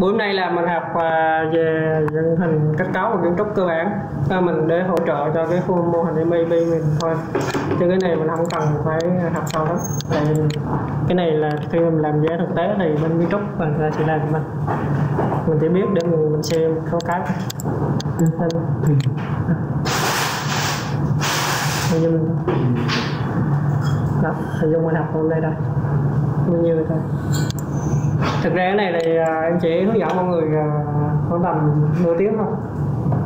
buổi hôm nay là mình học à, về dựng hình kết cấu và kiến trúc cơ bản. À, mình để hỗ trợ cho cái khuôn mô hình MAP mình thôi. Chứ cái này mình không cần phải học sâu lắm. Tại cái này là khi mình làm giá thực tế thì bên kiến trúc mình ta sẽ làm mình. Mình chỉ biết để mình, mình xem có cái. Nên giờ mình đó hình dung mình học hôm nay đây bao nhiêu thôi thực ra cái này thì à, em chỉ hướng dẫn mọi người à, khoảng tầm nửa tiếng thôi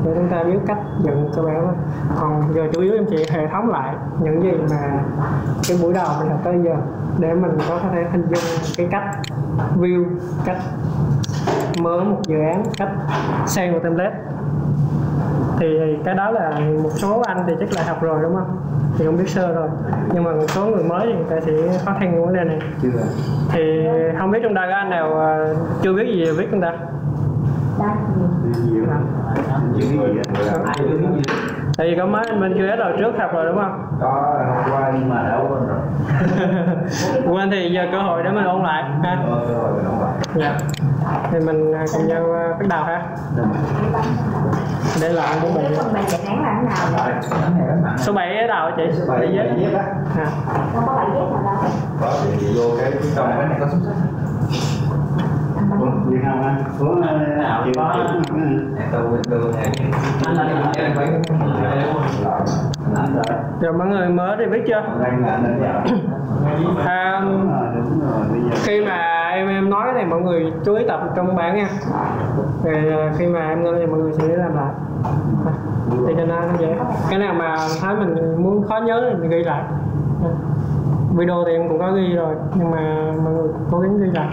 để chúng ta biết cách dựng cơ bản thôi. Còn giờ chủ yếu em chỉ hệ thống lại những gì mà cái buổi đầu mình học tới giờ để mình có thể hình dung cái cách view cách mở một dự án cách xây một template. Thì cái đó là một số anh thì chắc là học rồi đúng không? Thì không biết sơ rồi nhưng mà một số người mới thì người ta sẽ khó khăn cái vấn đề này. Chưa thì không biết trong đây có anh nào ờ, chưa biết gì về viết không ta? Chưa biết hết. Chưa biết gì? Tại vì có mấy anh bên QS rồi trước học rồi đúng không? Có hôm qua nhưng mà đã quên rồi. Quên thì giờ cơ hội để mình ôn lại ha. Rồi mình không lại. Dạ thì mình à, cùng nhau à, bắt đầu ha Phần bài chạy án là nào? Này rất nặng số 7 ở hả chị Số bảy để giấy viết á à. Không có bài viết nào đâu. có thì vô cái trong cái này có xuất sắc Đi không anh? Có nào thì có tôi tôi anh là anh phải Anh rồi mọi người mới thì biết chưa? À, khi mà em em nói cái này mọi người chú ý tập trong bản nha. Rồi à, khi mà em nói thì mọi người sẽ làm lại. Thì cho nên vậy dễ. Cái nào mà thấy mình muốn khó nhớ thì mình ghi lại. Video thì em cũng có ghi rồi nhưng mà mọi người cố gắng ghi lại.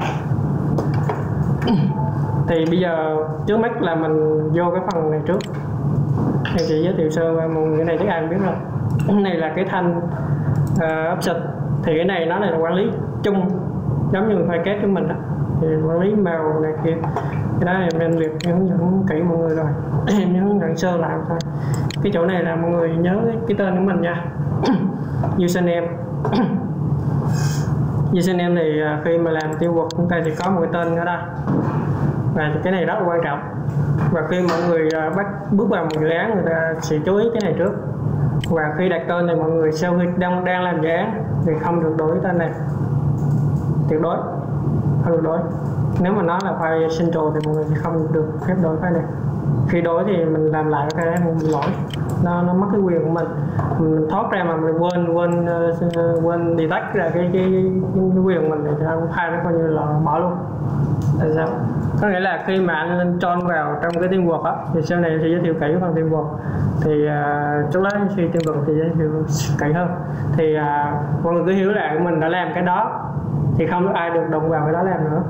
Thì bây giờ trước mắt là mình vô cái phần này trước thì chị giới thiệu sơ qua môn người cái này chắc ai cũng biết rồi. Cái này là cái thanh ờ, uh, option thì cái này nó là quản lý chung giống như file kết của mình đó. Thì quản lý màu này kia. Cái đó em nên việc hướng dẫn kỹ mọi người rồi. Em hướng dẫn sơ lại thôi. Cái chỗ này là mọi người nhớ cái, cái tên của mình nha. Username username thì ờ, khi mà làm tiêu vật chúng ta sẽ có một cái tên ở đây và cái này rất là quan trọng. Và khi mọi người à, bắt, bước vào một dự án người ta sẽ chú ý cái này trước. Và khi đặt tên thì mọi người sau khi đang đang làm dự án thì không được đổi tên này. Tuyệt đối. Không được đổi nếu mà nó là file central thì mọi người sẽ không được phép đổi file này. Khi đổi thì mình làm lại cái này mình lỗi. Nó nó mất cái quyền của mình. Mình thoát ra mà mình quên quên uh, quên detect ra cái cái, cái, cái quyền của mình thì cái file nó coi như là bỏ luôn. Tại sao? Có nghĩa là khi mà anh lên tròn vào trong cái tiên vật á thì sau này sẽ giới thiệu kỹ phần tiên vật thì uh, trước đó khi tiên vật thì giới thiệu kỹ hơn. Thì uh, mọi người cứ hiểu là mình đã làm cái đó thì không có ai được động vào cái đó làm nữa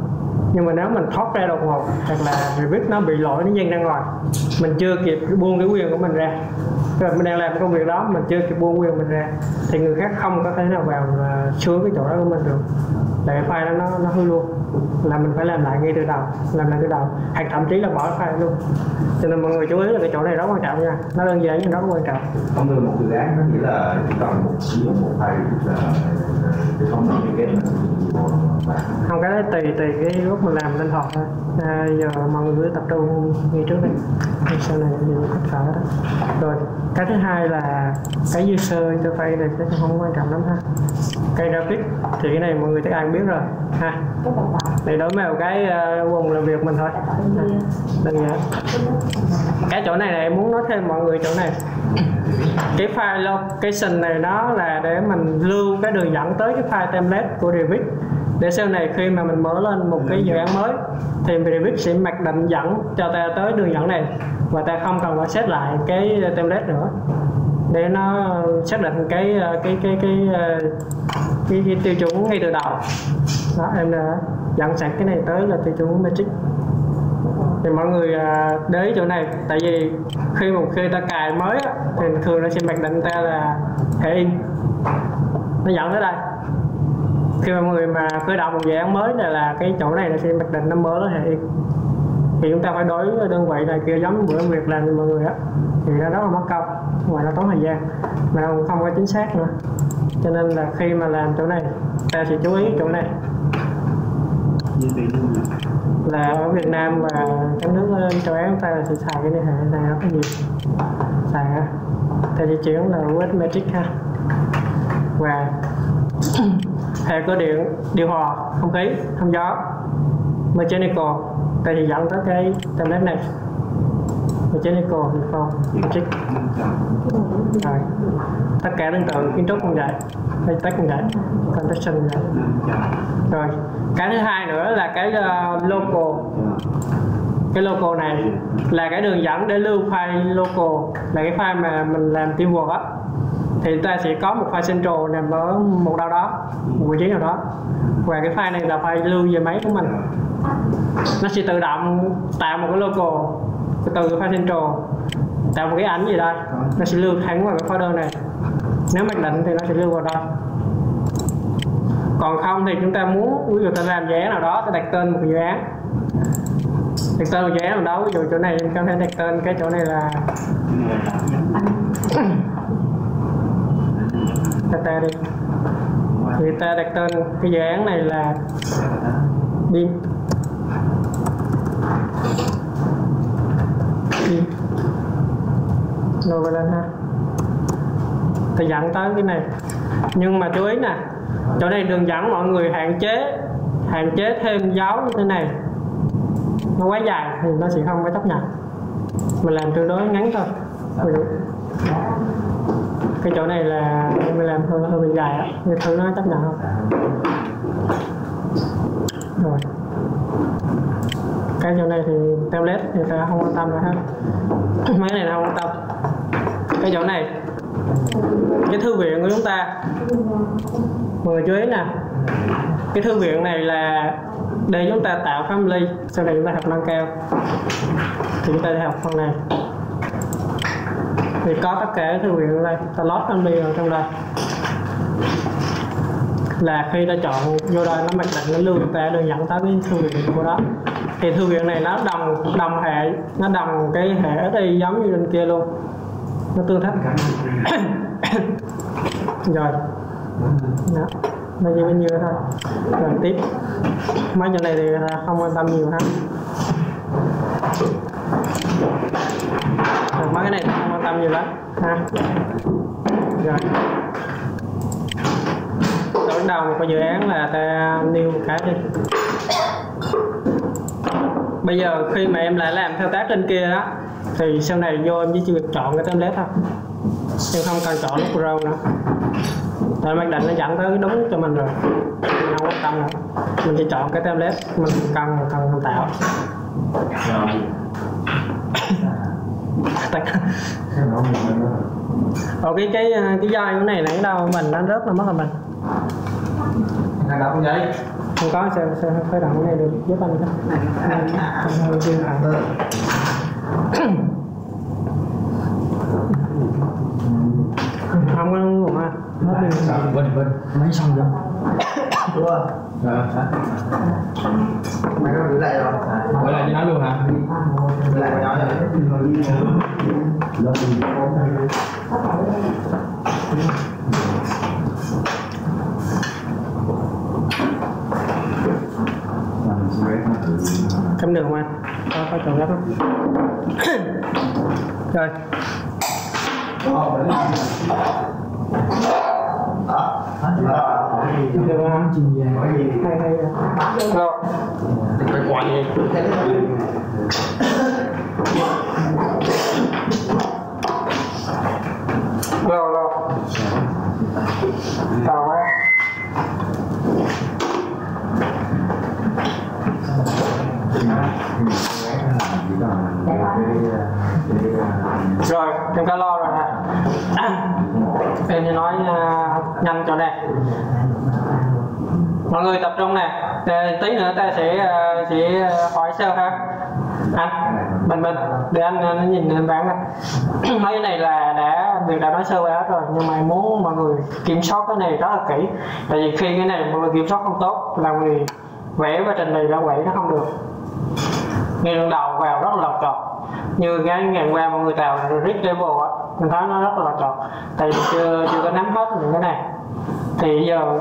nhưng mà nếu mình thoát ra đột ngột, hoặc là review nó bị lỗi, nó dâng ra ngoài, mình chưa kịp buông cái quyền của mình ra. Rồi mình đang làm công việc đó, mình chưa kịp buông quyền mình ra, thì người khác không có thể nào vào và sửa cái chỗ đó của mình được là cái file đó nó nó hư luôn. Là mình phải làm lại ngay từ đầu làm lại từ đầu. Hoặc thậm chí là bỏ cái file luôn. Cho nên mọi người chú ý là cái chỗ này rất quan trọng nha. Nó đơn giản nhưng rất quan trọng. Thông thường một dự án nó chỉ là chỉ cần một sử dụng một thầy là không nói cái không cái đó tùy tùy cái lúc mình làm linh hoạt thôi. À, giờ mọi người cứ tập trung ngay trước Thì sau này mình có sợ đó. Rồi cái thứ hai là cái user interface này sẽ không quan trọng lắm ha. Cái graphic thì cái này mọi người chắc ai cũng biết rồi. Ha. Thì để đối vào cái ờ, uh, vùng làm việc mình thôi. Đừng nhớ. Cái chỗ này này em muốn nói thêm mọi người chỗ này. Cái file location này đó là để mình lưu cái đường dẫn tới cái file template của Revit. Để sau này khi mà mình mở lên một cái dự án mới thì Revit sẽ mặc định dẫn cho ta tới đường dẫn này. Và ta không cần phải xét lại cái template nữa. Để nó xác định cái ờ, cái cái cái cái, cái, cái tiêu chuẩn ngay từ đầu. Đó em đã dẫn sẵn cái này tới là tiêu chuẩn matrix. Thì mọi người à, để ý chỗ này tại vì khi một khi ta cài mới thì thường nó sẽ mặc định ta là hệ in. Nó dẫn tới đây. Khi mà mọi người mà khởi động một dự án mới này là cái chỗ này nó sẽ mặc định nó mới là hệ in. Thì chúng ta phải đối đơn vị này kia giống bữa việc làm mọi người á thì nó rất là mất công ngoài nó tốn thời gian mà cũng không có chính xác nữa cho nên là khi mà làm chỗ này, ta sẽ chú ý chỗ này. Là ở Việt Nam và các nước ờ, châu Á chúng ta là sẽ xài cái này hệ này rất là nhiều xài ha ta sẽ chuyển là word magic ha. Và hệ cơ điện, điều hòa không khí thông gió, mechanical, Ta thì dẫn tới cái template này mechanical reform trích, rồi. Tất cả tương tự kiến trúc cũng vậy tech cũng vậy construction cũng vậy. Rồi. Cái thứ hai nữa là cái ờ, uh, local cái local này là cái đường dẫn để lưu file local là cái file mà mình làm teamwork á. Thì chúng ta sẽ có một file central nằm ở một đâu đó một vị trí nào đó. Và cái file này là file lưu về máy của mình. Nó sẽ tự động tạo một cái local từ cái file central tạo một cái ảnh gì đây? Nó sẽ lưu thẳng vào cái folder này. Nếu mặc định thì nó sẽ lưu vào đây còn không thì chúng ta muốn ví dụ ta làm dự án nào đó ta đặt tên một dự án. Đặt tên một dự án nào đó ví dụ chỗ này có thể đặt tên cái chỗ này là ta đi. Thì ta đặt tên cái dự án này là đi rồi về lên ha. Thì dẫn tới cái này. Nhưng mà chú ý nè, chỗ này đường dẫn mọi người hạn chế hạn chế thêm dấu như thế này. Nó quá dài thì nó sẽ không có chấp nhận. Mình làm tương đối ngắn thôi. Cái chỗ này là mình làm hơi hơi bị dài á. Thì thử nó chấp nhận không? Rồi. Cái chỗ này thì tablet thì ta không quan tâm nữa ha. Mấy cái này không quan tâm cái chỗ này. Cái thư viện của chúng ta. Mọi người chú ý nè. Cái thư viện này là để chúng ta tạo family sau này chúng ta học nâng cao. Thì chúng ta đi học phần này. Thì có tất cả thư viện ở đây. Ta lót family ở trong đây. Là khi ta chọn vô đây, nó mặc định, nó lưu ta được dẫn tới cái thư viện của đó thì thư viện này nó đồng đồng hệ, nó đồng cái hệ SI giống như bên kia luôn nó tương thích rồi. Đó. Bao nhiêu bao nhiêu thôi. Rồi, tiếp. Mấy chỗ này thì à, không quan tâm nhiều ha. Rồi, mấy cái này không quan tâm nhiều lắm ha. Rồi. Đối đầu một cái dự án là ta nêu một cái đi. Bây giờ khi mà em lại làm thao tác trên kia đó thì sau này vô em chỉ việc chọn cái template thôi. Em không cần chọn nút pro nữa. Tại mặc định nó dẫn tới đúng cho mình rồi. Mình không quan tâm nữa. Mình chỉ chọn cái template mình cần cần mình tạo. Ồ cái cái cái dây cái này nãy đâu mình nó rớt nó mất rồi mình. Thằng đâu cũng vậy. Không có sẽ sẽ phải động cái này được. Giúp anh cái hơi riêng phải không có ngủ ha hết đi Vinh Vinh mấy xong rồi? Đúng không? Mày có gửi lại rồi. Gọi lại cho nó luôn hả? Gửi lại cho nó cắm đường mà có có chọn gấp không rồi. Được đó đó hay rồi Phải quay đi rồi rồi tao quá rồi, chúng ta lo rồi nè em sẽ nói uh, nhanh cho đây mọi người tập trung nè tí nữa ta sẽ uh, sẽ à, hỏi sơ ha. Anh bình bình. Để anh, anh nhìn lên bán này. Mấy cái này là đã việc đã nói sơ qua hết rồi nhưng mà muốn mọi người kiểm soát cái này rất là kỹ. Tại vì khi cái này mọi người kiểm soát không tốt là người vẽ và trình bày ra quậy nó không được. Ngay lần đầu vào rất là lọc cọc như cái ngày qua mọi người tạo risk Level á, mình thấy nó rất là tròn tại vì chưa chưa có nắm hết những cái này. Thì giờ,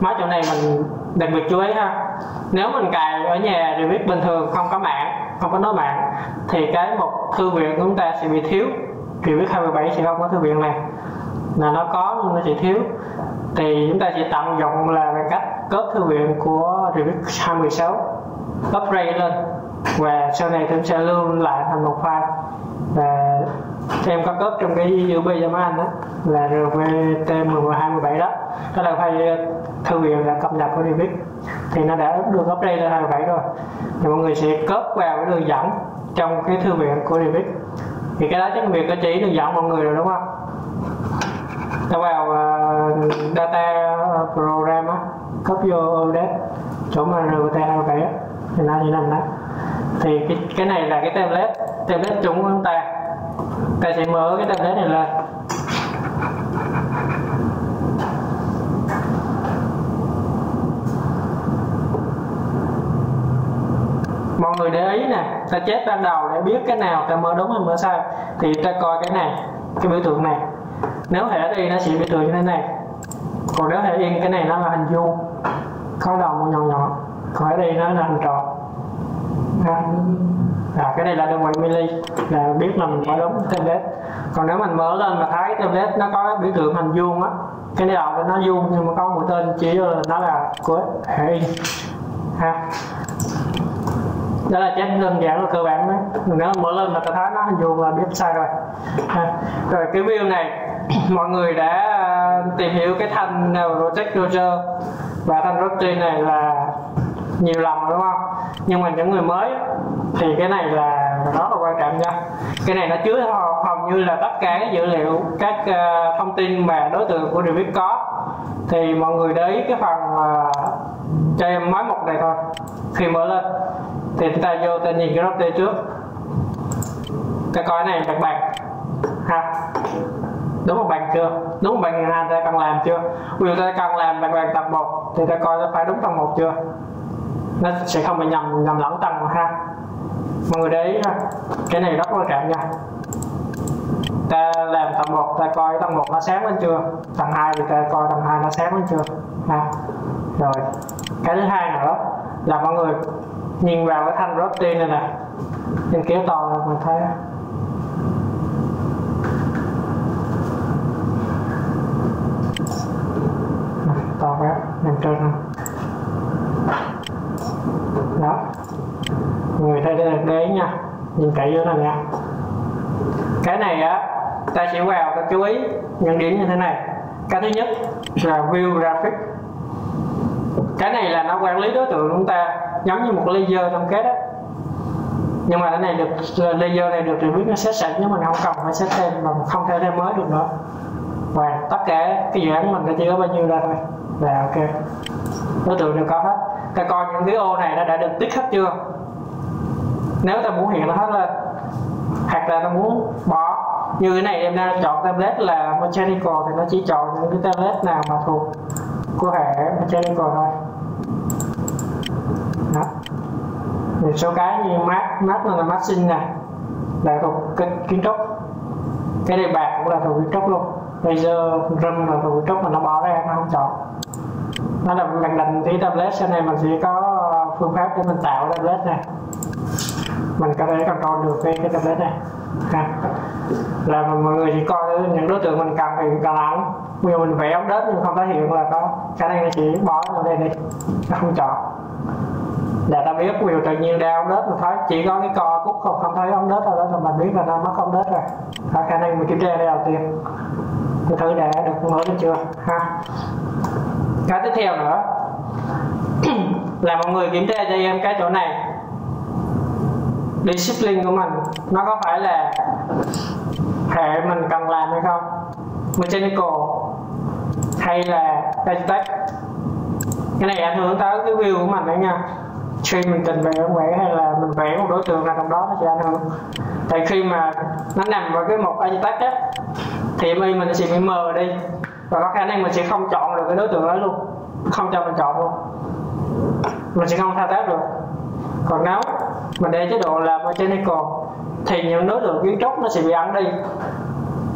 mấy chỗ này mình đặc biệt chú ý ha. Nếu mình cài ở nhà Revit bình thường, không có mạng, không có nối mạng, thì cái một thư viện của chúng ta sẽ bị thiếu. Revit 27 sẽ không có thư viện này. Là nó có nhưng nó sẽ thiếu. Thì chúng ta sẽ tận dụng là bằng cách cóp thư viện của Revit 26 upgrade lên và sau này em sẽ lưu lại thành một file. Và em có cấp trong cái USB cho mấy anh đó là RVT1217 đó. Đó là file ờ, thư viện là cập nhật của Revit thì nó đã được upgrade lên 27 rồi. Thì mọi người sẽ cấp vào cái đường dẫn trong cái thư viện của Revit thì cái đó chắc việc có chỉ đường dẫn mọi người rồi đúng không? Ta vào uh, data ờ, program á. Cấp vô đấy chỗ mà RVT 27 á. Thì nó như nằm đó thì cái, cái này là cái template template chung của chúng ta. Ta sẽ mở cái template này lên. Mọi người để ý nè ta chết ban đầu để biết cái nào ta mở đúng hay mở sai. Thì ta coi cái này cái biểu tượng này. Nếu hệ đi nó sẽ biểu tượng như thế này. Còn nếu hệ yên cái này nó là hình vuông. Có đầu một nhỏ nhỏ còn đi nó là hình tròn ha. à, cái này là đơn vị mili là biết là mình có đúng template còn nếu mình mở lên mà thấy template nó có biểu tượng hình vuông á cái này đầu nó vuông nhưng mà có một tên chỉ là nó là của hệ in ha. Đó là chết đơn giản là cơ bản đó. Nếu mở lên mà ta thấy nó hình vuông là biết sai rồi. Ha. rồi cái view này mọi người đã à, tìm hiểu cái thanh Project Roger và thanh Roger này là nhiều lần đúng không? Nhưng mà những người mới thì cái này là rất là quan trọng nha. Cái này nó chứa hầu như là tất cả các dữ liệu các uh, thông tin mà đối tượng của Revit có. Thì mọi người để ý cái phần uh, cho em máy một này thôi. Khi mở lên thì chúng ta vô ta nhìn cái rotate trước. Cái coi này đặc bàn ha? Đúng một bàn chưa? Đúng một bàn hai ta cần làm chưa? Ví dụ ta cần làm bạn bạn tập một thì ta coi nó phải đúng tầng một chưa? Nó sẽ không bị nhầm nhầm lẫn tầng ha. Mọi người để ý ha, cái này rất quan trọng nha. Ta làm tầng 1 ta coi tầng 1 nó sáng lên chưa? Tầng 2 thì ta coi tầng 2 nó sáng lên chưa? Ha, rồi. Cái thứ hai nữa là mọi người nhìn vào cái thanh protein này nè. Nhìn kéo to là mình thấy to quá nằm trên nè đó. Người thay đây là đế nha. Nhìn kỹ vô này nha cái này á, ta sẽ vào ta chú ý những điểm như thế này. Cái thứ nhất là view graphic. Cái này là nó quản lý đối tượng của chúng ta giống như một laser trong kết á. Nhưng mà cái này được, laser này được review nó xét sẵn nhưng mà không cần phải xét thêm mà không thể thêm mới được nữa. Và tất cả cái dự án mình đã chỉ có bao nhiêu ra thôi. Là ok. Đối tượng đều có hết ta coi những cái ô này nó đã được tích hết chưa? Nếu ta muốn hiện nó hết lên, hoặc là ta muốn bỏ, như cái này em đang chọn template là mechanical thì nó chỉ chọn những cái template nào mà thuộc của hệ mechanical thôi. Đó. Thì số cái như mát mát là mát sinh nè, là thuộc kiến trúc cái đề bạc cũng là thuộc kiến trúc luôn. Bây giờ râm là thuộc kiến trúc mà nó bỏ ra, nó không chọn nó là mình định tí tablet, sau này mình sẽ có ờ, phương pháp để mình tạo tablet này. Mình có thể control được cái cái tablet này. Ha. Là mọi người chỉ coi những đối tượng mình cần thì cần làm. Ví mình vẽ ống đất nhưng không thể hiện là có. Cái này chỉ bỏ vào đây đi. Nó không chọn. Để ta biết, ví dụ tự nhiên đeo ống đất mà thấy, chỉ có cái co cúc không không thấy ống đất thôi đó là mình biết là nó mất ống đất rồi. Và khả năng mình kiểm tra đây đầu tiên mình thử để được mở được chưa? Ha cái tiếp theo nữa. Là mọi người kiểm tra cho em cái chỗ này. Discipline của mình, nó có phải là hệ mình cần làm hay không? Mechanical hay là architect? Cái này ảnh hưởng tới cái view của mình đấy nha. Khi mình trình bày bản vẽ hay là mình vẽ một đối tượng nào trong đó, nó sẽ ảnh hưởng. Tại khi mà nó nằm vào cái một architect á, thì mi mình sẽ bị mờ đi và có khả năng mình sẽ không chọn được cái đối tượng đó luôn. Không cho mình chọn luôn. Mình sẽ không thao tác được. Còn nếu mình để chế độ là mechanical, thì những đối tượng kiến trúc nó sẽ bị ăn đi.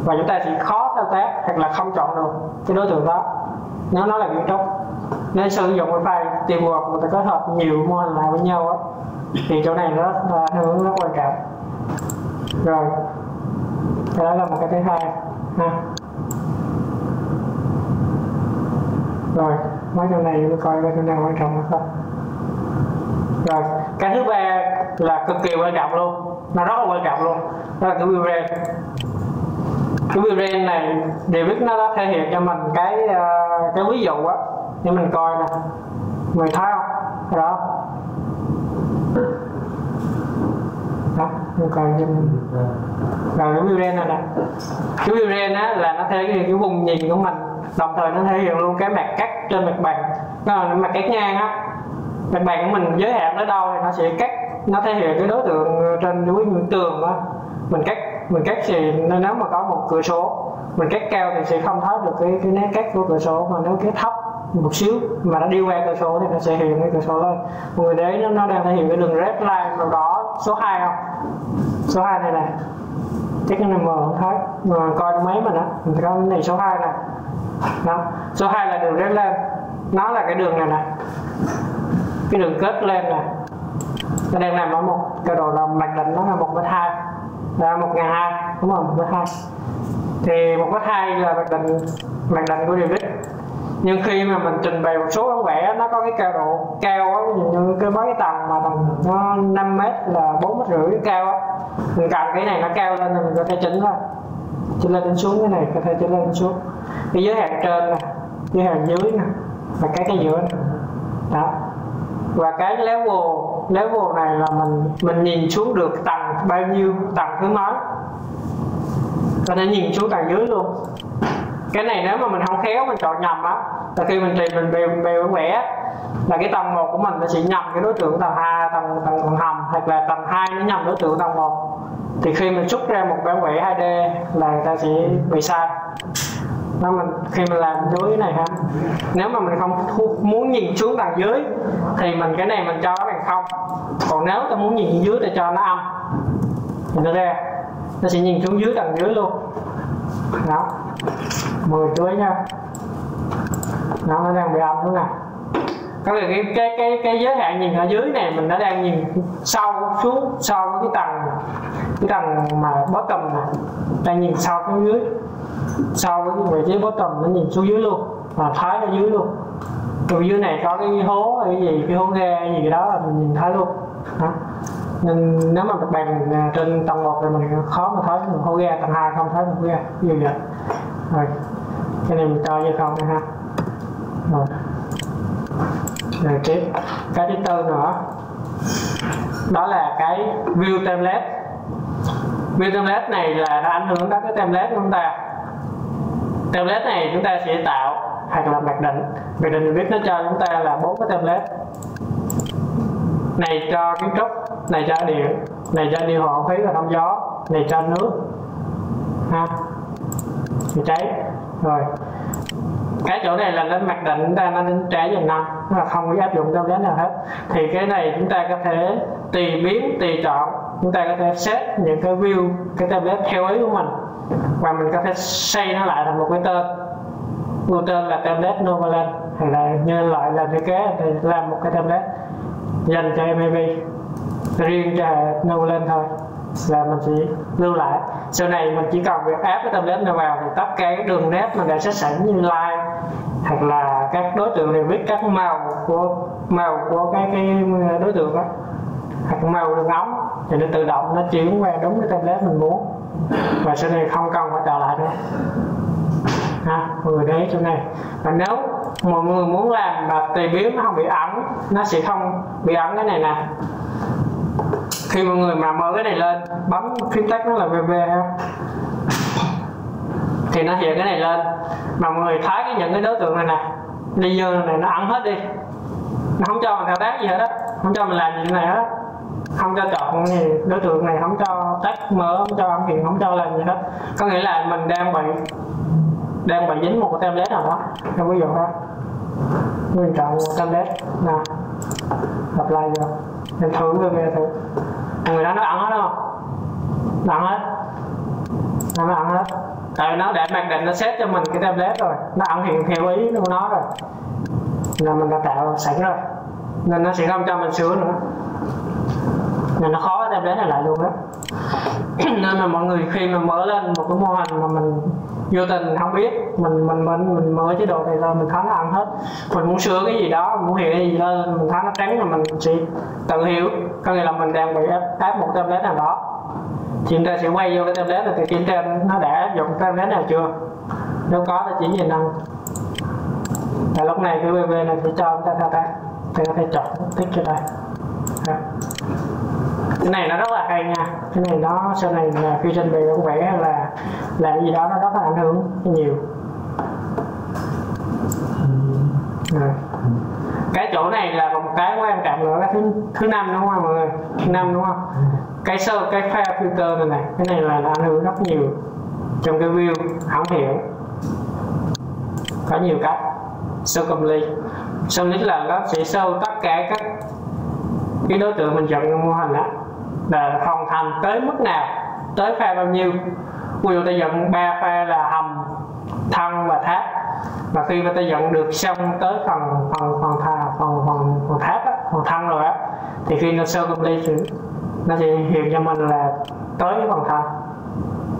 Và chúng ta sẽ khó thao tác hoặc là không chọn được cái đối tượng đó. Nếu nó là kiến trúc nên sử dụng wifi teamwork người ta kết hợp nhiều mô hình lại với nhau á, thì chỗ này rất là hướng rất quan trọng. Rồi, cái đó là một cái thứ hai ha. Rồi mấy chỗ này tôi coi cái chỗ nào quan trọng không rồi cái thứ ba là cực kỳ quan trọng luôn. Nó rất là quan trọng luôn. Đó là cái view rate cái view rate này biết nó đã thể hiện cho mình cái uh, cái ví dụ á để mình coi nè. Người thấy không? Đó. Đó mình coi cho mình. Rồi cái view rate này nè. Cái view rate á là nó thể hiện cái vùng nhìn của mình đồng thời nó thể hiện luôn cái mặt cắt trên mặt bằng nó ờ, là mặt cắt ngang á. Mặt bằng của mình giới hạn tới đâu thì nó sẽ cắt nó thể hiện cái đối tượng trên dưới những tường đó mình cắt mình cắt thì nếu mà có một cửa sổ mình cắt cao thì sẽ không thấy được cái cái nét cắt của cửa sổ. Mà nếu cái thấp một xíu mà nó đi qua cửa sổ thì nó sẽ hiện cái cửa sổ lên. Mọi người đấy nó, nó đang thể hiện cái đường red line màu đỏ số 2 không? Số 2 này nè. Chắc cái này mờ không thấy mà coi máy mình á mình thấy có cái này số 2 nè đó. Số 2 là đường red lên, nó là cái đường này nè. Cái đường kết lên nè. Nó đang nằm ở một cái độ là mạch định nó là một mét hai là một ngàn hai đúng không? Một mét hai. Thì một mét hai là mạch định mạch định của David. Nhưng khi mà mình trình bày một số bản vẽ nó có cái cao độ cao á ví dụ như cái mấy cái tầng mà tầng nó 5 mét là bốn mét rưỡi cao á. Mình cầm cái này nó cao lên thì mình có thể chỉnh thôi chỉnh lên xuống cái này, có thể chỉnh lên xuống cái giới hạn trên nè, giới hạn dưới nè, và cái cái giữa nè. Đó. Và cái level level này là mình mình nhìn xuống được tầng bao nhiêu, tầng thứ mấy có thể nhìn xuống tầng dưới luôn. Cái này nếu mà mình không khéo, mình chọn nhầm á là khi mình tìm mình bèo bèo vẽ là cái tầng một của mình nó sẽ nhầm cái đối tượng tầng hai tầng tầng tầng hầm hoặc là tầng hai nó nhầm đối tượng tầng một. Thì khi mình xuất ra một bản vẽ 2D là người ta sẽ bị sai. Nó mình khi mình làm dưới này ha. Nếu mà mình không thu, muốn nhìn xuống tầng dưới thì mình cái này mình cho nó bằng không. Còn nếu ta muốn nhìn dưới thì cho nó âm. Nhìn nó ra. Nó sẽ nhìn xuống dưới tầng dưới luôn. Đó. 10 tuổi nha nó nó đang bị âm đúng không? Có nghĩa cái cái cái cái giới hạn nhìn ở dưới này mình đã đang nhìn sâu xuống sâu với cái tầng cái tầng mà bottom này đang nhìn sâu xuống dưới. Sâu với cái vị trí bottom nó nhìn xuống dưới luôn mà thấy ở dưới luôn. Từ dưới này có cái hố hay cái gì cái hố ghe hay gì đó là mình nhìn thấy luôn. Đó. nên nếu mà mặt bạn à, trên tầng 1 thì mình khó mà thấy một hố ghe, tầng 2 không thấy một ghe. như vậy. Rồi. Cái này mình cho vô không ha rồi rồi tiếp. Cái thứ tư nữa. Đó là cái view template. View template này là nó ảnh hưởng đến cái template của chúng ta. Template này chúng ta sẽ tạo hoặc là mặc định. Mặc định viết nó cho chúng ta là bốn cái template. Này cho kiến trúc, này cho điện, này cho điều hòa khí và thông gió, này cho nước. Ha. Thì cháy. Rồi cái chỗ này là lên mặc định chúng ta nó đến trả dần năm mà không có áp dụng template nào hết. Thì cái này chúng ta có thể tùy biến, tùy chọn. Chúng ta có thể set những cái view, cái template theo ý của mình. Và mình có thể xây nó lại thành một cái tên. Một tên là template Novaland, hay là như lại là thiết kế thì làm một cái template dành cho mab riêng cho Novaland thôi, là mình chỉ lưu lại sau này mình chỉ cần việc áp cái template này vào thì tất cả các đường nét mình đã set sẵn như line hoặc là các đối tượng đều biết các màu của màu của cái cái đối tượng đó. Hoặc màu đường ống, thì nó tự động nó chuyển qua đúng cái template mình muốn. Và sau này không cần phải trở lại nữa. Ha, mọi người để chỗ này. Và nếu mọi người muốn làm mà tùy biến nó không bị ẩn, nó sẽ không bị ẩn cái này nè khi mọi người mà mở cái này lên, bấm phím tắt nó là VV ha. Thì nó hiện cái này lên. Mà mọi người thấy cái những cái đối tượng này nè, đi vô này nó ẩn hết đi. Nó không cho mình thao tác gì hết á, không cho mình làm gì này hết. Không cho chọn gì đối tượng này không cho tắt mở, không cho ẩn hiện không cho làm gì hết. Có nghĩa là mình đang bị đang bị dính một cái template nào đó. Theo ví dụ đó mình chọn một template nè apply vô em thử vô nghe thử. Người đó nó ẩn hết không? Nó ẩn hết. Nó ẩn hết. Tại nó để mặc định, nó xếp cho mình cái template rồi. Nó ẩn hiện theo ý của nó rồi. Là mình đã tạo sẵn rồi. Nên nó sẽ không cho mình sửa nữa. Nên nó khó đem đến này lại luôn đó nên mà mọi người khi mà mở lên một cái mô hình mà mình vô tình không biết. Mình mình mình mình mở chế độ này lên mình thắng nó ăn hết. Mình muốn sửa cái gì đó mình muốn hiểu cái gì lên mình thắng nó trắng là mình chỉ tự hiểu. Có nghĩa là mình đang bị ép, ép một template nào đó thì chúng ta sẽ quay vô cái template này thì kiểm tra nó đã áp dụng template nào chưa? Nếu có thì chỉ nhìn năng và lúc này cái BB này sẽ cho chúng ta thao tác thì có thể chọn tích cho đây cái này nó rất là hay nha. Cái này nó, sau này là khi trình bày công vẽ hay là làm cái gì đó, nó rất là ảnh hưởng nhiều. Rồi. cái chỗ này là một cái quan trọng nữa cái thứ thứ năm đúng không mọi người? Thứ năm đúng không? Cái sơ, cái pha filter này này, cái này là nó ảnh hưởng rất nhiều trong cái view, không hiểu. Có nhiều cách. Sơ công ly. Sơ lý là nó sẽ sâu tất cả các cái đối tượng mình chọn trong mô hình đó là hoàn thành tới mức nào tới pha bao nhiêu? Ví dụ ta dựng ba pha là hầm thân và tháp. Và khi mà ta dựng được xong tới phần phần phần thà phần phần phần tháp á, phần thân rồi á thì khi nó sơ complete thì nó sẽ hiện cho mình là tới cái phần thân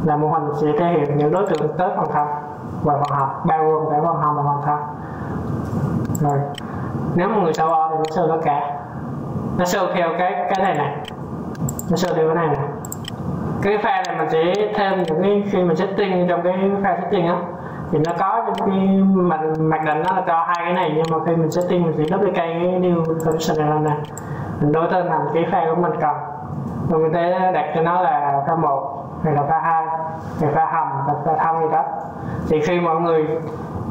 là mô hình sẽ thể hiện những đối tượng tới phần thân và phần hầm bao gồm cả phần hầm và phần thân rồi nếu mà người sau o thì nó sơ tất cả. Nó sơ theo cái cái này này nó sơ điều cái này. Này cái pha này mình sẽ thêm những cái khi mình setting trong cái pha setting á, thì nó có những cái mặt mặc định nó là cho hai cái này, nhưng mà khi mình setting mình sẽ duplicate cái new condition này lên nè. Mình đổi tên thành cái pha của mình cần và mình sẽ đặt cho nó là pha một, hay là pha hai, hay pha hầm, hay pha thân gì đó. Thì khi mọi người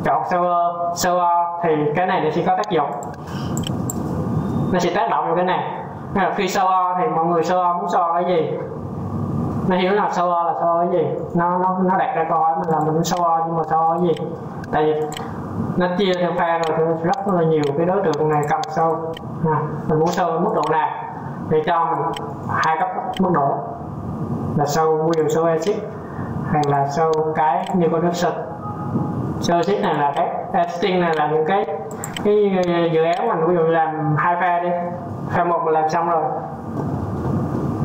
chọn server server thì cái này nó sẽ có tác dụng. Nó sẽ tác động vào cái này là khi o thì mọi người server muốn so cái gì? Nó hiểu là server là server cái gì? Nó nó nó đặt ra câu hỏi mình là mình muốn o nhưng mà server cái gì? Tại vì nó chia theo pha rồi thì rất là nhiều cái đối tượng này cần sâu. À, mình muốn sâu mức độ nào? Để cho mình hai cấp mức độ. Là sâu ví dụ sâu acid hay là sâu cái như con nước sạch. Sơ xích này là cái acid này là những cái cái dự án mình ví dụ làm hai pha đi pha một mình làm xong rồi.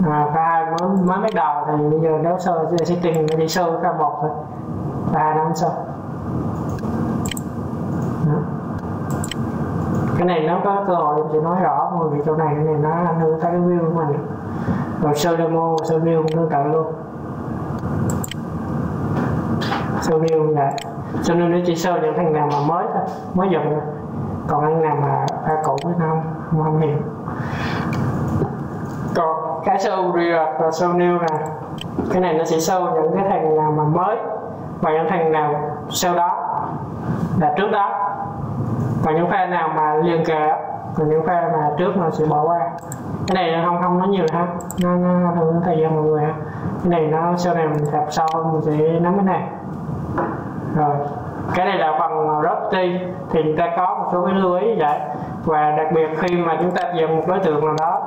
À, pha hai mới mới bắt đầu thì bây giờ nếu sơ editing thì đi sơ pha một thôi. Pha hai năm sơ Đó. cái này nó có cơ hội sẽ nói rõ mọi người chỗ này cái này nó ảnh hưởng tới cái view của mình. Rồi sơ demo sơ view cũng tương tự luôn. Sơ view như vậy. Cho nên nó chỉ sơ những thằng nào mà mới thôi mới dùng thôi. Còn anh nào mà pha cũ với nó không không, không hiểu còn cái sâu real và sâu new nè. Cái này nó sẽ sâu những cái thằng nào mà mới và những thằng nào sau đó, là trước đó. Và những pha nào mà liền kề và những pha mà trước nó sẽ bỏ qua. Cái này không không nói nhiều ha nó nó thường thời gian mọi người ha cái này nó sau này mình tập sau mình sẽ nắm cái này. Rồi cái này là phần Rusty thì chúng ta có một số cái lưu ý như vậy và đặc biệt khi mà chúng ta dùng một đối tượng nào đó,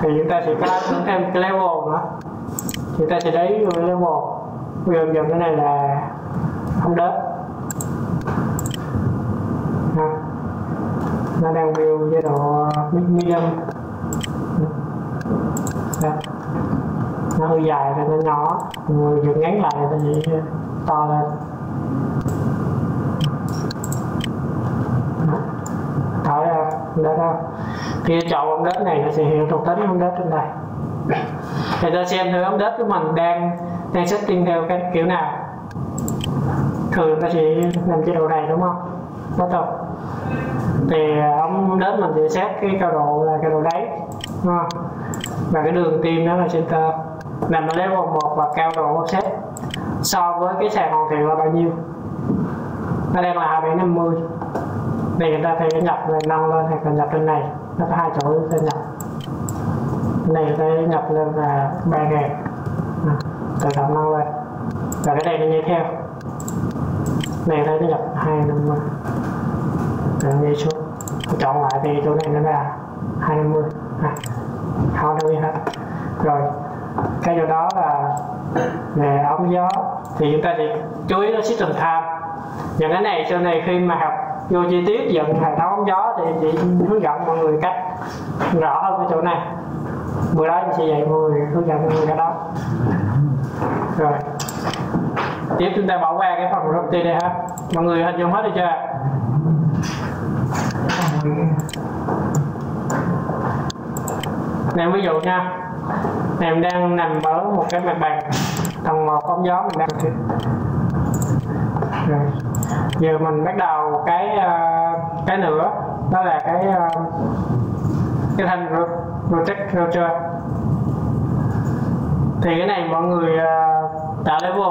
thì chúng ta sẽ có thêm cái level nữa. Chúng ta sẽ đấy cái level. Bây giờ dùng cái này là không đớp ha. nó đang view chế độ medium. Nó hơi dài thì nó nhỏ. Người dựng ngắn lại thì to lên. Thở ra đó đâu. Khi chọn ống đất này, nó sẽ hiện thuộc tính ống đất trên đây thì ta xem thử ống đất của mình đang đang setting theo cái kiểu nào. Thường ta sẽ làm chế độ này, đúng không? Bắt đầu thì à, ống đất mình sẽ xét cái cao độ là cao độ đáy, đúng không? Và cái đường tim đó là center. Nằm ở level 1 và cao độ offset so với cái sàn hoàn thiện là bao nhiêu? Nó đang là 2750 đây người ta thấy cái nhập này nâng lên hay là nhập bên này. Nó có hai chỗ để nhập này người ta nhập lên là ba ngàn à, tự động nâng lên. Và cái này nó nhảy theo. Này người ta nhập hai năm mươi rồi nhảy xuống chọn lại thì chỗ này nó là hai năm mươi. À, không đâu hết. Rồi cái chỗ đó là về ống gió. Thì chúng ta chỉ chú ý đến system time. Những cái này sau này khi mà học vô chi tiết dựng hệ thống ống gió thì chị hướng dẫn mọi người cách rõ hơn cái chỗ này. Bữa đó chị sẽ dạy mọi người hướng dẫn mọi người cái đó. Rồi. Tiếp chúng ta bỏ qua cái phần đầu tiên đây ha. Mọi người hình dung hết được chưa? Nên ví dụ nha. Em đang nằm ở một cái mặt bằng Tầng một không gió mình đang Rồi. Giờ mình bắt đầu cái ờ, cái nữa Đó là cái ờ, cái thanh ro- Rotect Roger Thì cái này mọi người ờ, tạo level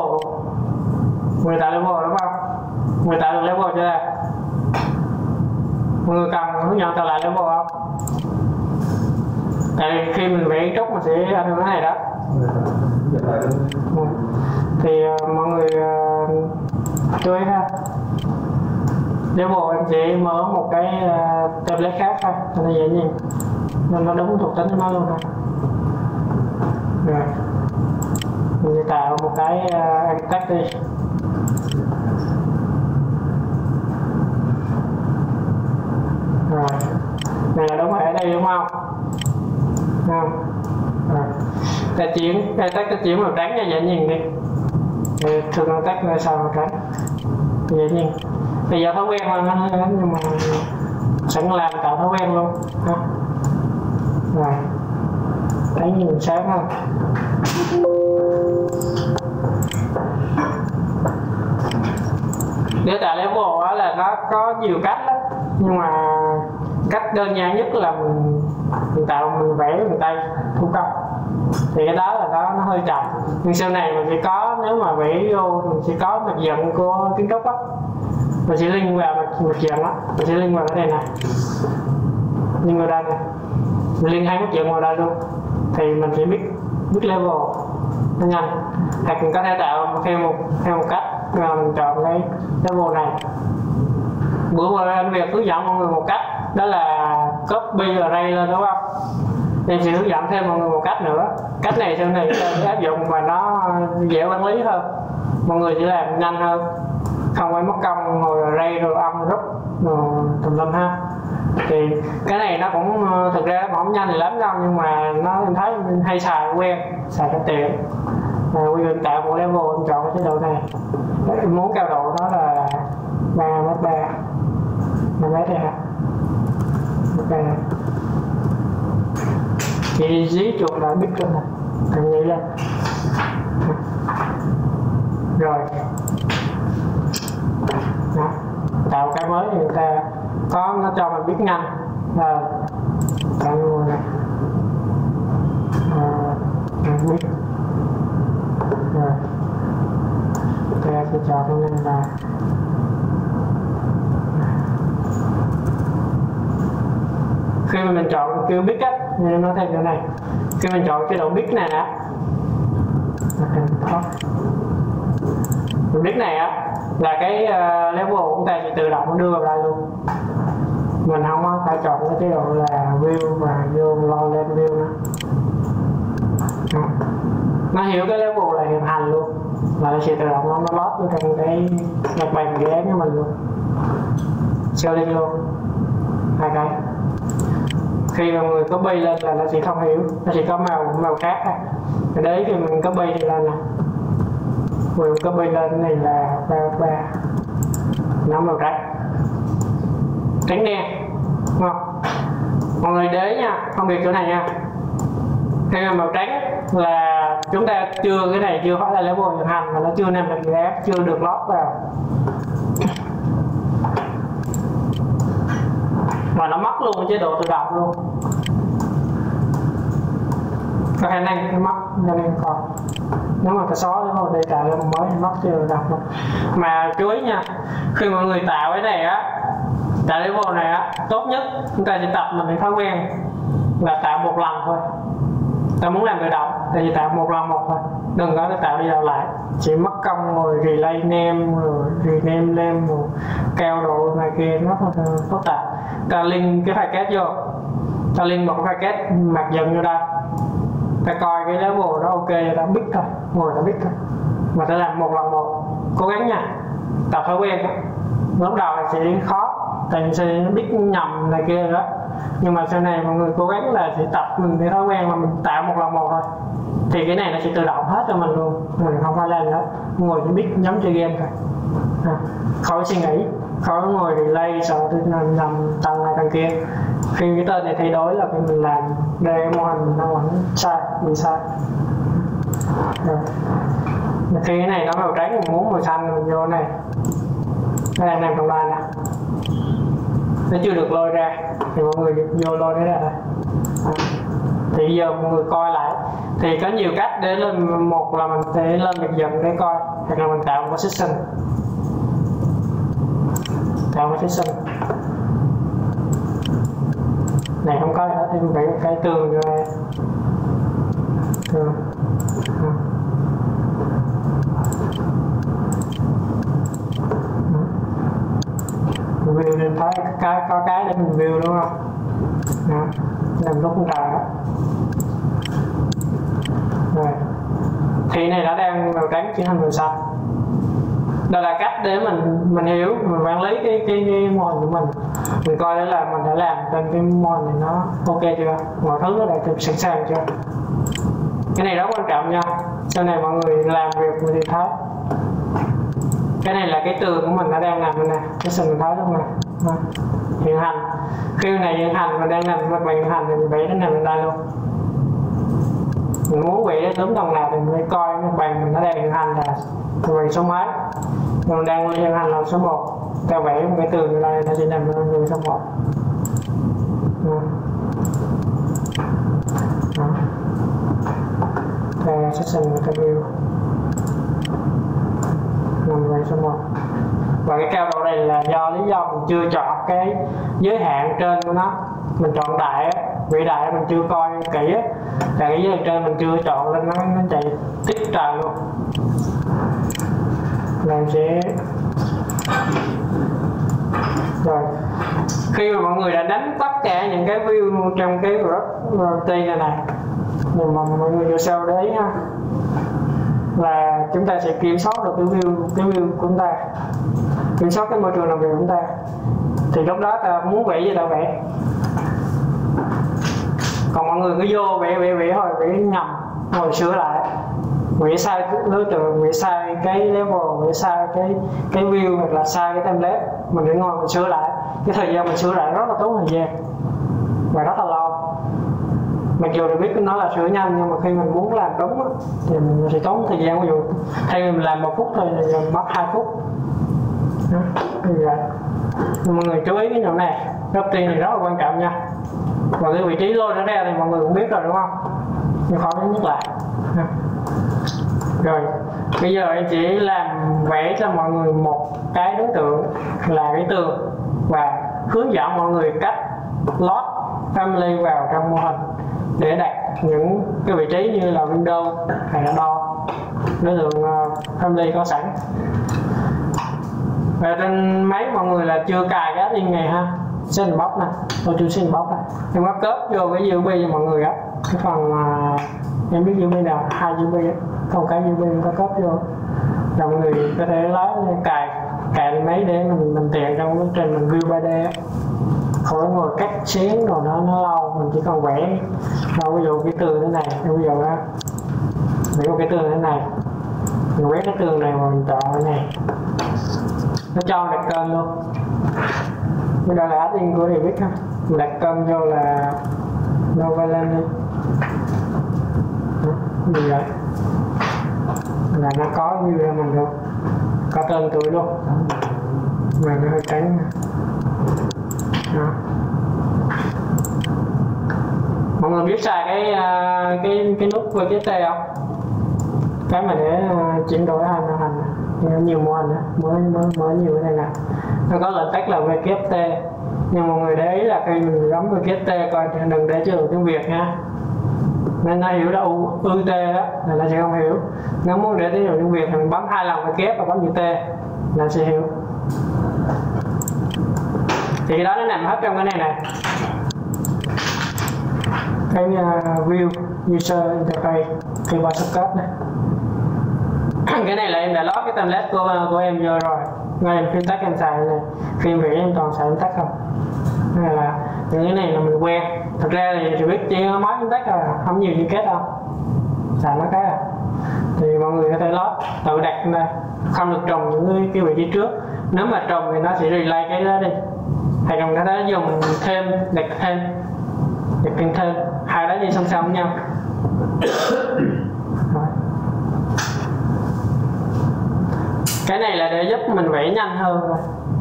người tạo level đúng không? Người tạo được level chưa? Mọi người cần hướng dẫn tạo lại level không? tại vì khi mình vẽ trúc mình sẽ ảnh hưởng cái này đó Ừ. thì mọi người uh, chú ý ha level em sẽ mở một cái ờ, uh, template khác thôi cho nó dễ nhìn. Nên nó đúng thuộc tính của nó luôn ha. Rồi. Mình sẽ tạo một cái uh, tắt đi. Rồi. Này là đúng ở đây đúng không? Không? Rồi. Ta chuyển ta tắt ta chuyển màu trắng cho dễ nhìn đi. Thì thường là tắt ra sao màu trắng dễ nhiên bây giờ thói quen hơn nhưng mà sẵn làm tạo thói quen luôn ha rồi. Thấy nhìn sáng không? Để tạo level á là nó có nhiều cách lắm nhưng mà cách đơn giản nhất là mình, mình tạo mình vẽ bằng tay thủ công thì cái đó là nó, nó hơi chậm nhưng sau này mình sẽ có nếu mà vẽ vô mình sẽ có mặt dựng của kiến trúc á. Mình sẽ link vào mặt, mặt dựng á. Mình sẽ link vào cái này nè. Link vào đây nè mình link hai mặt dựng vào đây luôn. Thì mình sẽ biết biết level. Nó nhanh. Hoặc mình có thể tạo theo một theo một cách là mình chọn cái level này. Bữa qua anh việc hướng dẫn mọi người một cách. Đó là copy array lên đúng không? Em sẽ hướng dẫn thêm mọi người một cách nữa. Cách này sau này sẽ áp dụng và nó dễ quản lý hơn. Mọi người sẽ làm nhanh hơn. Không phải mất công ngồi ray rồi âm rút rồi tùm lum ha. Thì cái này nó cũng ờ, thực ra nó không nhanh thì lắm đâu nhưng mà nó em thấy mình hay xài quen xài cái tiện. À, quy định tạo một level em chọn cái chế độ này. Em muốn cao độ nó là ba mét ba. Năm mét đây ha ok thì dí chuột lại biết cơ này. Thành nghĩ lên rồi. Đó. tạo cái mới thì người ta có nó cho mình biết nhanh. Là tạo như này. À, mình biết. Rồi. Ta sẽ chọn cái này là khi mà mình chọn kêu biết á nên em nói thêm chỗ này. Khi mình chọn chế độ biết này á, biết này á là cái uh, level của chúng ta sẽ tự động đưa vào đây luôn. Mình không phải chọn cái chế độ là view và vô lo lên view nữa. Nó hiểu cái level là hiện hành luôn. Là nó sẽ tự động nó, nó lót vô trong cái mặt bằng dự án của mình luôn. Siêu lên luôn. Hai cái khi mà người copy lên là nó sẽ không hiểu, nó sẽ có màu màu khác á. đấy thì mình copy lên nè. Mình copy lên này là ba ba. Nó màu trắng. Trắng đen. Đúng không? Mọi người đế nha không việc chỗ này nha. Khi mà màu trắng là chúng ta chưa, cái này chưa phải là level vận hành mà nó chưa nằm được dự án, chưa được lót vào. Và nó mất luôn cái chế độ tự động luôn. Có khả năng nó mất nên em còn. Nếu mà ta xóa cái mà đây tạo ra mới thì mất chế độ tự động luôn. Mà chú ý nha, khi mọi người tạo cái này á, tạo level này á, tốt nhất chúng ta sẽ tập mình phải thói quen là tạo một lần thôi. Ta muốn làm tự động thì chỉ tạo một lần một thôi, đừng có tạo đi tạo lại. Chỉ mất công rồi relay name rồi, rename name rồi, cao độ này kia, nó rất là phức tạp ta link cái packet vô. Ta link một cái packet mặc dần vô đây. Ta coi cái level đó ok ta biết thôi. Ngồi ta biết thôi. Mà ta làm một lần một. Cố gắng nha. Tập thói quen đó. lúc đầu sẽ khó. Tại vì sẽ biết nhầm này kia đó. Nhưng mà sau này mọi người cố gắng là sẽ tập mình cái thói quen mà mình tạo một lần một thôi. Thì cái này nó sẽ tự động hết cho mình luôn. Mình không phải làm nữa. Ngồi chỉ biết nhắm chơi game thôi. À, khỏi suy nghĩ khó ngồi delay sợ tôi nằm nằm tăng này tăng kia. Khi cái tên này thay đổi là khi mình làm để mô hình mình đang vẫn sai, bị sai. Rồi. khi cái này nó màu trắng mình muốn màu xanh mình vô này. Nó đang nằm trong đây nè. Nó chưa được lôi ra, thì mọi người vô lôi nó ra thôi thì giờ mọi người coi lại. Thì có nhiều cách để lên một là mình sẽ lên được dần để coi, hoặc là mình tạo một position tạo một sinh này, không có nữa thêm cái cái tường cho em. Tường. Ừ. Ừ. View nên thấy cái có cái để mình view đúng không? Đó. làm lúc cũng dài đó rồi. Thì này đã đang màu trắng chuyển thành màu xanh đây là cách để mình mình hiểu mình quản lý cái cái, cái mô hình của mình. Mình coi đó là mình đã làm trên cái mô hình này nó ok chưa? Mọi thứ nó đã được sẵn sàng chưa? Cái này rất quan trọng nha. Sau này mọi người làm việc mình thì thấy. Cái này là cái tường của mình đã đang nằm nè cái sừng mình thấy luôn nè? Hiện hành. Khi này hiện hành mình đang nằm mặt bằng hiện hành thì mình vẽ nó nằm bên đây luôn. Mình muốn vẽ đúng tầng nào thì mình phải coi mặt bằng mình nó đang hiện hành là mặt bằng số mấy còn đang hiện hành là số 1 ta vẽ một cái tường như này nó sẽ nằm bên người số 1 Đó. Đó. Đây là section interview nằm về số 1 và cái cao độ này là do lý do mình chưa chọn cái giới hạn trên của nó. Mình chọn đại vĩ đại mình chưa coi kỹ á. Là cái giới hạn trên mình chưa chọn lên nó nó chạy tích trời luôn mình sẽ rồi. Khi mà mọi người đã đánh tất cả những cái view trong cái routine này này rồi mà mọi người vô sau đấy ha. Là chúng ta sẽ kiểm soát được cái view cái view của chúng ta. Kiểm soát cái môi trường làm việc của chúng ta. Thì lúc đó ta muốn vẽ gì ta vẽ. Còn mọi người cứ vô vẽ vẽ vẽ thôi, vẽ nhầm, ngồi sửa lại nguyễn sai đối tượng nguyễn sai cái level nguyễn sai cái cái view hoặc là sai cái template mình phải ngồi mình sửa lại. Cái thời gian mình sửa lại rất là tốn thời gian và rất là lâu mặc dù được biết nó là sửa nhanh nhưng mà khi mình muốn làm đúng thì mình sẽ tốn thời gian. Ví dụ thay vì mình làm một phút thôi thì mình mất hai phút. Đó, như vậy. Mọi người chú ý cái chỗ này góc tiền này rất là quan trọng nha. Và cái vị trí lôi nó ra thì mọi người cũng biết rồi đúng không? Nhưng khó nhắc lại Đó rồi bây giờ em chỉ làm vẽ cho mọi người một cái đối tượng là cái tường và hướng dẫn mọi người cách lót family vào trong mô hình để đặt những cái vị trí như là window hay là đo đối tượng ờ, family có sẵn. Và trên máy mọi người là chưa cài cái admin này ha. Sandbox nè. Tôi chưa sandbox nè. Em có cớp vô cái USB cho mọi người á. Cái phần uh, em biết USB nào, hai USB không cái USB người có cấp vô. Là mọi người có thể lấy cài cài lên máy để mình mình tiện trong quá trình mình view 3D không khỏi ngồi cắt xén rồi nó nó lâu, mình chỉ cần vẽ đâu ví dụ cái tường thế này ví dụ á vẽ một cái tường thế này. Mình vẽ cái tường này mà mình chọn cái này. Nó cho đặt kênh luôn. Bây giờ là admin của biết ha. Đặt kênh vô là Novaland đi như vậy. Là nó có như là mình luôn có tên tuổi luôn. Mà nó hơi tránh đó. mọi người biết xài cái à, cái cái nút VKT không? Cái mà để à, chuyển đổi hình hình có nhiều mô hình mới mới mới nhiều cái này nè. Nó có lệnh tắt là VKT nhưng mọi người để ý là khi mình gắm VKT coi đừng để chữ tiếng Việt nha nên nó hiểu là U, t đó là nó sẽ không hiểu. Nếu muốn để tiếng tiếng Việt thì mình bấm hai lần VK và bấm chữ T là sẽ hiểu. Thì cái đó nó nằm hết trong cái này nè. Cái uh, view user interface qua shortcut này. Cái này là em đã lót cái template của ờ, của em vô rồi. Ngay em phim tắt em xài này. Phim vẽ em toàn xài em tắt không? Hay là những cái này là mình quen. Thật ra thì chỉ biết chỉ có máy công tác là không nhiều như kết đâu. Xài nó cái à. Thì mọi người có thể lót tự đặt đây không được trồng những cái, vị trí trước. Nếu mà trồng thì nó sẽ relay cái đó đi. Hay còn cái đó dùng thêm đặt thêm đặt thêm thêm. Hai đó đi song song với nhau cái này là để giúp mình vẽ nhanh hơn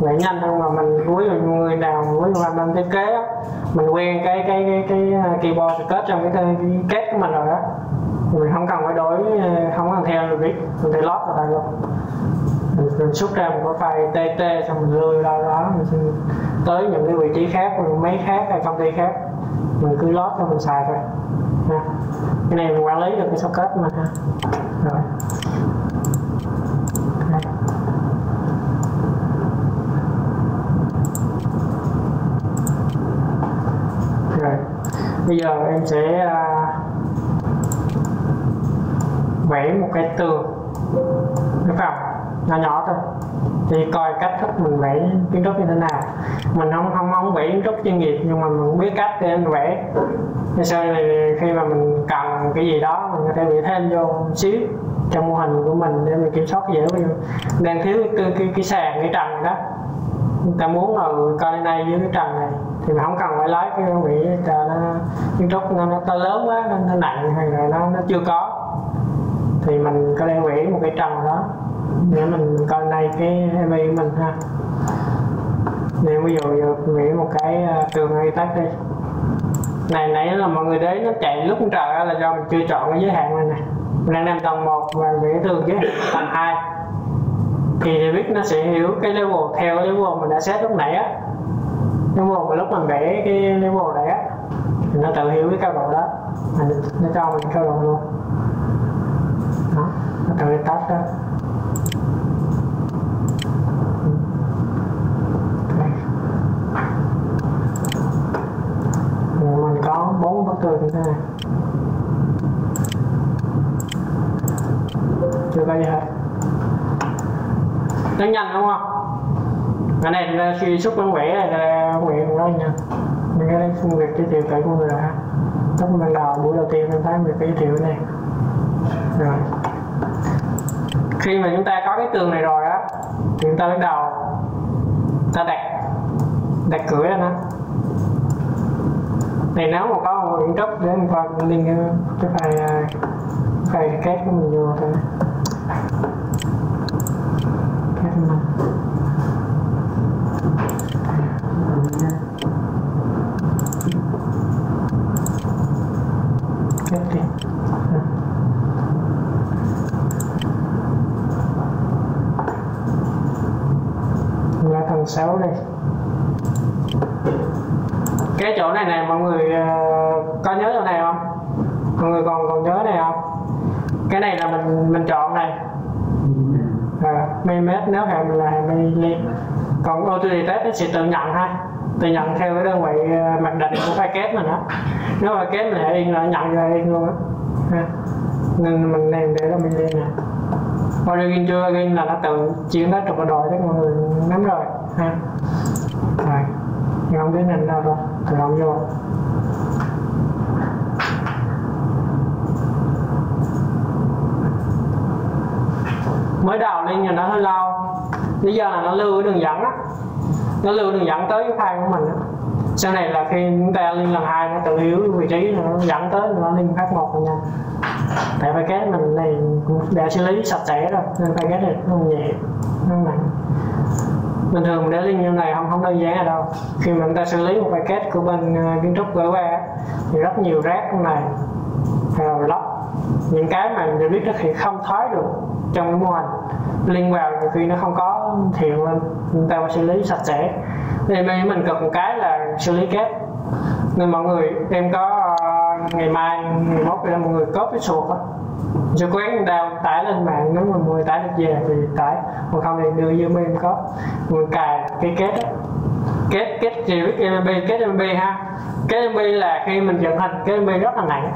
rồi. vẽ nhanh hơn mà mình với người nào với dụ anh làm thiết kế á, mình quen cái cái cái cái uh, keyboard kết trong cái, cái, cái kết của mình rồi đó mình không cần phải đổi à, không cần theo được viết mình thể lót vào đây luôn. Mình, mình xuất ra một cái file tt xong mình lưu ra đó mình xin tới những cái vị trí khác những máy khác hay công ty khác. Mình cứ lót cho mình xài thôi. Ha. cái này mình quản lý được cái socket mà ha. Rồi Ok. rồi bây giờ em sẽ à, vẽ một cái tường cái phòng nhỏ nhỏ thôi. Thì coi cách thức mình vẽ kiến trúc như thế nào. Mình không không không vẽ kiến trúc chuyên nghiệp nhưng mà mình cũng biết cách để mình vẽ. Thì sau này khi mà mình cần cái gì đó mình có thể vẽ thêm vô một xíu trong mô hình của mình để mình kiểm soát dễ. Ví dụ đang thiếu cái, cái, cái, cái sàn cái trần đó. Người ta muốn là coi đây dưới cái trần này thì mình không cần phải lấy cái bị vị cho nó kiến trúc nó, nó lớn quá nó, nó nặng hay là nó nó chưa có. Thì mình có thể hủy một cái trần đó để mình coi đây cái MV của mình ha. Nếu ví dụ giờ vẽ một cái à, trường tường hay tắt đi. Này nãy là mọi người đấy nó chạy lúc trời ra là do mình chưa chọn cái giới hạn này nè. Mình đang làm tầng 1 và vẽ thường giới hạn tầng 2 thì thì biết nó sẽ hiểu cái level theo cái level mình đã set lúc nãy á level mà lúc mình vẽ cái level này á, thì nó tự hiểu cái cao độ đó. Mình nó cho mình cao độ luôn. Đó, nó tự tắt đó. Rồi mình có bốn bức tường như thế này. Chưa có gì hết. Nó nhanh đúng không? Cái ờ, này là suy xuất bản khỏe này là vẽ cũng nha mình cái đây công việc giới thiệu tại con người ha lúc ban đầu, buổi đầu tiên mình thấy việc giới thiệu này. Rồi. Khi mà chúng ta có cái tường này rồi á, thì chúng ta bắt đầu ta đặt đặt cửa lên á. Này, nếu mà có một điểm cấp để mình coi mình cái cái file cái file kết của mình vô thôi. Kết mình. Ừ. ra tầng 6 đây. Cái chỗ này này mọi người ờ, có nhớ chỗ này không? Mọi người còn còn nhớ này không? Cái này là mình mình chọn này. À, millimet nếu hàng là hàng mm còn autotest nó sẽ tự nhận ha thì nhận theo cái đơn vị ờ, mặc định của file kép mình á. Nếu mà kép mình yên là nhận ra yên luôn á. Nên mình làm để nó mình lên nè. Origin chưa? Origin là nó tự chuyển tới trục đội chắc mọi người nắm rồi. Ha. Rồi. Nhưng không biết nên đâu. Rồi tự động vô. Mới đầu lên thì nó hơi lâu. Lý do là nó lưu cái đường dẫn á nó lưu đường dẫn tới cái file của mình á. Sau này là khi chúng ta liên lần hai nó tự hiểu vị trí nó dẫn tới nó liên phát một rồi nha. Tại phải cái mình này cũng đã xử lý sạch sẽ rồi nên phải cái này nó không nhẹ nó không nặng. Bình thường để liên như này không không đơn giản ở đâu. Khi mà chúng ta xử lý một bài kết của bên ờ, kiến trúc gửi qua thì rất nhiều rác trong này hay là những cái mà mình biết nó thì không thoái được trong cái mô hình liên vào nhiều khi nó không có thiện lên chúng ta phải xử lý sạch sẽ. Thì bây giờ mình cần một cái là xử lý kết nên mọi người em có uh, ngày mai ngày mốt để mọi người copy cái suột á. Sẽ quán đào tải lên mạng nếu mà mọi người tải được về thì tải. Còn không thì đưa vô em có. Người cài cái kết á. Kết kết gì biết MB kết MB ha. Kết MB là khi mình vận hành kết MB rất là nặng.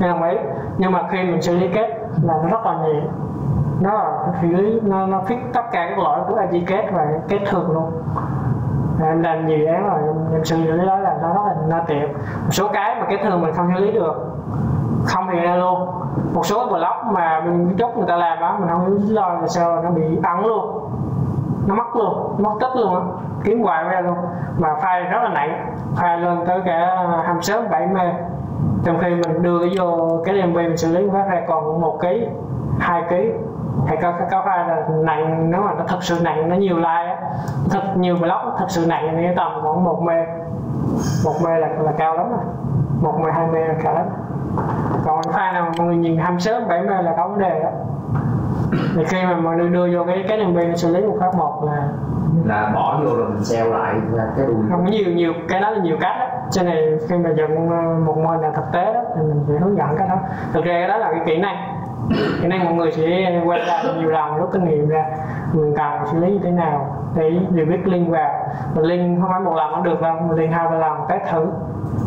Nghe đồng ý. Nhưng mà khi mình xử lý kết là nó rất là nhẹ nó là xử lý nó nó fix tất cả các lỗi của edge kết và kết thường luôn. Em làm nhiều án rồi em, em xử lý đó là nó rất là nó tiện. Một số cái mà kết thường mình không xử lý được không hiện ra luôn. Một số block mà mình chốt người ta làm đó mình không lý do là sao nó bị ấn luôn. Nó mất luôn mất tích luôn á kiếm hoài ra luôn. Mà file rất là nặng file lên tới cả 26 7 mê trong khi mình đưa cái vô cái DMV mình xử lý phát ra còn một ký hai ký. Hay có có, có file là nặng nếu mà nó thật sự nặng nó nhiều like thật nhiều block thật sự nặng thì tầm khoảng một mê. Một mê là là cao lắm rồi. Một mê hai mê là cao lắm. Còn file nào mọi người nhìn 26 7 mê là có vấn đề đó. Thì khi mà mọi người đưa vô cái cái DMV nó xử lý một phát một là là bỏ vô rồi mình xeo lại ra cái đuôi. Không có nhiều nhiều cái đó là nhiều cách đó. cho nên khi mà dựng ờ, một môn là thực tế đó thì mình sẽ hướng dẫn cái đó. Thực ra cái đó là cái kỹ năng cái này mọi người sẽ quay lại nhiều lần, rút kinh nghiệm ra. Mình cần xử lý như thế nào để điều biết link vào. Mình link không phải một lần nó được đâu mình link hai ba lần, test thử.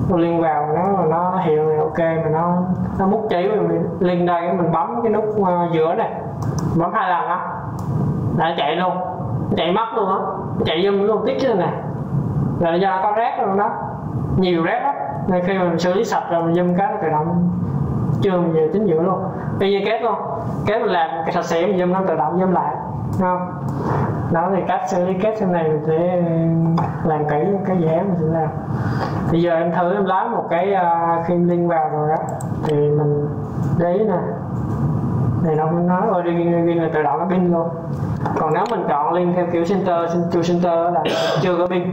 Mình link vào nó nó hiện thì ok, mà nó nó mút chỉ mình. Link đây mình bấm cái nút ờ, giữa này. Bấm hai lần á, là chạy luôn. Chạy mất luôn á chạy zoom luôn tích chứ này. Là do nó có rác luôn đó. Nhiều rác lắm. Nên khi mình xử lý sạch rồi mình zoom cái nó tự động chưa về chính giữa luôn. Y như kết luôn kết mình làm cái sạch sẽ mình dâm nó tự động dâm lại. Không? Đó thì cách xử lý kết sau này mình sẽ ừ, làm kỹ cái dễ mình sẽ làm. Bây giờ em thử em lấy một cái ờ, uh, khi link vào rồi đó thì mình để ý nè. Này nó nó origin origin là tự động nó pin luôn. Còn nếu mình chọn link theo kiểu center to center là chưa có pin.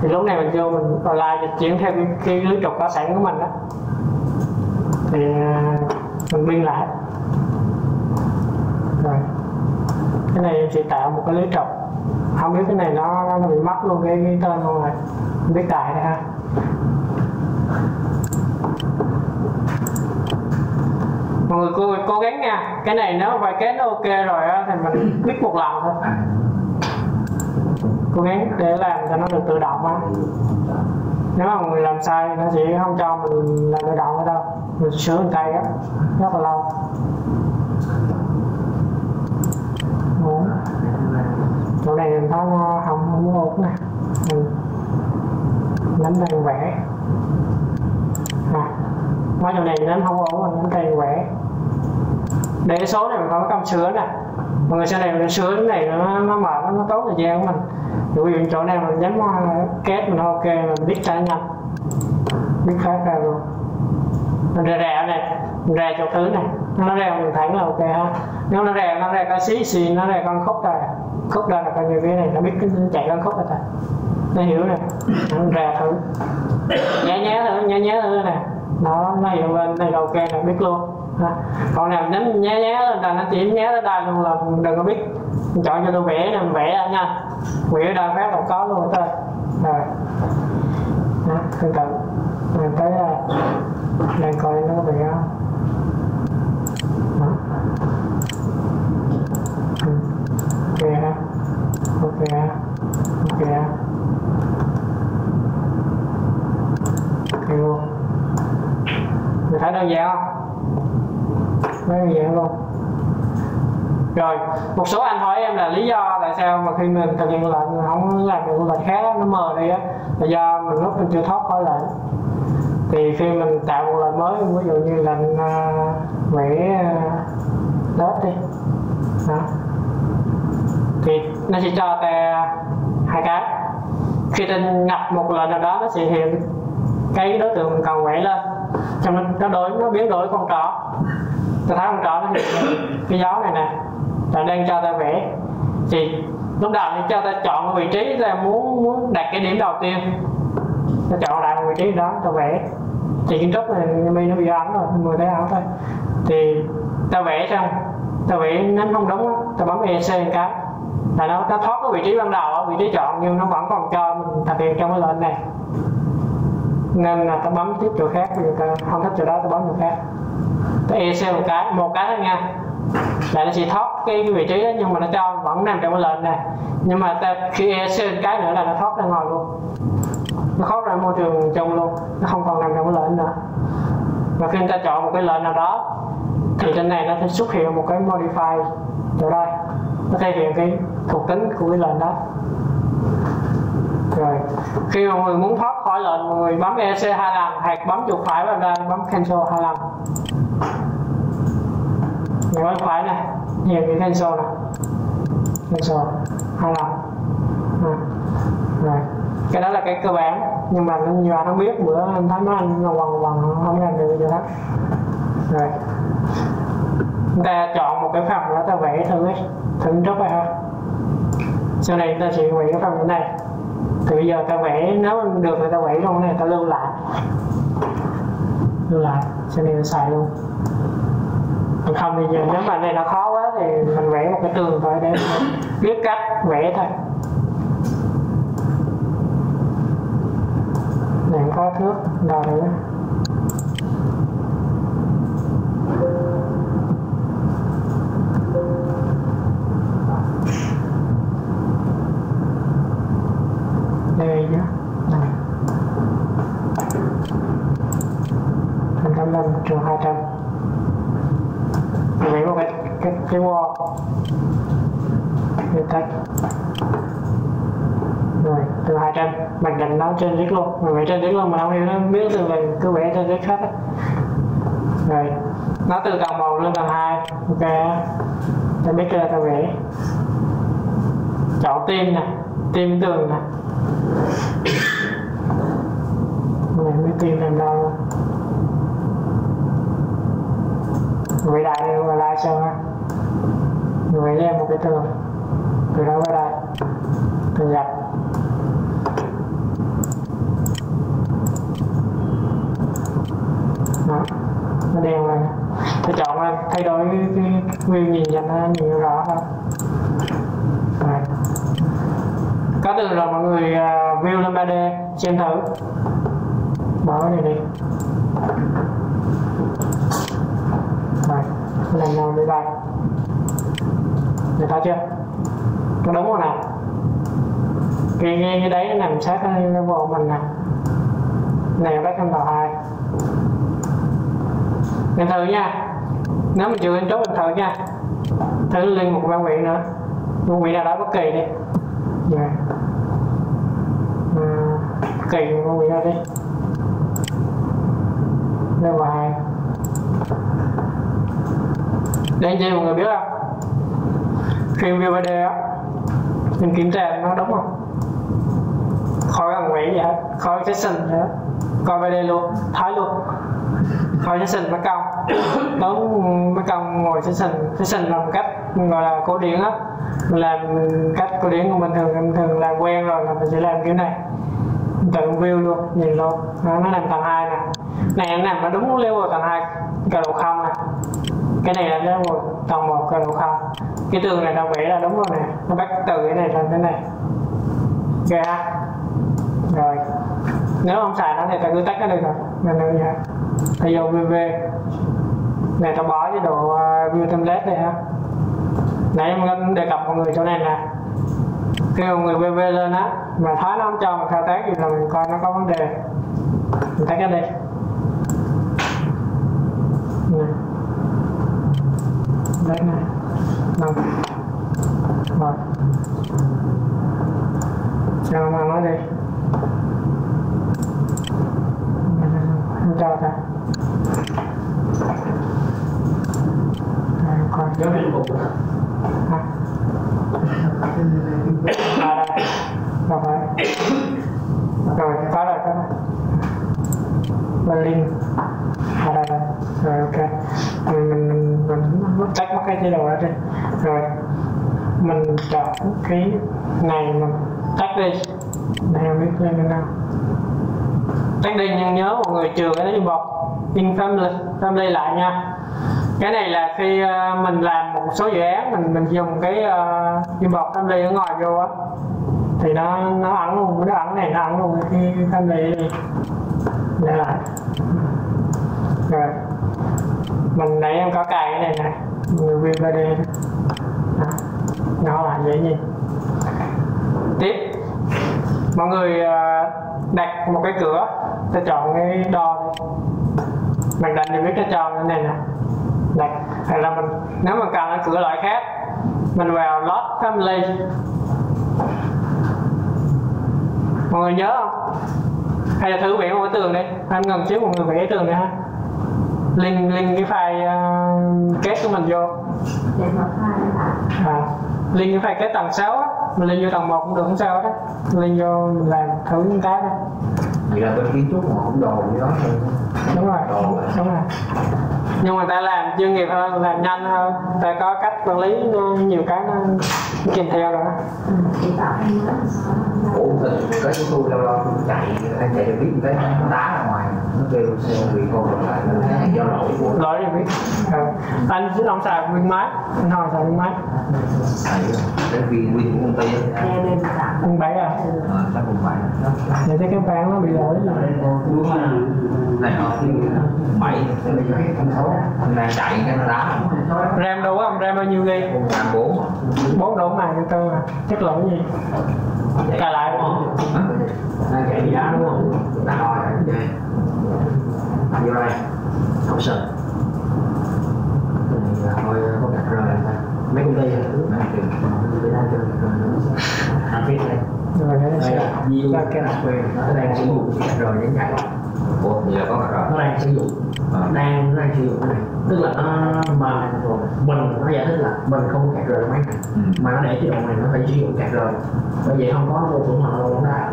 Thì lúc này mình vô mình online dịch chuyển theo cái, cái lưới trục có sẵn của mình đó thì à, mình pin lại. Rồi. Cái này em sẽ tạo một cái lưới trục không biết cái này nó nó bị mất luôn cái, cái tên luôn rồi không biết tại đây ha mọi người cố, cố gắng nha. Cái này nếu vài cái nó ok rồi á thì mình biết một lần thôi. Cố gắng để làm cho nó được tự động á nếu mà người làm sai nó sẽ không cho mình làm tự động nữa đâu. Mình sửa bằng tay á. Rất là lâu. Đúng. chỗ này mình thấy nó ờ, không không muốn ổn nè. Mình đánh đang vẽ à, mấy chỗ này đánh không ổn mình đánh tay vẽ để số này mình có công sửa nè mọi người sau này mình sửa cái này nó nó mệt nó, nó tốn thời gian của mình. Ví dụ chỗ này mình nhấn kết mình ok mình biết trả nhanh. Biết khá ra luôn. Mình ra rè này mình rè chỗ thứ này. Nó rè mình thẳng là ok ha nếu nó rè nó rè cái xí xì nó rè con khúc đây khúc đây là coi như cái này nó biết cái chạy con khúc rồi ta nó hiểu nè nó rè thử. Nhé nhé thử nhé nhé thử nè nó này lên này ok là biết luôn. Ha. còn nào nhấn nhé nhé lên là nó chỉ nhé tới đây luôn là đừng có biết. Chọn cho tôi vẽ nè vẽ ra nha. Vẽ ra đây phát là có luôn thôi. Rồi. Đó, từ từ mình tới đây. Đang coi nó có vẽ. Không đó. Ừ. ok ha. Ok ha. Ok ha. Ok luôn mình thấy đơn giản không? Đơn giản luôn. Rồi một số anh hỏi em là lý do tại sao mà khi mình thực hiện lệnh mình không làm được lệnh khác nó mờ đi á là do mình lúc mình chưa thoát khỏi lệnh. Thì khi mình tạo một lệnh mới ví dụ như lệnh uh, vẽ à, uh, đất đi đó. Thì nó sẽ cho ta hai cái. Khi ta nhập một lệnh nào đó nó sẽ hiện cái đối tượng mình cần vẽ lên cho nó, nó đổi nó biến đổi con trỏ. Ta thấy con trỏ nó hiện cái dấu này nè là đang cho ta vẽ. Thì lúc đầu thì cho ta chọn cái vị trí ta muốn muốn đặt cái điểm đầu tiên. Ta chọn lại vị trí đó ta vẽ. Thì kiến trúc này mi nó bị ẩn rồi mười thấy ẩn thôi. Thì ta vẽ xong ta vẽ nó không đúng ta bấm EC một cái. Là nó nó thoát cái vị trí ban đầu ở vị trí chọn nhưng nó vẫn còn cho mình thực hiện trong cái lệnh này nên là ta bấm tiếp chỗ khác người ta không thích chỗ đó ta bấm chỗ khác. Ta EC một cái một cái thôi nha. Là nó sẽ thoát cái vị trí đó, nhưng mà nó cho vẫn nằm trong cái lệnh này nhưng mà ta khi EC một cái nữa là nó thoát ra ngoài luôn. Nó thoát ra môi trường trong luôn, nó không còn nằm trong cái lệnh nữa. Và khi ta chọn một cái lệnh nào đó, thì trên này nó sẽ xuất hiện một cái modify chỗ đây. Nó thể hiện cái thuộc tính của cái lệnh đó rồi khi mà người muốn thoát khỏi lệnh, mọi người bấm EC hai lần hoặc bấm chuột phải và đây bấm cancel hai lần. Người bấm phải này nhiều cái cancel này cancel hai lần. Rồi. rồi. Cái đó là cái cơ bản. Nhưng mà nhiều anh không biết, bữa anh thấy mấy anh ngầu quằn quằn, không làm được gì hết rồi. Chúng ta chọn một cái phần đó ta vẽ thử thử trước vậy ha sau này ta sẽ vẽ cái phần này thì bây giờ ta vẽ nếu được thì ta vẽ trong này ta lưu lại. Lưu lại, cho nên ta xài luôn. Còn không thì giờ nếu mà này nó khó quá thì mình vẽ một cái tường thôi để biết cách vẽ thôi. Này có thước đo nữa đây nhá. Này. Thành trăm lần trừ hai trăm. Vẽ một cái cái cái wall. Để tách rồi, từ 200 mình định nó trên riết luôn mình vẽ trên riết luôn mà không hiểu nó biết từ mình cứ vẽ trên riết khác á. Rồi, nó từ tầng 1 lên tầng 2 ok ta biết ra ta vẽ. Chọn tim nè. Tim tường nè mình mới tìm làm đâu? Người đại và lại sao á. Người lên một cái tường từ đó qua đây. Tường gạch. Đó. Nó đen rồi tôi chọn thay đổi cái, cái view nhìn cho nó nhiều rõ hơn rồi có từ là mọi người uh, view lên 3D xem thử. Bỏ cái này đi. Rồi làm nào đi đây được chưa? Có đúng không nào? Cái, cái, cái đấy nó nằm sát cái bộ mình nè. Này là trong tàu hai. Mình thử nha. Nếu mình chưa lên chốt mình thử nha. Thử lên một văn vị nữa. Văn vị nào đó bất kỳ đi dạ à, bất nó mới ra nào đây mà hai đây anh mọi người biết không? Khi view 3D á. Mình kiểm tra nó đúng không? Khỏi cần quỷ gì hết khỏi session gì hết coi 3D luôn. Thái luôn. Khỏi session mất công đúng mấy công ngồi session. Session làm cách, gọi là cổ điển á. Làm cách cổ điển của mình thường mình thường làm quen rồi là mình sẽ làm kiểu này tận view luôn nhìn luôn. Nó, nó nằm tầng 2 nè. Này nó nằm nó đúng level tầng 2 cờ độ không nè. Cái này là level tầng 1 cờ độ không. Cái tường này tao vẽ là đúng rồi nè. Nó bắt từ cái này sang cái này. Ok ha. Rồi. Nếu không xài nó thì ta cứ tách nó được rồi. Nên là vậy. Ta vô vv này tao bỏ cái độ uh, view template đây ha. Nãy em đề cập mọi người chỗ này nè khi mọi người vv lên á. Mà thấy nó không cho mình thao tác gì là mình coi nó có vấn đề. Mình tách cái đi. Nè đấy này. Năm rồi. Cho mà nói đi? Không cho ta. Coi. Nhớ hình phục hả à đây đâu rồi có rồi có rồi link à đây rồi ok mình mình mình, mình mất cái chế độ đó đi rồi mình chọn cái này mình tắt đi này không biết lên cái nào tắt đi nhưng nhớ mọi người chừa cái inbox in family family lại nha cái này là khi ờ, mình làm một số dự án mình mình dùng cái uh, inbox lý ở ngoài vô á thì nó nó ẩn luôn cái ẩn này nó ẩn luôn cái family này là lại. Rồi. Mình nãy em có cài cái này nè. Người viên 3D đó. nó là dễ nhìn. Tiếp. Mọi người ờ, đặt một cái cửa ta chọn cái đo này. màn định thì biết ta chọn cái này nè. Đây, hay là mình nếu mà cần cửa loại khác mình vào lot family. Mọi người nhớ không? Hay là thử vẽ một cái tường đi. Anh ngần xíu mọi người vẽ tường đi ha. Link link cái file uh, kết của mình vô. À, link cái file kết tầng 6 á. Mình lên vô tầng 1 cũng được không sao đó lên vô mình làm thử những cái đó vậy là bên kiến trúc mà không đồ gì đó thôi. Đúng rồi Đồ. đúng rồi. Nhưng mà ta làm chuyên nghiệp hơn làm nhanh hơn. Ta có cách quản lý uh, nhiều cái nó kèm theo rồi ủa cái của tôi lâu lâu chạy anh chạy được biết cái đá ra ngoài kêu xe bị cô còn lại là cái này do lỗi của lỗi gì biết. Ừ. anh chứ không xài nguyên máy. Anh không xài nguyên máy. Viên viên của công ty á anh bảy à? Ờ, chắc không phải. Để thấy cái bán nó bị lỗi này nó cái bảy. Anh đang chạy cái nó đá. Ram đâu không ram bao nhiêu ghi? Làm bốn. Bốn đủ mà cho tôi mà. Chất lượng gì? Cài lại. Đúng không đang chạy. Giá đúng không đã rồi đây không sợ. Này thôi có cạch rời thôi mấy công ty à mấy công ty người ta nữa. Làm việc đây. Rồi nó sẽ nhiều cái cái quyền nó đang sử dụng. Rời để chạy ủa vậy là có cạch rời nó đang sử dụng. Ờ. đang nó đang sử dụng cái này. Tức là nó mà mình nó giải thích là mình không có cạc rời máy này. Ừ. mà nó để chế độ này nó phải sử dụng cạc rời. Bởi vậy không có vô nào đâu bóng đá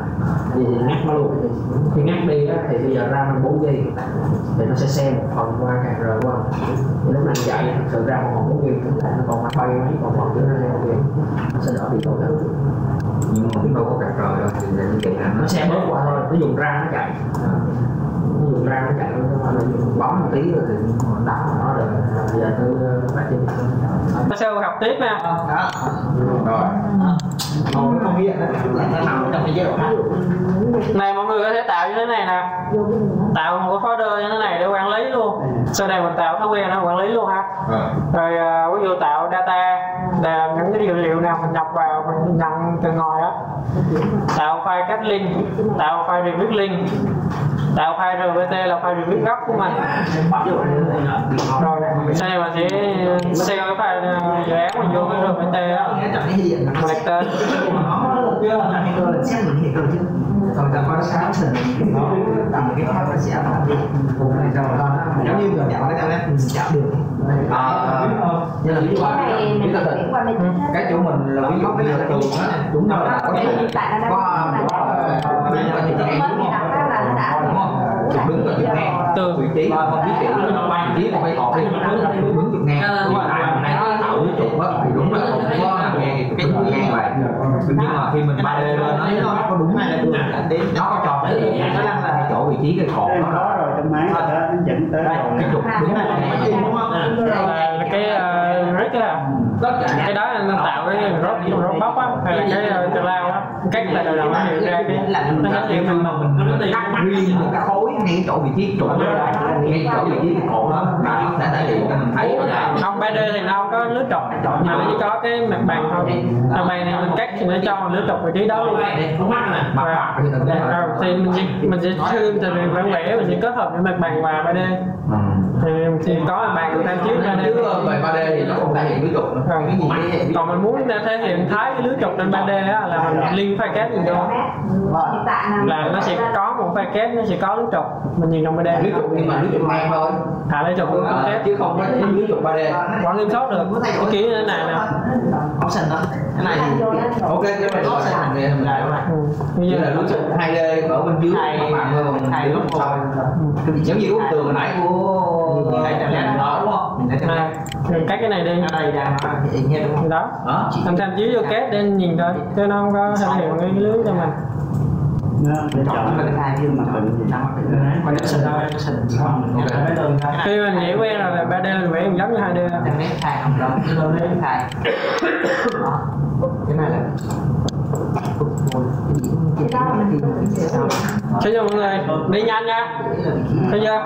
thì, ngắt nó luôn. Thì ngắt đi á, thì bây giờ ra mình 4 giây thì nó sẽ xem một phần qua cạc rời thì lúc này chạy thật sự ra một phần 4 giây tức là nó còn bay mấy còn phần nữa nó về nó sẽ đỡ bị tổn thương. Nhưng mà cũng đâu có cạch rời đâu thì là là nó sẽ bớt qua thôi. Nó dùng ra nó chạy. Nó dùng ra nó chạy bấm một tí rồi thì nó đảo nó rồi bây giờ tôi phát triển sau học tiếp nha. Rồi. Không không biết là nó nằm trong cái chế độ này mọi người có thể tạo như thế này nè. Cái tạo một cái folder như thế này để quản lý luôn. Sau này mình tạo thói quen nó quản lý luôn ha. Rồi rồi à, ví dụ tạo data là những cái dữ liệu nào mình nhập vào mình nhận từ ngoài á tạo file cách link, tạo file review link. Tạo file rbt là file review gốc của mình. Rồi sau này mình sẽ xem cái file ờ, dự án mình vô cái rbt á? Mình đặt tên. Còn ta có sáng tình nó tầm cái khác nó sẽ làm gì cũng là cho giống như người chọn cái trong mình chọn được à như là ví dụ cái này mình cái chỗ mình là ví dụ bây giờ trường á đúng rồi là có Cái trường hiện tại nó đang có có bên thì là nó đã đúng không chụp đứng là chụp ngang từ. Vị trí không biết chữ vị trí mà phải cột đi đứng chụp ngang rồi. tại mình đang tạo cái trục á thì đúng là không có nằm ngang cái chụp ngang vậy nhưng mà khi mình 3D lên nó nó có đúng hay là đến nó có tròn đấy nó đang là cái chỗ vị trí cái cột nó đó rồi trong máy nó dẫn tới đây rồi cái trục đúng là cái là cái uh, rít á cái đó là nó tạo cái rốt rốt bắp á hay là cái ờ, uh, lao á. Cách là đầu đầu nó hiện ra cái nó hiển thị mình mà mình cắt riêng một cái khối ngay chỗ vị trí trục đó ngay chỗ vị trí cột đó là nó sẽ thể hiện cho mình thấy là không 3D thì không có lướt trục. Mà chỉ có cái mặt bằng thôi. Mặt bằng này mình cắt thì nó cho mình lướt trục vị trí đó. Luôn mặt mặt thì Ờ, mình sẽ mình sẽ thư từ bản vẽ mình sẽ kết hợp với mặt bằng và 3D thì thì có mặt bằng được tham chiếu 3D chứ về 3D thì nó không thể hiện lưới trục nữa. Ờ, cái gì cái còn mình muốn thể hiện thái cái lưới trục trên 3D á là mình liên file kết mình vô hiện tại là nó sẽ có một file kết nó sẽ có lưới trục. Mình nhìn trong 3D lưới trục nhưng mà lưới trục ngang thôi. À lưới trục cũng kết. chứ không có lưới trục 3D quản kiểm soát được. Cái kiểu như thế này nè. option đó. Cái này ok cái này option mình nghe mình lại như như vậy là lưới trục 2D ở bên dưới bạn ơi còn hai lúc sau giống như bức tường hồi nãy của hai trăm linh đó đúng không? Mình cắt cái này đi. Ở đây đang hiện nghe đúng không? Đó. Đó. Làm tham chiếu vô kết để nhìn thôi. Chứ nó không có thể hiện cái lưới cho mình nó để chọn chọn cái hai nhưng mà mình sừng thôi sừng không khi mình nghĩ quen là về 3D mình vẽ giống như 2D thôi. Em nét hai không đâu, cái hai. Đó. Cái này là cái đó là mình tự chịu Thế cho mọi người đi nhanh nha. Thấy chưa?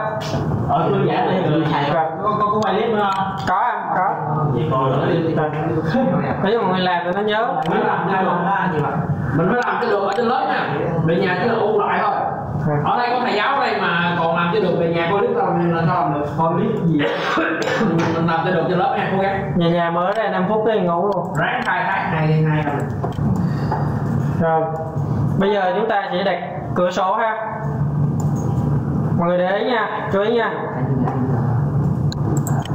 ở tôi giả đây rồi thầy. Có có có quay clip nữa không? Có anh, có. Nữa đi Thế cho mọi người làm cho nó nhớ. Mình phải làm cái đồ mình phải làm cái đồ ở trên lớp nha. Về nhà chỉ là ôn lại thôi. Ở đây có thầy giáo đây mà còn làm chưa được về nhà coi clip làm nên là sao làm được coi clip gì. Mình làm cho được cho lớp nha cố gắng. Nhà nhà mới đây 5 phút đi ngủ luôn. Ráng khai thác hai hai năm rồi. Bây giờ chúng ta sẽ đặt cửa sổ ha. Mọi người để ý nha, chú ý nha.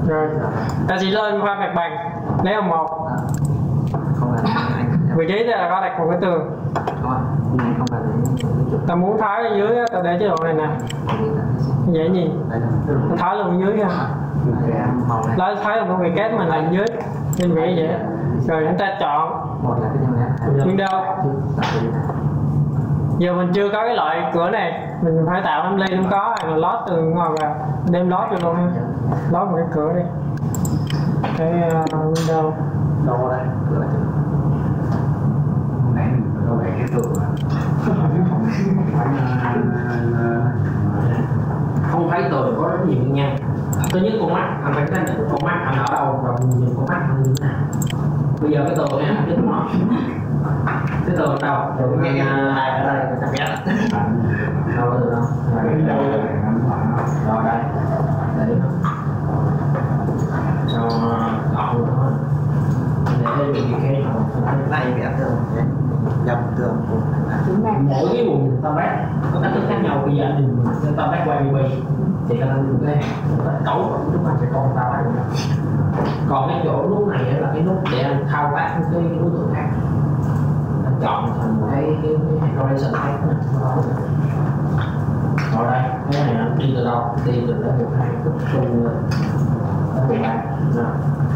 Rồi. Ta chỉ lên qua mặt bằng, lấy ông một. Vị trí đây là có đặt một cái tường. Ta muốn thái ở dưới ta để chế độ này nè. Dễ gì ta thái luôn ở dưới nha. Lấy thái một cái két mình làm dưới nên vẽ vậy. Rồi, chúng ta chọn này window giờ mình chưa có cái loại cửa này. Mình phải tạo năm ly không có rồi lót từ ngoài vào đem lót vô luôn ha lót một cái cửa đi. Cái uh, window đâu đây cửa này. Có vẻ cái tường không thấy tường có rất nhiều nha. Thứ nhất con mắt anh phải thấy được con mắt anh ở đâu và nhìn con mắt anh như thế nào bây giờ cái tường này cái nó cái tường đâu tường nghe hai ở đây chắc chắn đâu được đâu rồi đây. Để nó cho gọn nữa để bị cái này vẽ tường dọc tường mỗi cái vùng tâm bát có cách thức khác nhau. Bây giờ trên tâm bát quay bb thì các anh dùng cái ta cấu lúc anh sẽ con tao lại được còn cái chỗ nút này là cái nút để anh thao tác cái cái đối tượng khác. Anh chọn thành cái cái cái horizon khác nữa ở đây, cái này nó đi từ đâu? Đi từ lớp một hai cấp trung tới một ba.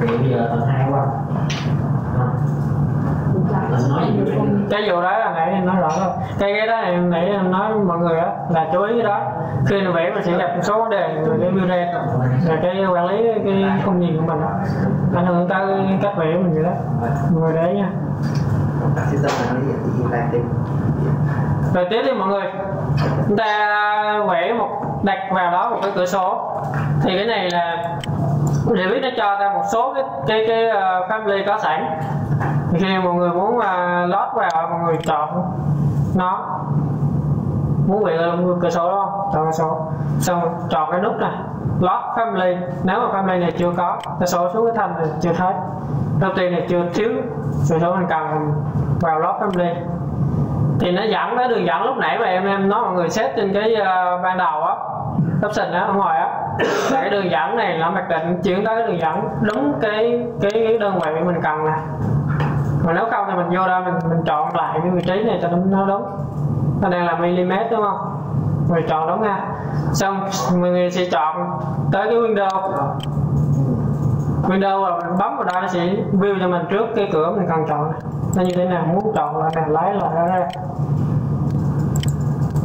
Thì bây giờ tầng hai qua mình nói gì cái vụ đó là nãy em nói rõ rồi. Cái cái đó này nãy em nói mọi người á là chú ý cái đó. Khi mà vẽ mình sẽ gặp một số vấn đề về cái view là cái quản lý cái không nhìn của mình đó ảnh hưởng tới cách vẽ mình vậy đó. Mọi người đấy nha. Rồi tiếp đi mọi người. Chúng ta vẽ một đặt vào đó một cái cửa sổ. Thì cái này là để biết nó cho ta một số cái cái cái ờ, uh, family có sẵn khi mọi người muốn uh, lót vào mọi người chọn nó. Muốn bị lên cửa sổ đó không? Chọn cửa sổ. Xong chọn cái nút này. Lót family. Nếu mà family này chưa có cái số xuống cái thanh này chưa thấy. Đầu tiên này chưa thiếu số sổ mình cần vào lót family. Thì nó dẫn cái đường dẫn lúc nãy mà em em nói mọi người xét trên cái uh, ban đầu á. Option á ở ngoài á. Là cái đường dẫn này nó mặc định chuyển tới cái đường dẫn đúng cái cái, cái đơn vị mình cần nè mà nếu không thì mình vô đây mình mình chọn lại cái vị trí này cho nó nó đúng. Nó đang là mm đúng không? Mình chọn đúng nha. Xong, mọi người sẽ chọn tới cái window. Window là mình bấm vào đây nó sẽ view cho mình trước cái cửa mình cần chọn. Nó như thế nào, muốn chọn là này lấy lại ra.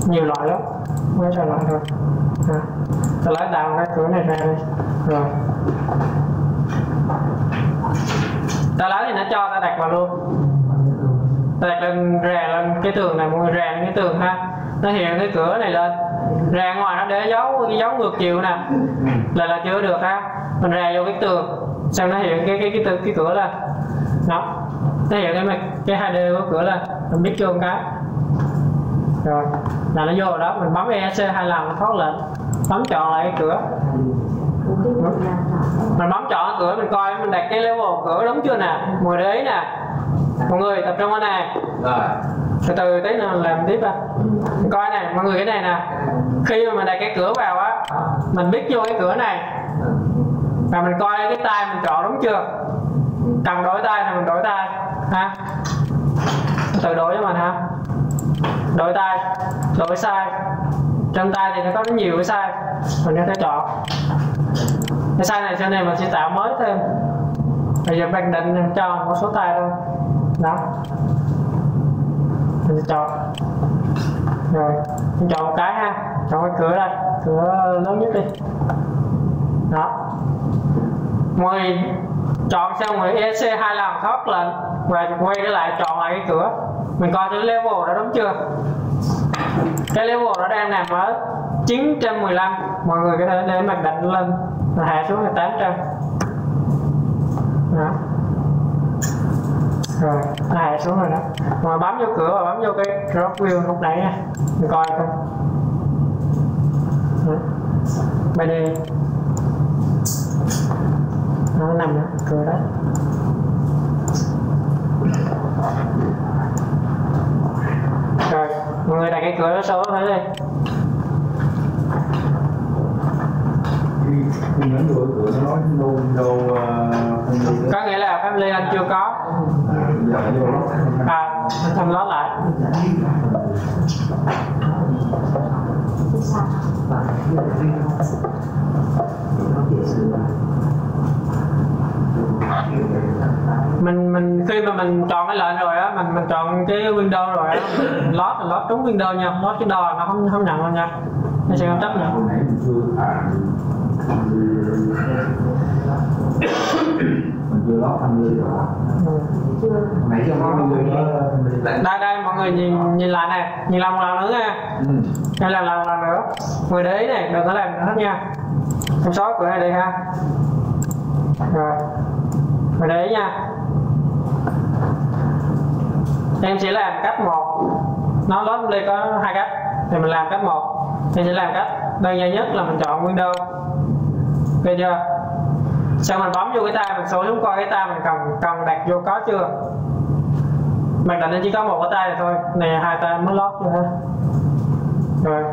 Nhiều loại lắm. Mấy loại loại rồi. À. ta lấy đào cái cửa này ra đi. Rồi ta lấy thì nó cho ta đặt vào luôn. Ta đặt lên rè lên cái tường này mọi người rè lên cái tường ha. Nó hiện cái cửa này lên. Rè ngoài nó để dấu cái dấu ngược chiều nè. Là là chưa được ha. Mình rè vô cái tường xem nó hiện cái cái cái cái, cái cửa lên. Đó. Nó hiện cái mặt cái hai d của cửa lên. Mình biết chưa một cái. Rồi. Là nó vô đó mình bấm ESC hai lần nó thoát lệnh bấm chọn lại cái cửa mình bấm chọn cửa mình coi mình đặt cái level cửa đúng chưa nè? Mọi người để ý nè. Mọi người tập trung ở này rồi. Từ từ tí nữa làm tiếp Mình coi này mọi người cái này nè. Khi mà mình đặt cái cửa vào á mình biết vô cái cửa này. Và mình coi cái tay mình chọn đúng chưa? Cần đổi tay thì mình đổi tay ha? Tự đổi cho mình ha. Đổi tay đổi sai. Trong tay thì nó có rất nhiều cái sai. Mình có thể chọn cái sai này sau này mình sẽ tạo mới thêm bây giờ ban định cho một số tay thôi. Đó. Mình sẽ chọn. Rồi mình chọn một cái ha. Chọn cái cửa đây. Cửa lớn nhất đi. Đó. Mọi người chọn xong rồi EC hai lần thoát lên. Và quay trở lại chọn lại cái cửa. Mình coi thử level đó đúng chưa? Cái level nó đang nằm ở 915 mọi người có thể để mặc định lên và hạ xuống là 800 đó. Rồi nó hạ xuống rồi đó. Mà bấm vô cửa và bấm vô cái drop wheel lúc nãy nha. Mình coi coi. Bài đề nó nằm đó, cửa đó. Rồi, mọi người đặt cái cửa nó số thấy đi. Nó nói đâu đâu đi có nghĩa là family anh chưa có. Đó. À thăm lót lại. Mình mình khi mà mình chọn cái lệnh rồi á mình mình chọn cái window rồi á lót mình lót trúng window nha. Lót cái đo nó không không nhận luôn nha. Nó sẽ không chấp nhận mình chưa lót thăm người rồi nãy giờ có người đó đây đây mọi người nhìn nhìn lại này nhìn một lần nữa nha. Ừ. đây lại một lần nữa. Người để ý này đừng có làm nữa hết nha. Không xóa cửa này đi ha. Rồi. Người để ý nha. Em sẽ làm cách một. Nó lót đây có hai cách. Thì mình làm cách một. Em sẽ làm cách. Đơn giản nhất là mình chọn window ok chưa? Sau mình bấm vô cái tay mình số xuống coi cái tay mình cần cần đặt vô có chưa? Mặc định nó chỉ có một cái tay này thôi. Này hai tay mới lót vô ha. Rồi,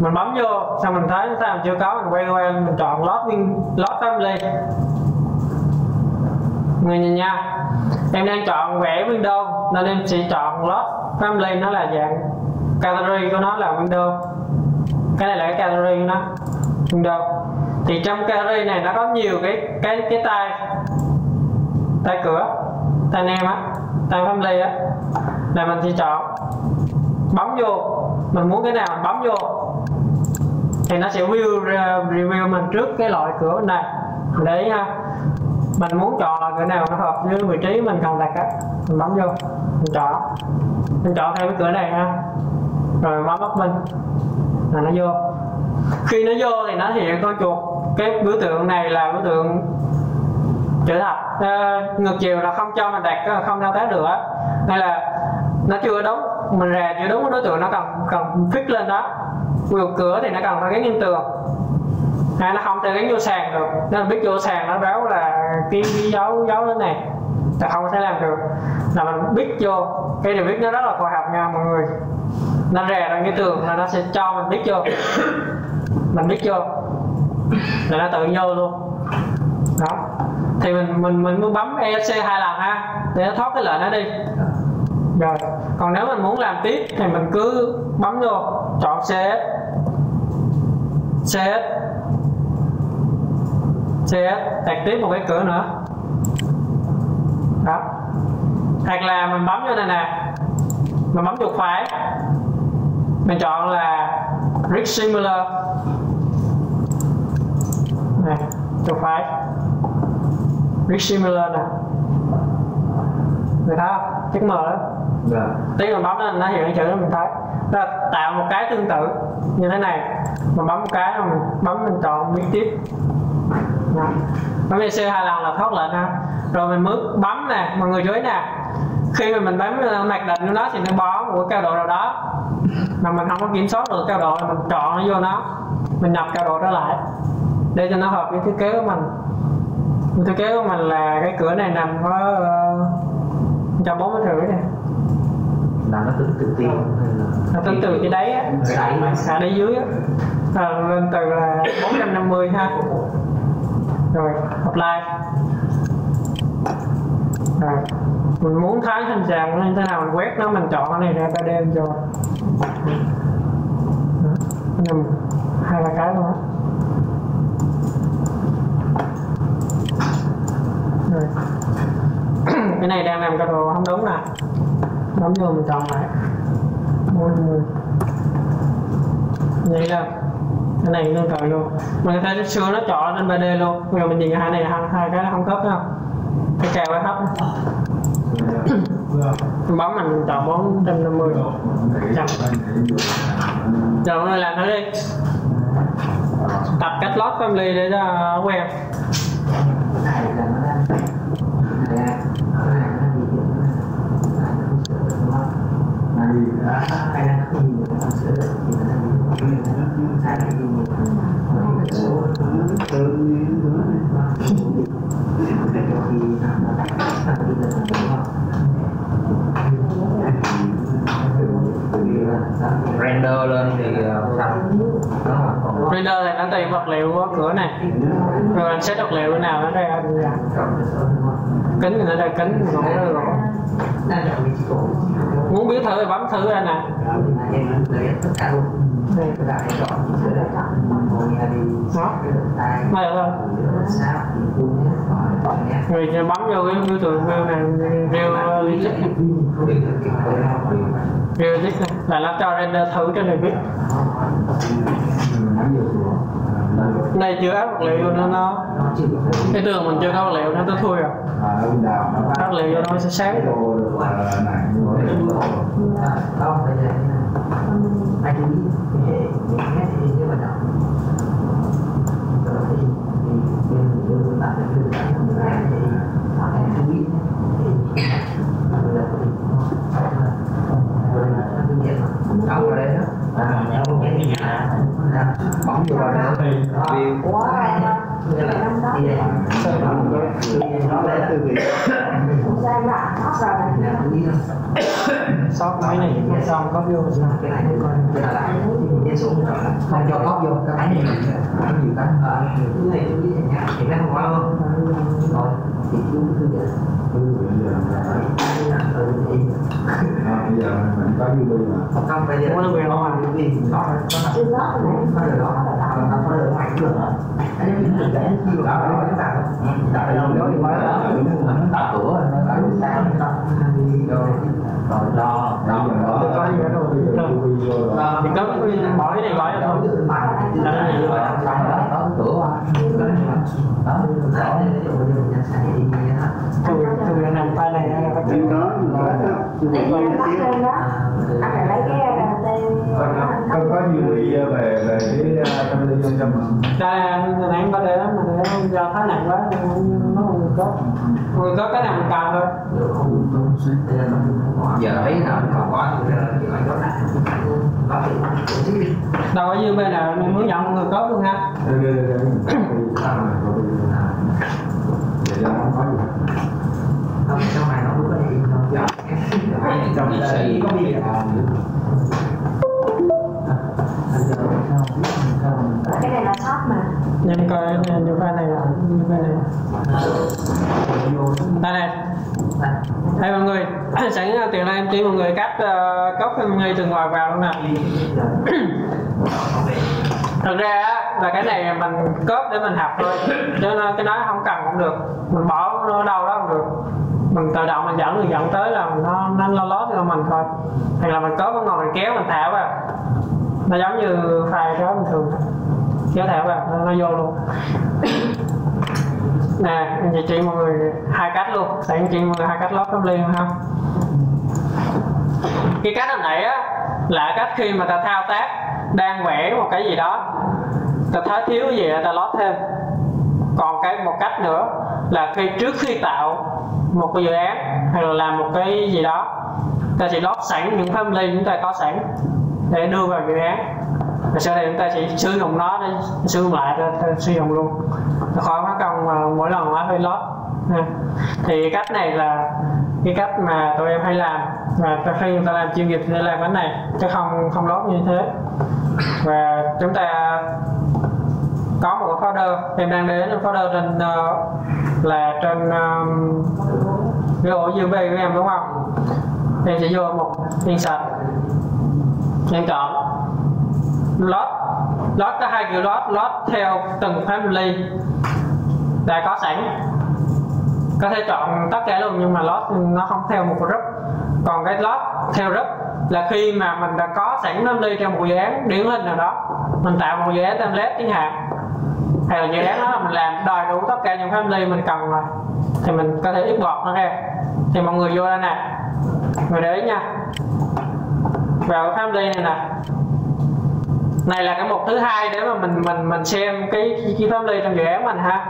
mình bấm vô, xong mình thấy cái tay mình chưa có, mình quay quay mình chọn lót nguyên, lót tâm lên. Người nhìn nha. Em đang chọn vẽ window, nên em sẽ chọn lót family nó là dạng category của nó là window. Cái này là cái category của nó, window thì trong category này nó có nhiều cái cái cái tay tay cửa tay nem á tay family á. Là mình thì chọn bấm vô, mình muốn cái nào mình bấm vô. Thì nó sẽ view uh, review mình trước cái loại cửa bên này để ý ha mình muốn chọn là cửa nào nó hợp với vị trí mình cần đặt á, mình bấm vô, mình chọn. Mình chọn theo cái cửa này ha. Rồi bấm bấm mình, là nó vô. Khi nó vô thì nó hiện con chuột cái biểu tượng này là biểu tượng chữ thập. À, ngược chiều là không cho mình đặt ờ, không thao tác được á. Hay là nó chưa đúng mình rè chưa đúng cái đối tượng nó cần cần fix lên đó. Ví cửa thì nó cần phải gắn lên tường. Hay nó không thể gắn vô sàn được. Nên biết vô sàn nó báo là cái, dấu dấu thế này là không thể làm được. Là mình biết vô cái điều biết nó rất là phù hợp nha mọi người. Nó rè ra cái tường là nó sẽ cho mình biết vô. Mình biết vô là nó tự vô luôn. Đó. Thì mình mình mình muốn bấm ESC hai lần ha. Để nó thoát cái lệnh đó đi. Rồi. Còn nếu mình muốn làm tiếp thì mình cứ bấm vô. Chọn CS CS CS đặt tiếp một cái cửa nữa. Đó. Hoặc là mình bấm vô này nè. Mình bấm chuột phải. Mình chọn là Rig Similar chuột phải Rig Similar nè. Người thấy không? Chiếc M đó. Dạ. Tí mình bấm lên nó hiện chữ đó mình thấy. Là tạo một cái tương tự như thế này. Mình bấm một cái mình bấm mình chọn biến tiếp. Đó. bấm EC hai lần là thoát lệnh ha. Rồi mình mới bấm nè mọi người chú ý nè. Khi mà mình bấm ờ, mặc định của nó thì nó bó một cái cao độ nào đó. Mà mình không có kiểm soát được cao độ thì mình chọn nó vô nó. Mình nhập cao độ đó lại để cho nó hợp với thiết kế của mình. Thiết kế của mình là cái cửa này nằm có trăm bốn mét rưỡi nè. Là nó tính tự tiên nó tính từ cái đáy á. À đáy dưới á. À, lên từ là 450 ha. Rồi apply. Rồi mình muốn hình dạng nó như thế nào mình quét nó mình chọn cái này ra 3D mình cho. Đó. Cái này mình- hai ba cái luôn á rồi cái này đang làm cái đồ không đúng nè. Bấm vô mình chọn lại. 40 vậy là cái này tương tự luôn. Mình có thể xưa nó chọn lên 3D luôn. Bây giờ mình nhìn hai này hai, hai cái nó không khớp đâu cái kèo thấp mình bấm mình chọn 450 trăm rồi mọi người làm thử đi. Tập cách lót family để cho quen render lên thì ờ, xong render thì nó tùy vật liệu của cửa này. Rồi anh xét vật liệu nào nó ra anh à, kính thì nó ra kính gỗ ra gỗ muốn biết thử thì bấm thử anh nè đây đó đây thôi. Bấm vô cái biểu tượng view này rêu logic này. Là nó cho render thử cho người biết này chưa áp vật liệu nó nó cái tường mình chưa có vật liệu nó tới thui rồi à áp vật liệu nó sẽ sáng Thank you được là nặng như vậy anh chú ý cái hệ những cái thì như vậy nào rồi thì thì thì bạn phải đưa ra một cái thì anh chú ý thì là thì đóng vào đây đó bấm vô vào đó thì vì quá là là từ vị sao em bạn nó rồi là chú sót máy này xong, có vô cái này coi cái là lại xuống không cho vô cái máy này có nhiều cái cái này chú nhá thì nó không có luôn rồi, thì chú cứ vậy Bây giờ bây giờ có bây giờ không bây giờ nó về đâu à? nó nó Trên nó đó nó nó ở ngoài cửa anh em nhìn thấy đó nó chúng ta tại đâu đó mới là tạo cửa nó ở sao đi rồi rồi lo bây giờ đó có gì đâu. thì cái bỏ cái này gọi là cửa đó đó tôi tôi nằm tay này nó có chịu Để cho em bắt lên đó. Anh phải lấy cái ờ, tên có có nhiều người về về cái tâm linh nhân tâm đây em có để đó mà để do thái nặng quá nó không có người có cái nào mình cầm thôi. Giờ thấy nào nó còn quá đâu có như bên nào mình muốn nhận người có luôn ha. Trong này nó cũng có gì. Trong đây. có gì cái này là shop mà em coi như cái này là như cái này. Đây này. Đây mọi người. Sẵn từ nay em chỉ mọi người cắt uh, cốc em ngay từ ngoài vào luôn nè. Thật ra á, là cái này mình cốp để mình học thôi. Cho nên cái đó không cần cũng được. Mình bỏ nó đâu đó không được. Mình tự động mình dẫn người dẫn tới là nó nó lo lót cho mình thôi. Hay là mình cốp nó ngồi mình kéo mình thả vào nó giống như file đó bình thường. Kéo thả vào nó, nó vô luôn. Nè anh chị chị mọi người hai cách luôn. Sẵn anh chị mọi người hai cách lót tấm liên ha. Cái cách hồi nãy á là cách khi mà ta thao tác đang vẽ một cái gì đó ta thấy thiếu gì ta lót thêm. Còn cái một cách nữa là khi trước khi tạo một cái dự án hay là làm một cái gì đó ta sẽ lót sẵn những family chúng ta có sẵn để đưa vào dự án. Và sau này chúng ta sẽ sử dụng nó để sử dụng lại để, để sử dụng luôn. Khỏi mất công mà mỗi lần nó hơi lót. Thì cách này là cái cách mà tụi em hay làm. Và khi chúng ta làm chuyên nghiệp thì làm cái này chứ không không lót như thế. Và chúng ta có một cái folder em đang đến folder trên uh, là trên um, cái ổ USB của em đúng không? Em sẽ vô một insert nên chọn lót lót có hai kiểu lót lót theo từng family đã có sẵn. Có thể chọn tất cả luôn, nhưng mà lót nó không theo một group. Còn cái lót theo group là khi mà mình đã có sẵn family trong một dự án điển hình nào đó, mình tạo một dự án template chẳng hạn, hay là dự án đó là mình làm đầy đủ tất cả những family mình cần rồi, thì mình có thể export nó ra thì mọi người vô đây nè. Người để ý nha vào cái family này nè. Này là cái mục thứ hai để mà mình mình mình xem cái cái family trong dự án mình ha.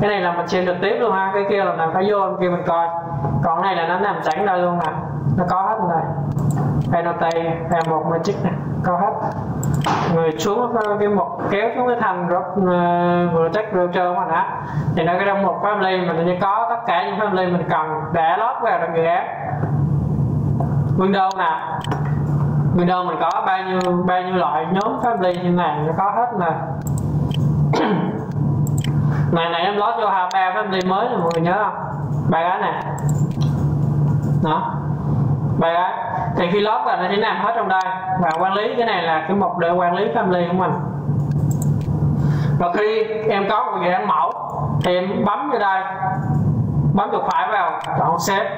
Cái này là mình xem trực tiếp luôn ha cái kia là làm phải vô kia mình coi. Còn cái này là nó nằm sẵn đây luôn nè. Nó có hết rồi. Penalty hay một magic nè có hết. Người xuống cái, một kéo xuống cái thành rất ờ, vừa chắc vừa trơn mà đã thì nó cái trong một family mình sẽ có tất cả những family mình cần để lót vào trong dự án. Windows nè. Windows mình có bao nhiêu bao nhiêu loại nhóm family như này, nó có hết nè. Này này em lót vô hai ba family mới rồi mọi người nhớ không? Ba cái này đó. Ba cái thì khi lót vào nó sẽ nằm hết trong đây. Và quản lý cái này là cái mục để quản lý family của mình. Và khi em có một dự án mẫu, thì em bấm vô đây. Bấm chuột phải vào, chọn xếp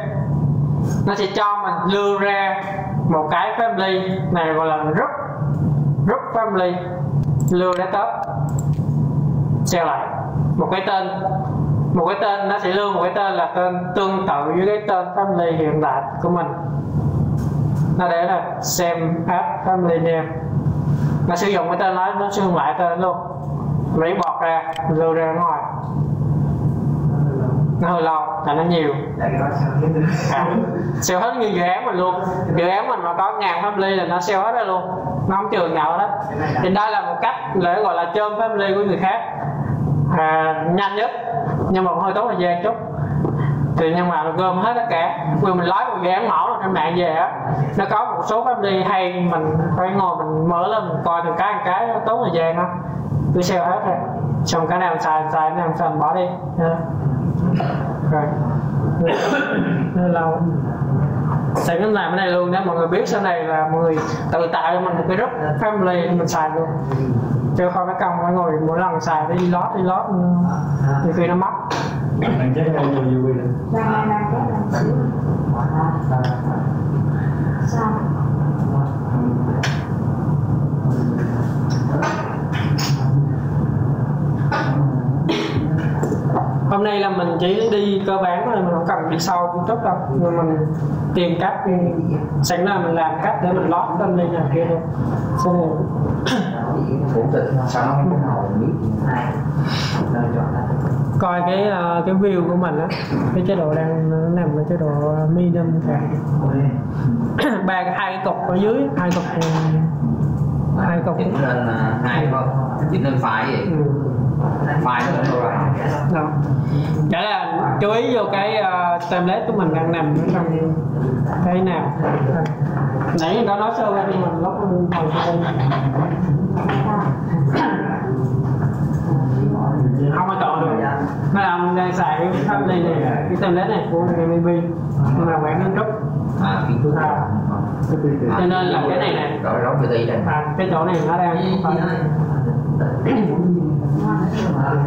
nó sẽ cho mình lưu ra một cái family này gọi là group group family lưu desktop top share lại. Một cái tên, một cái tên, nó sẽ lưu một cái tên là tên tương tự với cái tên family hiện tại của mình. Nó để là xem app family name. Nó sử dụng cái tên đó, nó sử dụng lại tên luôn. Lấy bọt ra lưu ra ngoài nó hơi lâu tại nó nhiều à, hết như dự án mình luôn. Dự án mình mà có ngàn family là nó sale hết ra luôn. Nó không chừa nào đó thì đây là một cách để gọi là chôm family của người khác. À, nhanh nhất nhưng mà cũng hơi tốn thời gian chút. Thì nhưng mà gom hết tất cả. Vì mình lấy một dự án mẫu trên mạng về á nó có một số family hay mình phải ngồi mình mở lên mình coi từng cái một cái nó tốn thời gian đó cứ sale hết rồi. Xong cái nào xài xài cái nào xài mình bỏ đi. Rồi. Nó lâu sẽ cái làm cái này luôn để mọi người biết sau này là mọi người tự tạo cho mình một cái group family mình xài luôn. Chứ không phải công phải ngồi mỗi lần xài đi lót đi lót nhiều khi nó mất. Bạn chắc là nhiều nhiều rồi. đang đang đang cái là sao hôm nay là mình chỉ đi cơ bản thôi mình không cần đi sâu cũng tốt đâu. Nhưng mình tìm cách sẵn là mình làm cách để mình lót tâm lên nào kia thôi. Xong rồi coi cái ờ, cái view của mình á cái chế độ đang nằm ở chế độ medium cả ba cái hai cái cục ở dưới hai cục hai cục. Chỉnh lên à, hai không chỉnh lên phải vậy. Ừ. phải nó lên rồi Đó. Chả là chú ý vô cái uh, template của mình đang nằm ở trong cái nào nãy người ta nói sơ qua nhưng mình lóc hồi sau không có chọn được. Nó làm đang xài cái pháp này này cái template này của MB nhưng mà quản lý group à à, cho nên là cái này này à, cái chỗ này nó đang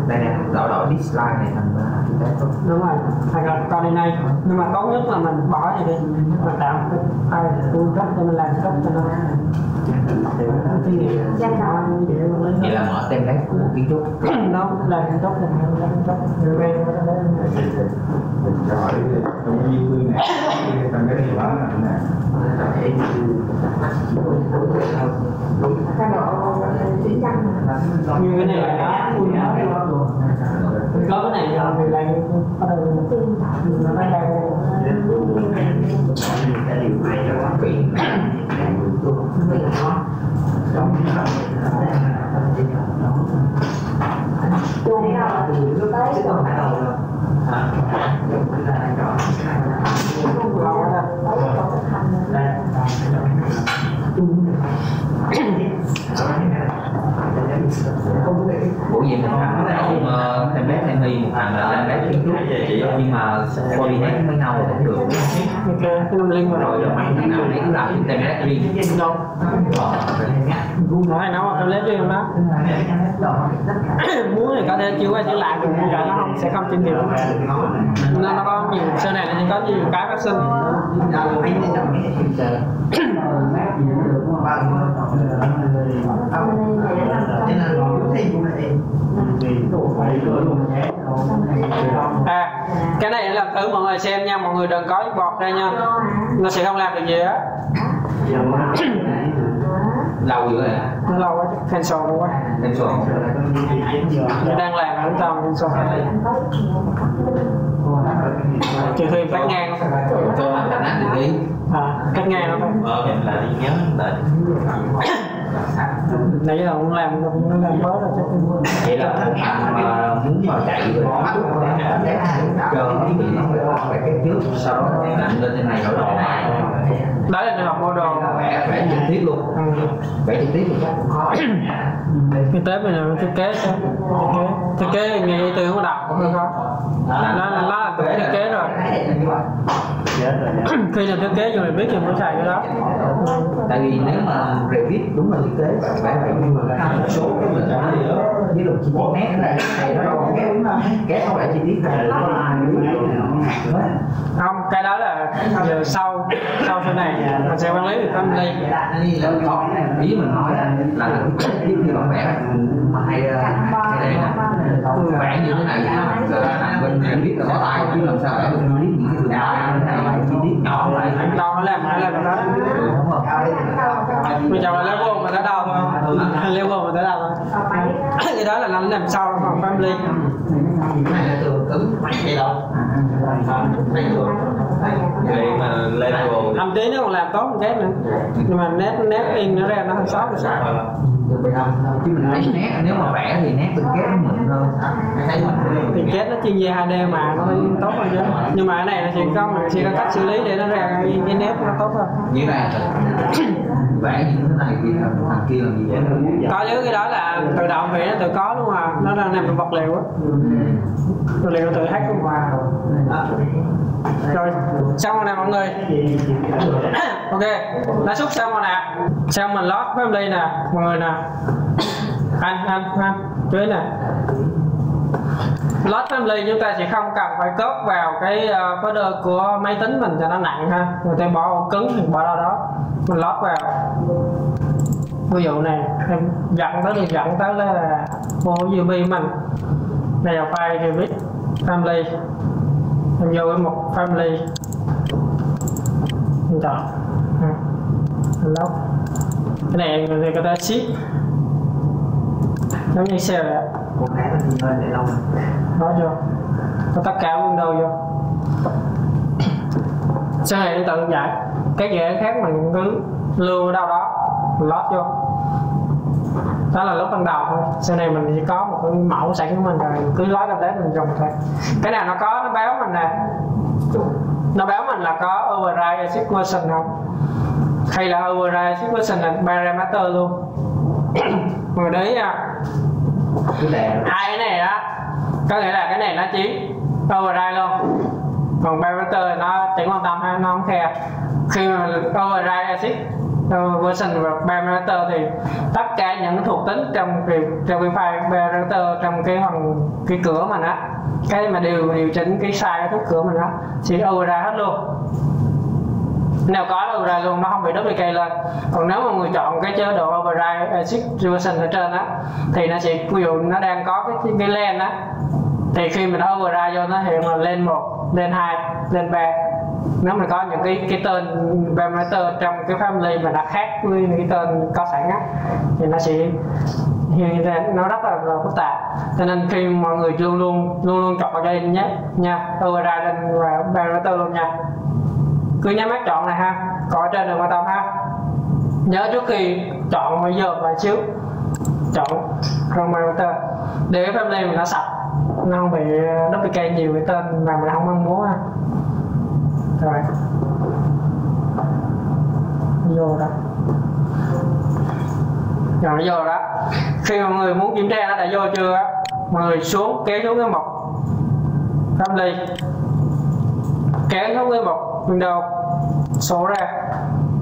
đây nè đỏ đỏ dislike này thành cái đấy thôi đúng rồi. Hoặc là con đi này. Nhưng mà tốt nhất là mình bỏ này đi. Mình tạo một cái file full cấp cho mình làm cấp cho nó. Danh đó. vậy là mở template của kiến trúc. Nó làm kiến trúc làm kiến trúc rồi trong nhiều người này, trong cái gì đó là thế nào? Cái chữ văn như cái này là nó full hết luôn có cái này rồi thì lại bắt đầu nó đang đang kỹ chuông nào tới còn phải đầu bổ nhiệm một ờ, thằng là ông thèm bé này mi một thằng là template kiến trúc nhưng mà coordinate với nhau cũng được. Ok cái năm vào rồi rồi thằng nào đấy cũng làm cái template riêng. Đâu nói nó tao lấy cho em đó muốn thì có thể chữa qua chữa lại cũng cả nó không sẽ không chuyên nghiệp nên nó có nhiều sau này nó có nhiều cái phát sinh à cái này làm thử mọi người xem nha mọi người đừng có bọt ra nha. Nó sẽ không làm được gì á lâu dữ rồi nó lâu quá cancel nó quá. Nên số nó đang làm ở trong cancel trừ khi cắt ngang. Làm áp được đi. À cắt ngang. Không ờ là đi nhớ là nãy giờ cũng làm cũng làm bớt rồi chắc vậy là thằng mà muốn mà chạy về chờ cái bị nó phải cái trước sau đó nặng lên trên này rồi đó đó là trường hợp model vẽ vẽ trực tiếp luôn. Ừ. vẽ trực tiếp cũng khó cái tết mình làm thiết kế sao? Thiết kế nghe từ không đọc cũng nó là nó là thiết kế rồi khi làm thiết kế rồi mình biết thì mới xài cái đó? Tại vì nếu mà Revit đúng là thiết kế bạn vẽ vậy nhưng mà là một số cái mình đã với lượng chi tiết nét này này nó còn cái cái không phải chi tiết này nó là không? Cái đó là giờ sau sau sau này mình sẽ quản lý được tâm lý ý mình nói là là thiết kế khi bạn vẽ. Mà hay hay đây nè vẽ như thế này là bên Revit là có tay chứ làm sao vẽ được Revit những cái đường tay này chi tiết nhỏ lại. Đâu nó làm nó làm cái đó đúng không? Bây giờ là level mà tới đâu thôi level mà tới đâu thôi cái đó là nó làm sau phòng family. Này là tường cứng vậy đâu. Này tường vậy mà level thậm chí nó còn làm tốt một cái nữa. Nhưng mà nét nét in nó ra nó hơi xấu thì sao? Chứ mình thấy nét nếu mà vẽ thì nét tình kết nó mịn hơn thấy mình thì kết nó chuyên về 2D mà nó tốt hơn chứ. Nhưng mà cái này nó chỉ có mình chỉ có cách xử lý để nó ra cái, cái nét nó tốt hơn. Như này vẽ như thế này thì thằng, thằng kia làm gì vậy có chứ cái đó là tự động vì nó tự có luôn à. Nó đang nằm trong vật liệu á. Vật liệu tự hack luôn mà rồi xong rồi nè mọi người. Ok đã xúc xong rồi nè. Xong mình lót với ly nè. Mọi người nè. Anh anh anh. Chú ý nè load family, chúng ta sẽ không cần phải cốt vào cái ờ, folder của máy tính mình cho nó nặng ha. Người ta bỏ ổ cứng thì bỏ ra đó. Mình lót vào. Ví dụ này em dẫn tới thì dẫn tới là bộ USB mình. Này là file Revit family. Em vô cái mục family. Em chọn. Ừ. Ha. Lót cái này người ta có thể ship giống như Excel vậy ạ. Một cái là gì hơn để lâu đó vô. Có tất cả Windows vô. Sau này nó tự giải. Cái án khác mình cứ lưu ở đâu đó mình lót vô. Đó là lúc ban đầu thôi. Sau này mình chỉ có một cái mẫu sẵn của mình rồi mình cứ lót ra đấy mình dùng thôi. Cái nào nó có nó báo mình nè. Nó báo mình là có override exit version không? Hay là override exit version là parameter luôn người đấy nha. Cái đèn. Hai cái này đó có nghĩa là cái này nó chỉ override luôn. Còn parameter nó chẳng quan tâm ha nó không khe. Khi mà override acid uh, version và parameter thì tất cả những thuộc tính trong cái trong cái file parameter trong cái phần cái cửa mình á cái mà điều điều chỉnh cái size cái thức cửa mình á sẽ override hết luôn nếu có là override luôn nó không bị duplicate lên. Còn nếu mà người chọn cái chế độ override exit version ở trên á thì nó sẽ ví dụ nó đang có cái cái len á thì khi mình override vô nó hiện là lên một lên hai lên ba. Nếu mình có những cái cái tên parameter trong cái family mà nó khác với cái tên có sẵn á thì nó sẽ hiện ra nó rất là, là phức tạp. Cho nên khi mọi người luôn luôn luôn luôn chọn cho em nhé nha override lên và parameter luôn nha cứ nhắm mắt chọn này ha. Còn trên đừng quan tâm ha. Nhớ trước khi chọn bây giờ vài xíu. Chọn Chrome để cái này mình nó sạch. Nó không bị duplicate nhiều cái tên mà mình không mong muốn ha. Rồi. Vô đó. Rồi nó vô đó. Khi mọi người muốn kiểm tra nó đã vô chưa á? Mọi người xuống, kéo xuống cái mục family. Kéo xuống cái mục Windows số ra.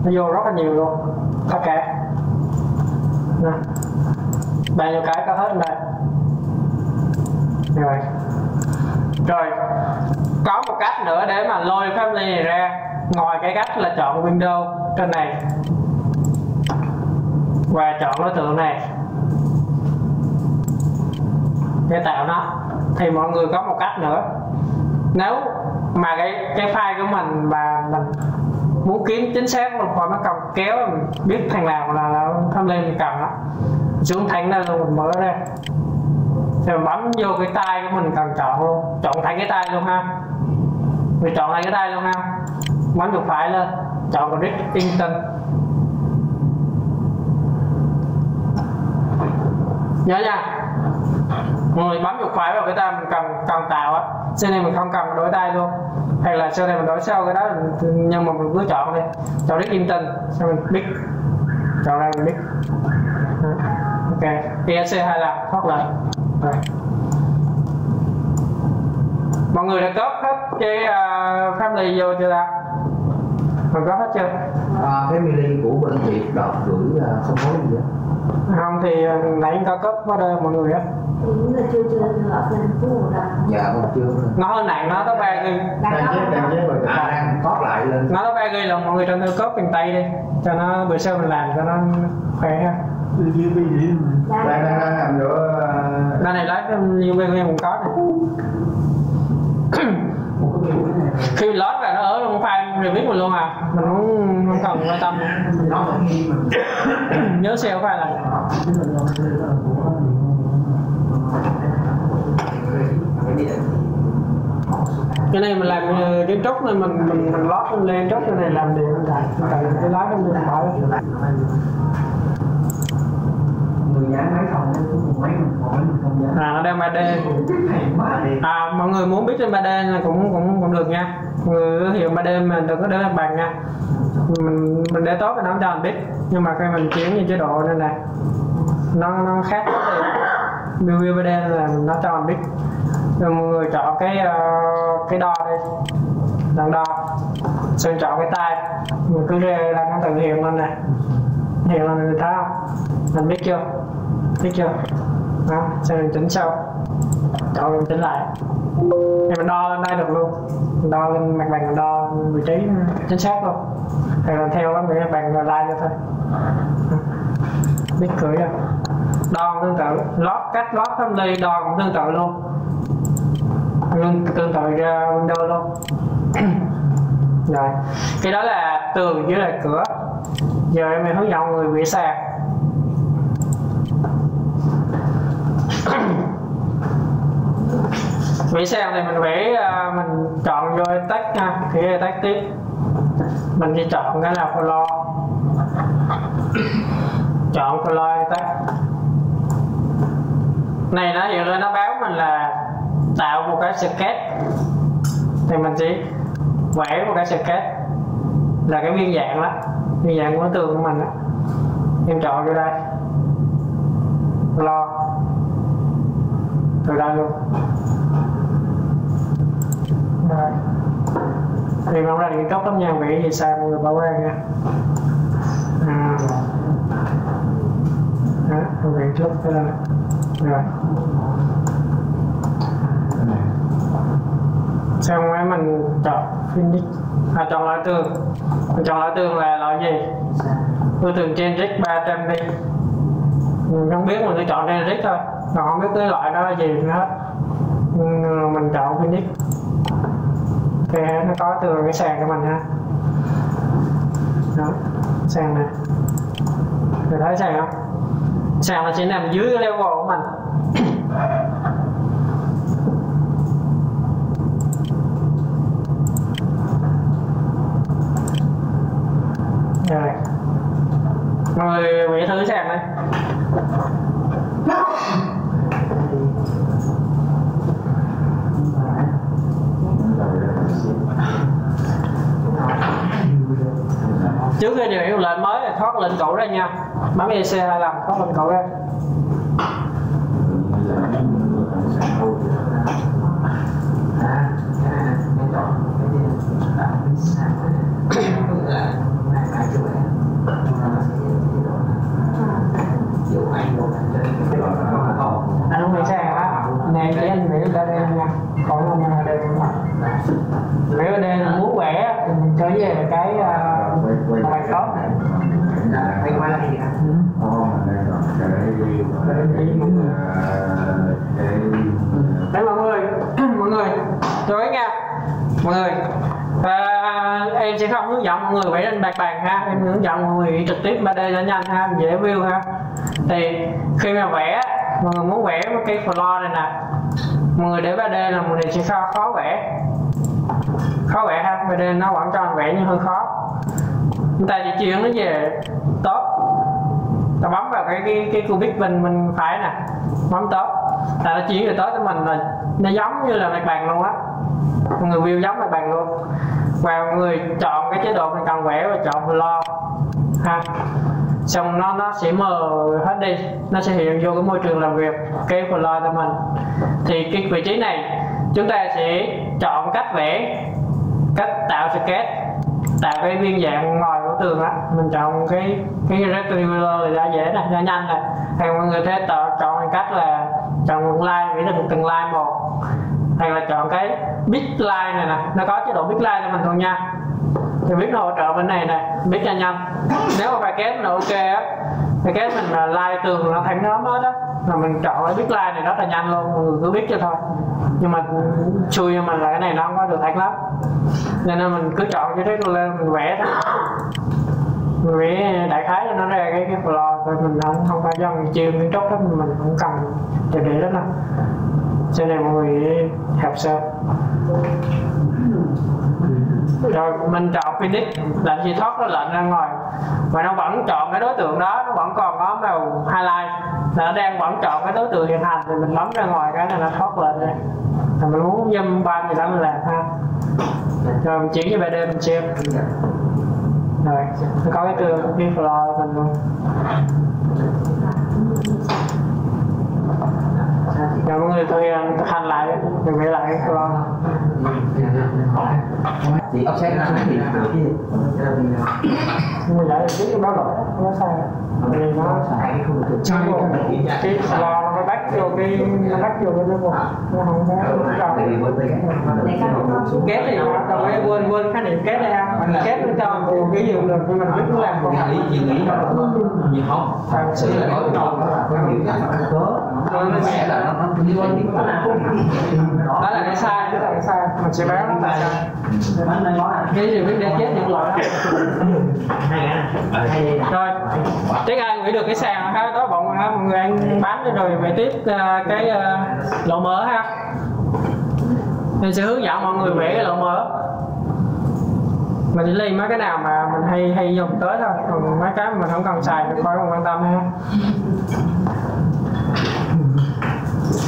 Nó vô rất là nhiều luôn. Tất cả. Nè. Bao nhiêu cái có hết đây rồi. Rồi. Có một cách nữa để mà lôi family này ra. Ngoài cái cách là chọn window trên này. Và chọn đối tượng này. Để tạo nó. Thì mọi người có một cách nữa. Nếu mà cái cái file của mình mà mình vũ kiếm chính xác một còn nó cầm kéo mình biết thằng nào là, là thâm lên mình cầm đó xuống thánh ra luôn mình mở ra. Rồi bấm vô cái tay của mình cần chọn luôn. Chọn thẳng cái tay luôn ha. Mình chọn lại cái tay luôn ha. Bấm chuột phải lên chọn vào Rick Instant nhớ nha. Mọi người bấm chuột phải vào cái tay mình cần cần tạo á sau này mình không cần đổi tay luôn. Hay là sau này mình đổi sau cái đó nhưng mà mình cứ chọn đi. Chọn nick in tinh sau mình biết chọn ra mình biết ok ESC 25 thoát lại rồi. Mọi người đã cấp hết cái uh, family vô chưa ta? Mình có hết chưa? À, family của bên Việt đợt gửi à, không có gì hết không thì ờ, nãy có cấp vào đây mọi người á. Người chưa chưa dạ còn chưa. Nó hơi nặng nó tới ba ghi. Đang chết đang chết rồi à đang cót lại lên. Nó tới ba ghi là mọi người tranh thư cấp bằng tay đi cho nó bữa sau mình làm cho nó khỏe ha. Đang đang đang làm chỗ đây này lấy bên em cũng có này khi lót là nó ở trong file review mình luôn à. Mình cũng không cần quan tâm. Nhớ sale file là cái này mình làm ờ, cái kiến trúc này mình mình mình lót lên trúc cái này làm điện tại tại cái lái không được khỏi người dán máy không mấy mình mỗi mình không dán à nó đang 3D hay quá đi. À mọi người muốn biết trên 3D là cũng cũng cũng được nha. Mọi người hiểu 3D mà đừng có để bằng nha. Mình mình để tốt thì nó không cho mình biết. Nhưng mà khi mình chuyển như chế độ nên là nó nó khác thì review 3D nên là nó cho mình biết. Rồi mọi người chọn cái ờ, cái đo đây lần đo. Xong chọn cái tay. Mình cứ ra là nó tự hiện lên này hiện là người ta mình biết chưa? Biết chưa? Đó xem mình chỉnh sau. Chọn mình chỉnh lại. Thì mình đo lên đây được luôn. Mình đo lên mặt bằng, mình đo vị trí ừ, chính xác luôn. Thì là theo cái mặt bằng là like cho thôi. Biết cười rồi đo tương tự. Lót, cách lót from đây đo cũng tương tự luôn. Luôn tương tự ra window luôn. Rồi. Cái đó là tường với là cửa giờ em hướng dẫn người bị sạc vẽ sàn thì mình vẽ à, mình chọn vô tách nha thì tách tiếp. Mình chỉ chọn cái là color. Chọn color tách. này nó hiện lên nó báo mình là tạo một cái sketch. Thì mình chỉ vẽ một cái sketch. Là cái nguyên dạng đó như dạng của tường của mình á. Em chọn vô đây. Lo. Từ đây luôn. Rồi. Thì không ra điện cấp lắm nha vẽ gì sai mọi người bảo qua nha. À. đó tôi vẽ trước. Cái này rồi. Xong rồi mình chọn finish à, chọn loại tường chọn loại tường là loại gì? Tôi tường generic 300 đi. Mình không biết mình cứ chọn trên generic thôi. Còn không biết cái loại đó là gì nữa. Ừ, mình chọn finish thì nó có tường cái sàn cho mình ha. Đó, sàn này. Người thấy sàn không? Sàn là chỉ nằm dưới cái level của mình. Rồi mọi người vẽ xem đây. Trước khi điều hiệu lệnh mới thì thoát lệnh cũ ra nha. Bấm EC 25 thoát lệnh cũ ra. Hướng dẫn mọi người vẽ lên bạc bàn ha em hướng dẫn mọi người vẽ trực tiếp 3D cho nhanh ha dễ view ha. Thì khi mà vẽ mọi người muốn vẽ một cái floor này nè mọi người để 3D là mọi người sẽ khó, khó vẽ. Khó vẽ ha 3D nó vẫn cho mình vẽ nhưng hơi khó. Chúng ta chỉ chuyển nó về top. Ta bấm vào cái cái cái cubic bên mình phải nè bấm top. Là nó chuyển về tới cho mình là nó giống như là mặt bàn luôn á. Mọi người view giống mặt bàn luôn và người chọn cái chế độ mình cần vẽ và chọn lo, ha. Xong nó nó sẽ mờ hết đi, nó sẽ hiện vô cái môi trường làm việc, cái flow cho mình. Thì cái vị trí này, chúng ta sẽ chọn cách vẽ, cách tạo sketch, tạo cái viên dạng ngoài của tường á. Mình chọn cái cái rectangular là ra dễ nè ra nhanh nè. Hay mọi người thế tạo, chọn cách là chọn một line vẽ từng từng line một. Hay là chọn cái big line này nè. Nó có chế độ big line cho mình luôn nha. Thì biết nó hỗ trợ bên này nè. Biết cho nhanh nếu mà bài kém là ok á, bài kém mình là like tường nó thành nhóm hết á, là mình chọn cái big like này rất là nhanh luôn. Mọi người cứ biết cho thôi. Nhưng mà chui cho mình là cái này nó không có được thành lắm. Nên nên mình cứ chọn cái đấy lên, mình vẽ thôi mình vẽ đại khái là nó ra cái cái flow thôi mình không không phải do mình chưa miếng trúc đó mình không cần để để đó nè. Cho nên mọi người học sơ rồi, mình chọn Phoenix lệnh gì thoát nó lệnh ra ngoài. Và nó vẫn chọn cái đối tượng đó, nó vẫn còn có màu highlight. Là nó đang vẫn chọn cái đối tượng hiện hành thì mình bấm ra ngoài cái này nó thoát lệnh ra rồi mình muốn dâm ban gì đó mình làm ha. Rồi, mình chuyển về đêm mình xem rồi có cái tường cái flow mình luôn rồi mọi người tôi hành lại mình vẽ lại. Cái flow thì offset nó thì mình lại biết cái báo lỗi nó sai. Vì nó Sai nó cái lò nó bắt vô cái nó bắt vô cái nó vô nó không có. đây kết thì nó đâu phải quên quên khái niệm kết đây không kết nó cho một cái dùng được nhưng mình biết nó làm còn nghĩ chị nghĩ nó nhiều không sự là có có có nhiều cái nó nó sẽ là nó nó quan đến đó là cái sai đó là cái sai. Mình sẽ báo nó là sai cái gì biết để chết những loại đó. Rồi. Tiếng ai nghĩ được cái sàn ha đó bọn ha, mọi người ăn bán rồi về tiếp ờ, cái ờ, lỗ mỡ ha. Mình sẽ hướng dẫn mọi người vẽ cái lỗ mỡ. Mình chỉ lấy mấy cái nào mà mình hay hay dùng tới thôi. Còn mấy cái mà mình không cần xài thì khỏi không quan tâm ha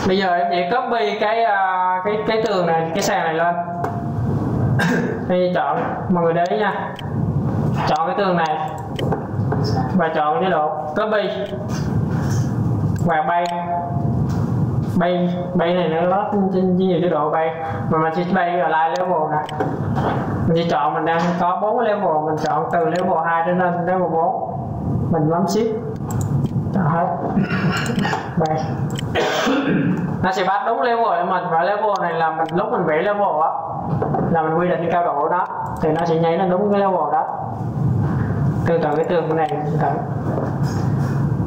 bây giờ em chỉ copy cái ờ, cái cái tường này cái sàn này lên. Thì chọn mọi người để ý nha. Chọn cái tường này. Và chọn chế độ copy. Và bay. Bay bay này nó lót trên trên nhiều chế độ bay. Mà mình sẽ bay ở lại level nè. Mình chỉ chọn mình đang có bốn level. Mình chọn từ level 2 đến lên level 4 mình bấm shift. Chọn hết. Bay nó sẽ bắt đúng level của mình và level này là mình lúc mình vẽ level á là mình quy định cái cao độ đó thì nó sẽ nhảy lên đúng cái level đó. Tương tự cái tường này tương tự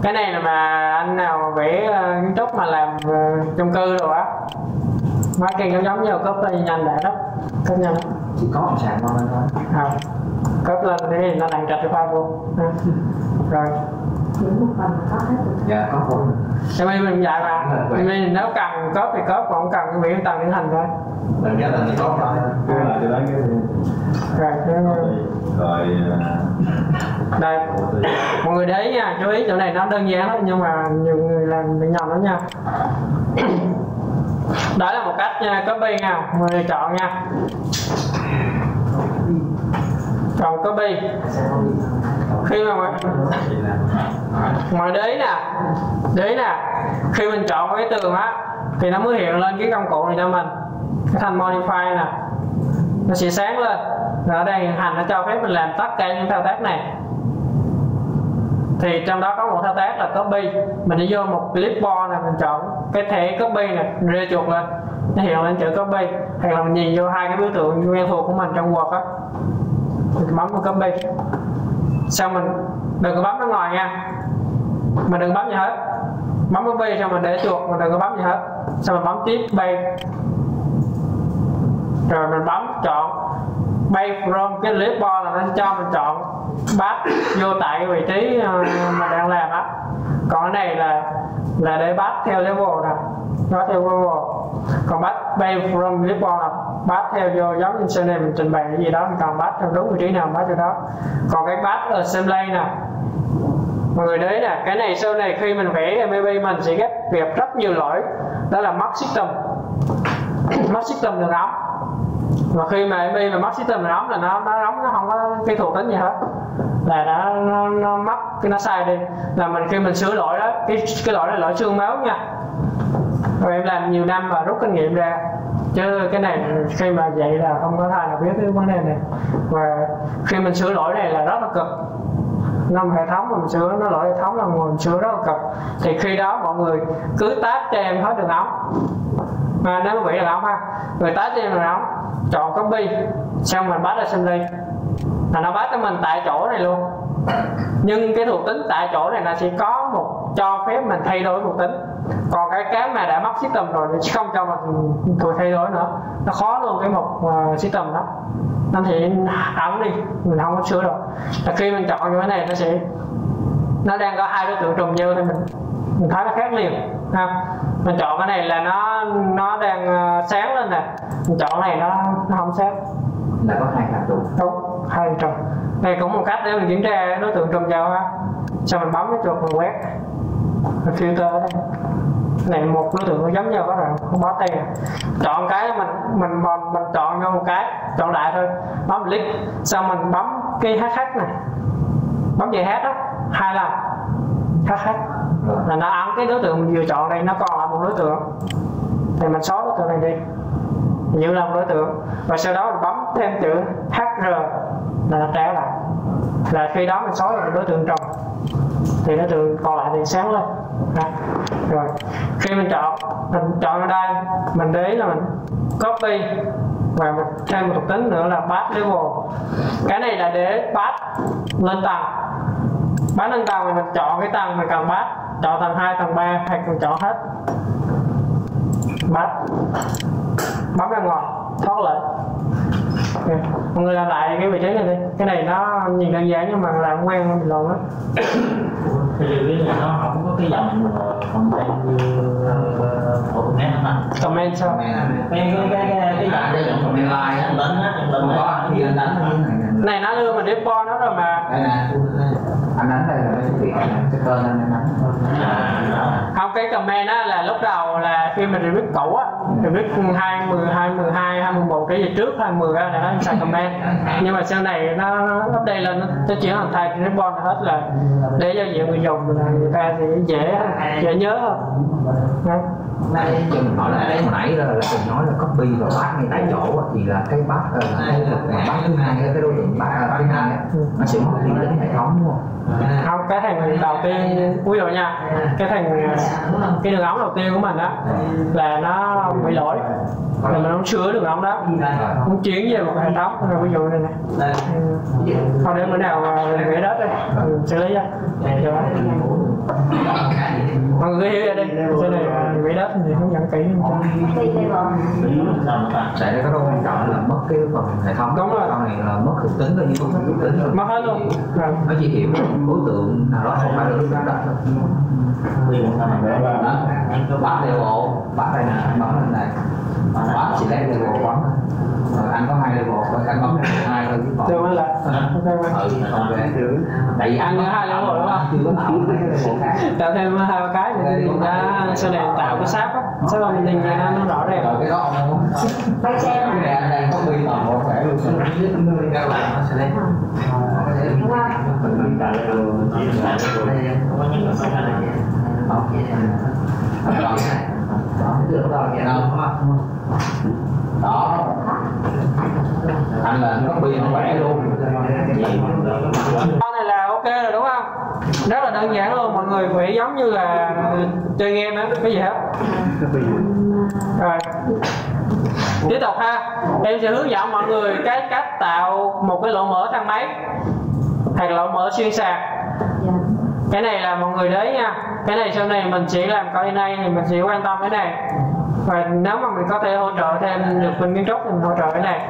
cái này là mà anh nào vẽ ờ, kiến trúc mà làm ờ, chung cư rồi á mấy cái giống giống như copy nhanh để đó. Copy nhanh. Chỉ có một sàn thôi thôi. Không. Copy lên thì nó làm trạch cái file luôn. Ha. rồi những một phần có hết rồi dạ có một cho nên mình dạy mà. Vậy. mình nếu cần copy thì copy còn không cần cái biểu tầng điển hình thôi. Lần nhớ là nó có thôi Cứ là cho lấy cái rồi cái- rồi đây mọi người để ý nha chú ý chỗ này nó đơn giản lắm nhưng mà nhiều người làm bị nhầm lắm nha. Đó là một cách nha copy nha mọi người chọn nha. Còn copy khi mà mọi, mọi đế nè đế nè khi mình chọn cái tường á thì nó mới hiện lên cái công cụ này cho mình. Cái thanh modify nè nó sẽ sáng lên. Rồi ở đây hiện hành nó cho phép mình làm tất cả những thao tác này. Thì trong đó có một thao tác là copy. Mình đi vô một clipboard này mình chọn cái thẻ copy này rê chuột lên. Nó hiện lên chữ copy. Hoặc là mình nhìn vô hai cái biểu tượng quen thuộc của mình trong Word á. Mình bấm vào copy xong mình đừng có bấm nó ngoài nha. Mình đừng bấm gì hết. Bấm copy xong mình để chuột, mình đừng có bấm gì hết. Xong mình bấm tiếp, bay. Rồi mình bấm chọn. Bay from cái clipboard là nó cho mình chọn bắt vô tại vị trí ờ, mà đang làm á. Còn cái này là là để bắt theo level nè. Nó theo level. Còn bắt bay from clipboard là bát theo vô giống như sau này mình trình bày cái gì đó mình cần bát theo đúng vị trí nào bát theo cho đó. Còn cái bắt assembly nè. Mọi người đấy nè cái này sau này khi mình vẽ mvp mình sẽ ghép việc rất nhiều lỗi. Đó là mất system. Mất system đường ống. Và khi mà mvp mà mất system đường ống là nó nó ống nó không có cái thuộc tính gì hết. Là nó nó, nó mất cái nó sai đi. Là mình khi mình sửa lỗi đó cái cái lỗi là lỗi xương máu nha rồi em làm nhiều năm và rút kinh nghiệm ra. Chứ cái này khi mà vậy là không có thay nào biết cái vấn đề này. Và khi mình sửa lỗi này là rất là cực. Năm hệ thống mà mình sửa, nó lỗi hệ thống là mình sửa rất là cực. Thì khi đó mọi người cứ tát cho em hết đường ống. Mà nếu mà bị đường ống ha người tát cho em đường ống, chọn copy, xong mình bắt assembly là nó bắt cho mình tại chỗ này luôn. Nhưng cái thuộc tính tại chỗ này là sẽ có một cho phép mình thay đổi thuộc tính. Còn cái cái mà đã mất system rồi thì không cho mình thôi thay đổi nữa. Nó khó luôn cái một uh, system đó. Nó thì ẩn đi mình không có sửa được. Là khi mình chọn như thế này nó sẽ nó đang có hai đối tượng trùng nhau thì mình mình thấy nó khác liền ha. Mình chọn cái này là nó nó đang uh, sáng lên nè. Mình chọn cái này nó nó không sáng. Là có hai cặp trụ đúng hai trùng đây cũng một cách để mình kiểm tra đối tượng trùng nhau ha. Xong mình bấm cái chuột mình quét filter ở đây này một đối tượng nó giống nhau các bạn không bó tay chọn cái mình mình mình, mình chọn nhau một cái chọn lại thôi. Bấm click xong mình bấm cái hh này. Bấm về hát đó hai lần. Hh là nó ấn cái đối tượng mình vừa chọn đây nó còn lại một đối tượng. Thì mình xóa đối tượng này đi. Giữ là một đối tượng. Và sau đó mình bấm thêm chữ hr là nó trả lại. Là khi đó mình xóa được đối tượng trồng thì nó tượng còn lại thì sáng lên. Ha. rồi. Khi mình chọn mình chọn ở đây mình để ý là mình copy và mình thêm một thuộc tính nữa là path level. Cái này là để path lên tầng. Path lên tầng thì mình chọn cái tầng mình cần path chọn tầng 2, tầng 3 hay mình chọn hết. Path bấm ra ngoài thoát lại Mọi người làm lại cái vị trí này đi. Cái này nó nhìn đơn giản nhưng mà làm quen mình lộn á. Thì cái này nó không có cái dòng content như Autonet nữa mà comment sao? Cái cái cái cái cái dòng cái dòng comment like á đánh á đánh không có anh đánh này nè này nó đưa mình đến po nó rồi mà. Đây nè. Anh đánh đây cái cơ nên anh không cái comment á là lúc đầu là khi mình review cũ á review hai mười hai mười hai hai mười một cái gì trước hai mười ra là nó xài comment. Nhưng mà sau này nó nó update lên nó, chuyển thành thay cái ribbon hết là để cho nhiều người dùng là người ta thì dễ dễ nhớ hơn. Nãy mình hỏi là đấy hồi nãy là, là mình nói là copy và bắt ngay tại chỗ á, thì là cái bắt là cái mà bắt thứ hai cái đối tượng bắt thứ hai nó sẽ mất đi tính hệ thống đúng không? không cái thằng đầu tiên ví dụ nha cái thằng cái đường ống đầu tiên của mình á là nó bị lỗi. Thì mình không sửa đường ống đó không chuyển về một cái hệ thống. Rồi ví dụ này. Nè Ừ. thôi để bữa nào vẽ đất đi ừ, xử lý Được đó. mọi người hiểu ra đi trên này à, vẽ đất thì hướng dẫn kỹ hơn cho. Đây có đâu quan trọng là mất cái phần hệ thống. Đúng rồi. sau này là mất thực tính coi như mất hết thực tính rồi. Mất hết luôn. Rồi nó chỉ hiểu đối tượng nào đó không phải là đối tượng đó thôi. Quy một năm đó bắt level bắt đây nè anh bấm lên này bắt chỉ lấy level rồi anh có hai level thôi anh bấm level hai thôi chứ còn được mới lại ừ không về tại vì Anh có hai level đúng không? chưa có tạo level tạo thêm hai ba cái để nhìn ra sau này tạo cái sáp á sau đó mình nhìn ra nó, nó rõ ràng rồi cái đó ông xem cái này anh đang có bi toàn bộ khỏe luôn nó sẽ lấy Đúng không? Đó. Anh là anh có nó vẽ luôn. Con này là ok rồi, đúng không? Rất là đơn giản luôn, mọi người vẽ giống như là chơi game á, cái gì hết. Rồi. Tiếp tục ha. Em sẽ hướng dẫn mọi người cái cách tạo một cái lỗ mở thang máy. Hoặc lỗ mở xuyên sạc. Cái này là mọi người đấy nha cái này sau này mình chỉ làm coi này thì mình sẽ quan tâm cái này. Và nếu mà mình có thể hỗ trợ thêm được bên kiến trúc thì mình hỗ trợ cái này.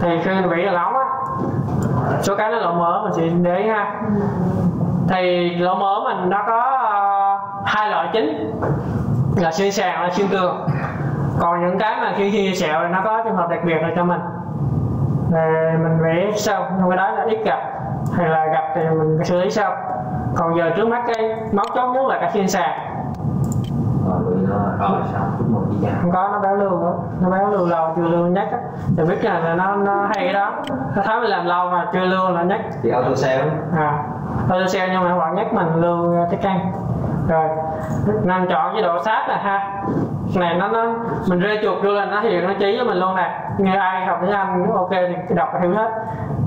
Thì khi mình vẽ đường ống á số cái nó lỗ mở mình sẽ để ý ha. Thì lỗ mở mình nó có uh, hai loại chính là xuyên sàn và xuyên tường. Còn những cái mà khi chia sẹo thì nó có trường hợp đặc biệt là cho mình. Là mình vẽ sau cái đó là ít gặp. Hay là gặp thì mình xử lý sau còn giờ trước mắt cái mấu chốt nhất là cái đi ra không có nó báo lưu nữa. Nó báo lưu lâu chưa lưu nhắc á. Thì biết là nó nó hay cái đó. Nó thấy mình làm lâu mà chưa lưu là nhắc. Thì auto sale. À tôi xe nhưng mà bạn nhắc mình lưu cái căn rồi nên chọn chế độ sát là ha này nó nó, mình rê chuột vô lên nó hiện, nó trí cho mình luôn nè. Như ai học tiếng anh ok thì đọc hiểu hết.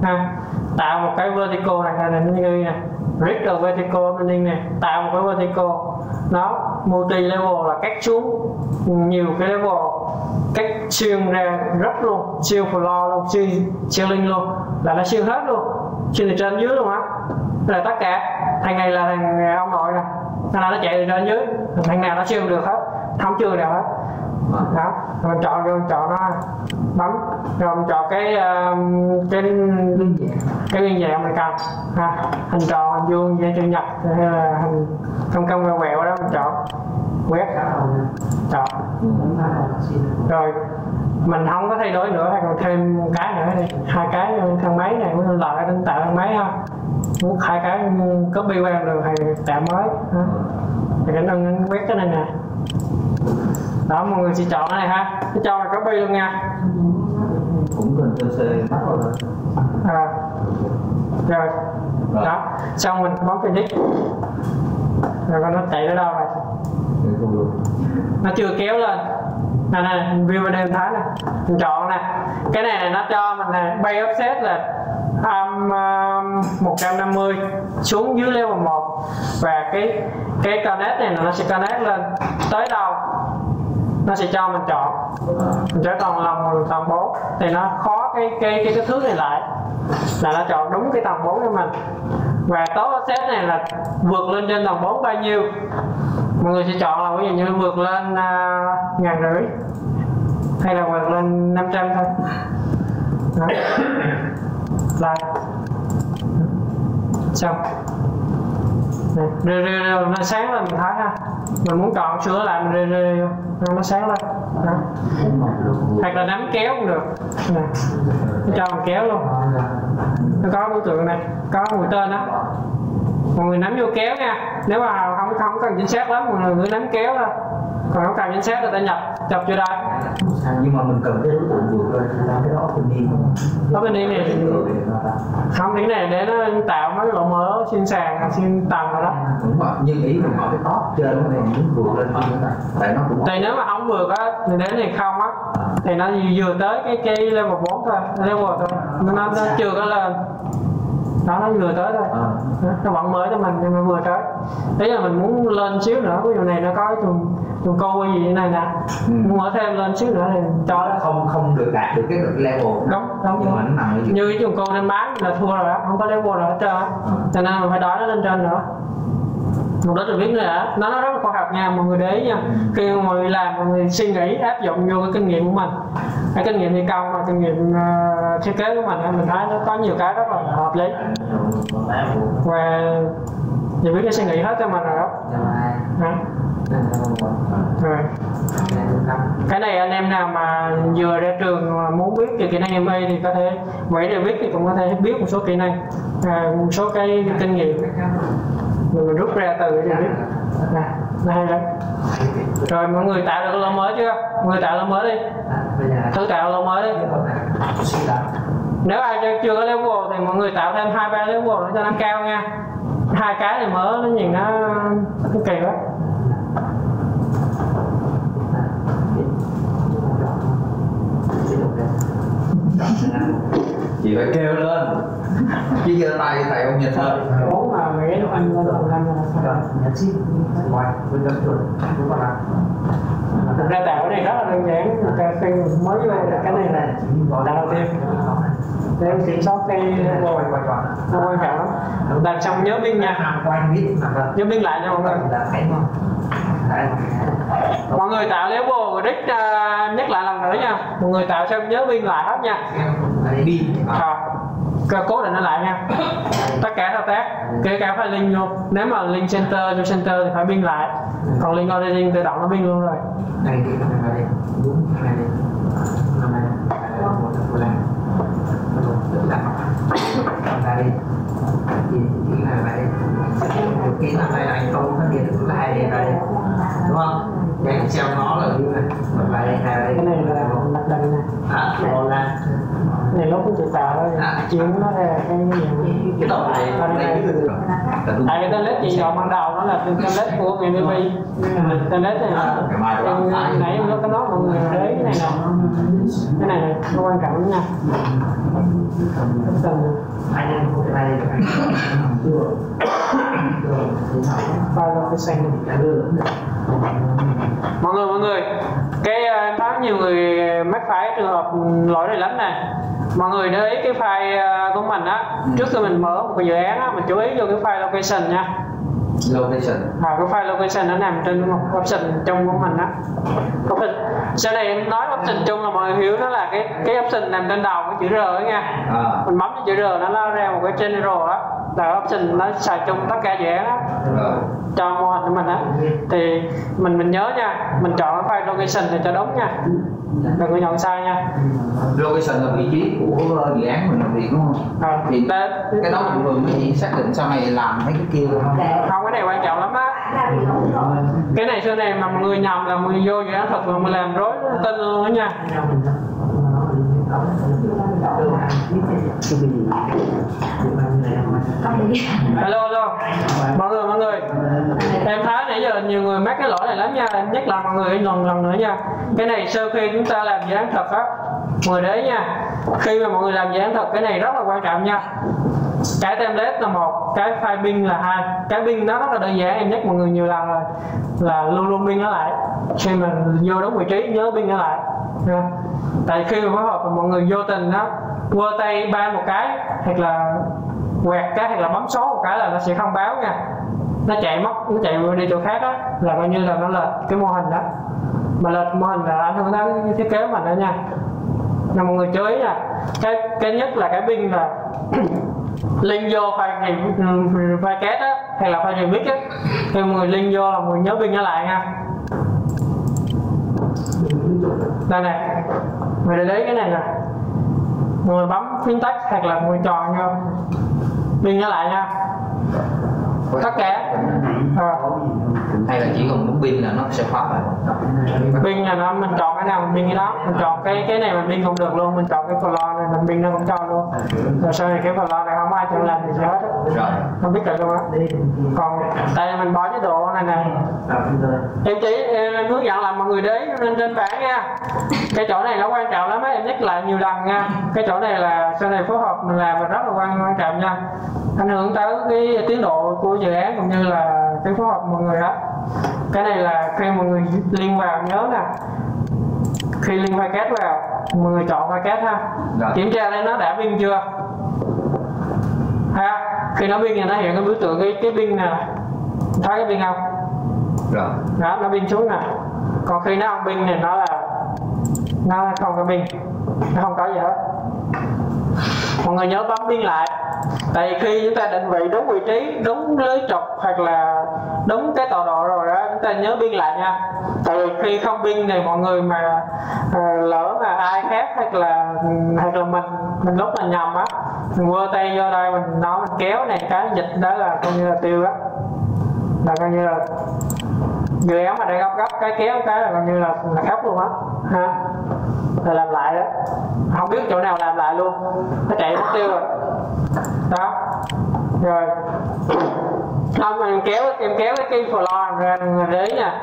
Ha. Tạo một cái vertical này là như ghi nè Richter vertical opening này tạo một cái vertical. Nó multi level là cắt xuống. Nhiều cái level. Cắt xuyên ra rất luôn. Siêu floor luôn siêu siêu linh luôn. Là nó xuyên hết luôn. Xuyên từ trên dưới luôn á. Là tất cả. Thằng này là thằng ờ, ông nội nè. Thằng nào nó chạy từ trên dưới, thằng nào nó xuyên được hết không chưa được hết đó rồi mình chọn rồi chọn nó bấm. Rồi mình chọn cái um, cái cái viên dạng mình cần ha hình tròn hình vuông dây chữ nhật hay là hình cong cong quẹo quẹo đó mình chọn. Quét. Chọn. Rồi mình không có thay đổi nữa hay còn thêm một cái nữa. Đi hai cái thang máy này mới lại lên tạo thang máy ha. Muốn hai cái copy quen được hay tạo mới. Ha. Thì nâng quét cái này nè đó mọi người sẽ chọn cái này ha. Cái cho là copy luôn nha? Cũng cần cho xe bắt vào rồi à, rồi. Đó. Xong mình bấm finish rồi con nó chạy tới đâu rồi? Nó chưa kéo lên. Này này view bên đây thấy nè. Mình chọn nè. Cái này là nó cho mình nè bay offset là um, um, 150 xuống dưới level 1 và cái cái connect này nó sẽ connect lên tới đâu? Nó sẽ cho mình chọn. Mình chọn toàn lòng toàn 4 thì nó khó cái cái cái cái thước này lại. Là nó chọn đúng cái tầng 4 cho mình. Và tốt offset này là vượt lên trên tầng 4 bao nhiêu? Mọi người sẽ chọn là ví dụ như vượt lên uh, ngàn rưỡi. Hay là vượt lên 500 thôi. Đó. ra, xong. Này, rê rê rê nó sáng lên mình thấy ha. Mình muốn chọn sửa lại mình rê rê vô nó sáng lên. Đó. hoặc là nắm kéo cũng được. Nè. Nó cho mình kéo luôn. Nó có biểu tượng này có mũi tên đó mọi người nắm vô kéo nha. Nếu mà không không cần chính xác lắm mọi người nắm kéo thôi còn không cần chính xác thì ta nhập chọc vô đây nhưng mà mình cần cái đối tượng vượt lên chúng ta cái đó opening có bên đây này không cái này để nó tạo mấy cái lỗ mở xuyên sàn xuyên tầng rồi đó. Đúng rồi nhưng ý mình hỏi cái top trên này muốn vượt lên không ta. Tại nó cũng thì nếu mà không vượt á thì đến này không á. Thì nó vừa tới cái cái level 4 thôi level thôi. Nó, nó, nó chưa có lên đó nó vừa tới thôi. Ờ. nó vẫn mới cho mình nhưng mà vừa tới. Thế là mình muốn lên xíu nữa ví dụ này nó có cái chuồng chuồng cô gì này nè. Ừ. muốn mở thêm lên xíu nữa thì cho nó không không được đạt được cái level đúng đúng. Nhưng mà nó nằm như cái chuồng cô nên bán là thua rồi đó không có level rồi hết trơn á. Cho nên mình phải đói nó lên trên nữa một đứa biết nữa. Đã nó nó rất là khoa học nha mọi người để nha. Khi mà mọi người làm mọi người suy nghĩ áp dụng vô cái kinh nghiệm của mình. Cái kinh nghiệm thi công và kinh nghiệm ờ, thiết kế của mình mình thấy nó có nhiều cái rất là hợp lý. Và nhiều biết cái suy nghĩ hết cho mình rồi đó. Đó. rồi. Cái này anh em nào mà vừa ra trường mà muốn biết về kỹ năng MA thì có thể vậy để biết thì cũng có thể biết một số kỹ năng à, một số cái kinh nghiệm mình, rút ra từ cái biết. Nè nó hay lắm. Rồi mọi người tạo được lô mới chưa? Mọi người tạo lô mới đi. Thử tạo lô mới đi. Nếu ai chưa- có level thì mọi người tạo thêm hai ba level nữa cho nó cao nha. Hai cái này mở nó nhìn nó nó kỳ quá chị phải kêu lên. Chứ giơ tay thầy ông nhìn thôi bốn mà mấy lúc anh lên đầu năm là sao? Thực ra tạo cái này rất là đơn giản. Khi mình mới vô là cái này là tạo đầu tiên để em kiểm soát cái ngồi nó quan trọng lắm. Làm xong nhớ biên nha nhớ biên lại nha mọi người mọi người tạo level của Rick uh, nhắc lại lần nữa nha. Mọi người tạo xong nhớ biên lại hết nha. Đi. À, cơ cố định nó lại nha. Tất cả thao tác kể cả phải link vô. Nếu mà link center cho center thì phải biên lại. Còn link origin tự động nó biên luôn rồi. Đi đúng đi đi thì là điều kiện là đây. Anh không có điện là hai đây đúng không? Cái xem nó là như này. Đây hai đây cái này là mặt đằng này à còn là này lúc của chị tạo À. chuyển nó ra cái gì cái đầu này đây tại cái tên chị chọn ban đầu nó là tên led của người BB tên led này cái đó em nãy em có nói mọi người để cái này nè. Cái này nè nó quan trọng lắm nha. Mọi người mọi người. Cái em thấy nhiều người mắc phải trường hợp lỗi này lắm nè mọi người để ý cái file ờ, của mình á. Trước khi mình mở một cái dự án á mình chú ý vô cái file location nha. Location. À, cái file location nó nằm trên một option chung của mình á. Option sau này em nói option chung là mọi người hiểu nó là cái cái option nằm trên đầu cái chữ R ấy nha. À. Mình bấm cái chữ R nó lao ra một cái general á là option nó xài chung tất cả dự án á cho mô hình của mình á. Thì mình mình nhớ nha mình chọn cái file location thì cho đúng nha. Đừng có chọn sai nha. Location là vị trí của ờ, dự án mình làm việc đúng không? À, thì đây, cái đó bình thường mới chỉ xác định sau này làm mấy cái kia thôi. Không cái này quan trọng lắm á. Cái này xưa này mà mọi người nhầm là mọi người vô dự án thật mà mình làm rối tin luôn đó nha hello hello. Mọi người mọi người. Em thấy nãy giờ nhiều người mắc cái lỗi này lắm nha. Em nhắc lại mọi người lần lần nữa nha. Cái này sau khi chúng ta làm dự án thật á mọi người để nha. Khi mà mọi người làm dự án thật, cái này rất là quan trọng nha. Cái template là một, cái file bin là hai. Cái bin nó rất là đơn giản, em nhắc mọi người nhiều lần rồi. Là luôn luôn bin nó lại. Khi mà vô đúng vị trí, nhớ bin nó lại nha. tại khi mà phối hợp mọi người vô tình đó quơ tay ba một cái, hoặc là quẹt cái, hoặc là bấm số một cái là nó sẽ không báo nha. Nó chạy mất, nó chạy đi chỗ khác á, là coi như là nó lệch cái mô hình đó. Mà lệch mô hình là ảnh hưởng đến thiết kế của mình đó nha. Là mọi người chú ý nha cái cái nhất là cái pin là link vô file này ừ, file két á, hay là file remix á. Thì mọi người link vô là mọi người nhớ pin nó lại nha đây này người để ý cái này nè. Người bấm phím tắt hoặc là người chọn vô pin nó lại nha. Tất cả. À, hay là chỉ cần muốn pin là nó sẽ khóa lại. Pin là nó mình chọn cái nào mình pin cái đó. Mình chọn cái cái này mình pin không được luôn. Mình chọn cái floor này mình pin nó cũng cho luôn rồi sau này cái floor này không ai chọn làm gì hết rồi. Không biết được luôn á. Còn đây mình bỏ chế độ này nè. Em chỉ em hướng dẫn làm mọi người đấy lên trên bảng nha. Cái chỗ này nó quan trọng lắm á em nhắc lại nhiều lần nha. Cái chỗ này là sau này phối hợp mình làm là rất là quan quan trọng nha. Ảnh hưởng tới cái tiến độ của dự án cũng như là cái phối hợp mọi người đó cái này là khi mọi người liên vào nhớ nè. Khi liên file két vào mọi người chọn file két ha. Rồi. kiểm tra lên nó đã pin chưa? Ha khi nó pin thì nó hiện cái biểu tượng cái cái pin nè. Thấy cái pin không? Rồi đó nó pin xuống nè. Còn khi nó không pin thì nó là nó không có pin. Nó không có gì hết. Mọi người nhớ bấm pin lại tại vì khi chúng ta định vị đúng vị trí đúng lưới trục hoặc là đúng cái tọa độ rồi đó chúng ta nhớ biên lại nha. Tại vì khi không biên thì mọi người mà ờ, lỡ mà ai khác hoặc là hoặc là mình mình lúc mình nhầm á mình quơ tay vô đây mình nói mình kéo này cái dịch đó là coi như là tiêu á. Là coi như là dự án mà đang gấp gấp cái kéo cái là coi như là là khóc luôn á ha. Là làm lại đó. Không biết chỗ nào làm lại luôn. Nó chạy mất tiêu rồi đó. Rồi. Xong em kéo em kéo cái cây floor ra để nha.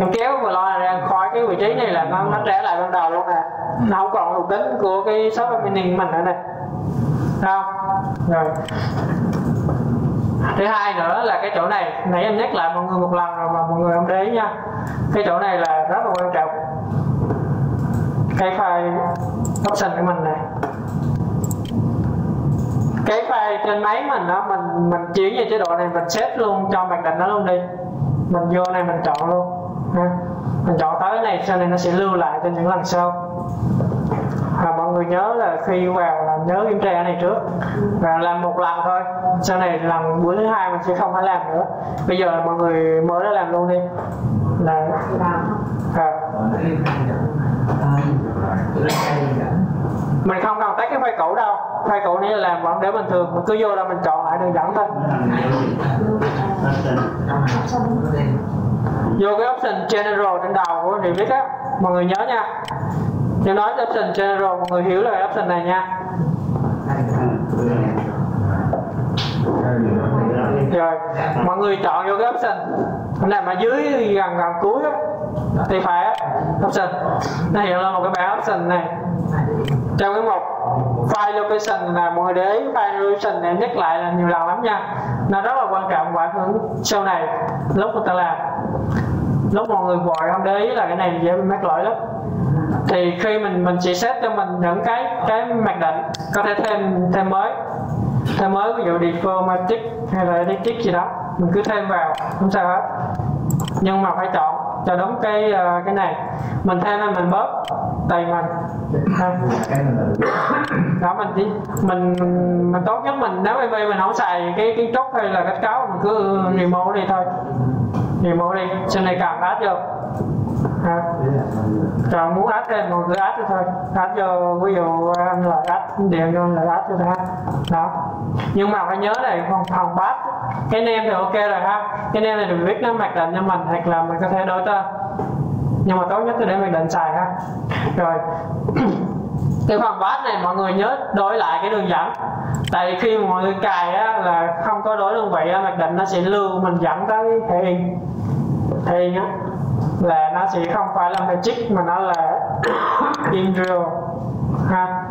Em kéo cái floor ra khỏi cái vị trí này là nó nó trở lại ban đầu luôn nè. Nó không còn thuộc tính của cái shop admin mình nữa nè. Không rồi. Thứ hai nữa là cái chỗ này. Nãy em nhắc lại mọi người một lần rồi mà mọi người không để ý nha. Cái chỗ này là rất là quan trọng. Cái file option của mình này cái file trên máy mình đó mình mình chuyển về chế độ này mình set luôn cho mặc định nó luôn đi. Mình vô này mình chọn luôn ha. mình chọn tới này sau này nó sẽ lưu lại cho những lần sau. Và mọi người nhớ là khi vào là nhớ kiểm tra này trước. Và làm một lần thôi sau này lần buổi thứ hai mình sẽ không phải làm nữa. Bây giờ mọi người mới đã làm luôn đi. Là à, mình không cần tách cái file cũ đâu. File cũ này là làm vẫn để bình thường. Mình cứ vô là mình chọn lại đường dẫn thôi. Vô cái option general trên đầu của Revit á. Mọi người nhớ nha. Nếu nói option general, mọi người hiểu là cái option này nha. Rồi, mọi người chọn vô cái option. Này mà dưới gần gần cuối á. Thì phải option. Nó hiện lên một cái bảng option này trong cái mục, file location là mọi người để ý file location này nhắc lại là nhiều lần lắm nha. Nó rất là quan trọng và ảnh hưởng sau này, lúc người ta làm. Lúc mọi người vội không để ý là cái này dễ bị mắc lỗi lắm. Thì khi mình mình chỉ xét cho mình những cái cái mặc định, có thể thêm thêm mới. Thêm mới ví dụ diplomatic hay là edit gì đó, mình cứ thêm vào, không sao hết. Nhưng mà phải chọn cho đúng cái ờ, cái này. Mình thêm hay mình bớt tay mình Ha. đó, mình chỉ mình mình tốt nhất mình nếu maybe mình không xài cái kiến trúc hay là kết cấu mình cứ remote đi thôi. Remote đi. Trên này cần add vô. Ha. rồi muốn add thêm một người add thôi. Add vô, ví dụ, anh là add đều vô là add cho ha đó. Nhưng mà phải nhớ này phòng phòng bát cái name thì ok rồi ha. Cái name này được viết nó mặc định cho mình, hoặc là mình có thể đổi tên nhưng mà tốt nhất tôi để mặc định xài ha. Rồi. Cái phần bát này mọi người nhớ đổi lại cái đường dẫn. Tại vì khi mà mọi người cài á, là không có đổi đơn vị á, mặc định nó sẽ lưu mình dẫn tới thể hiện thể hiện á là nó sẽ không phải là magic mà nó là Imperial ha.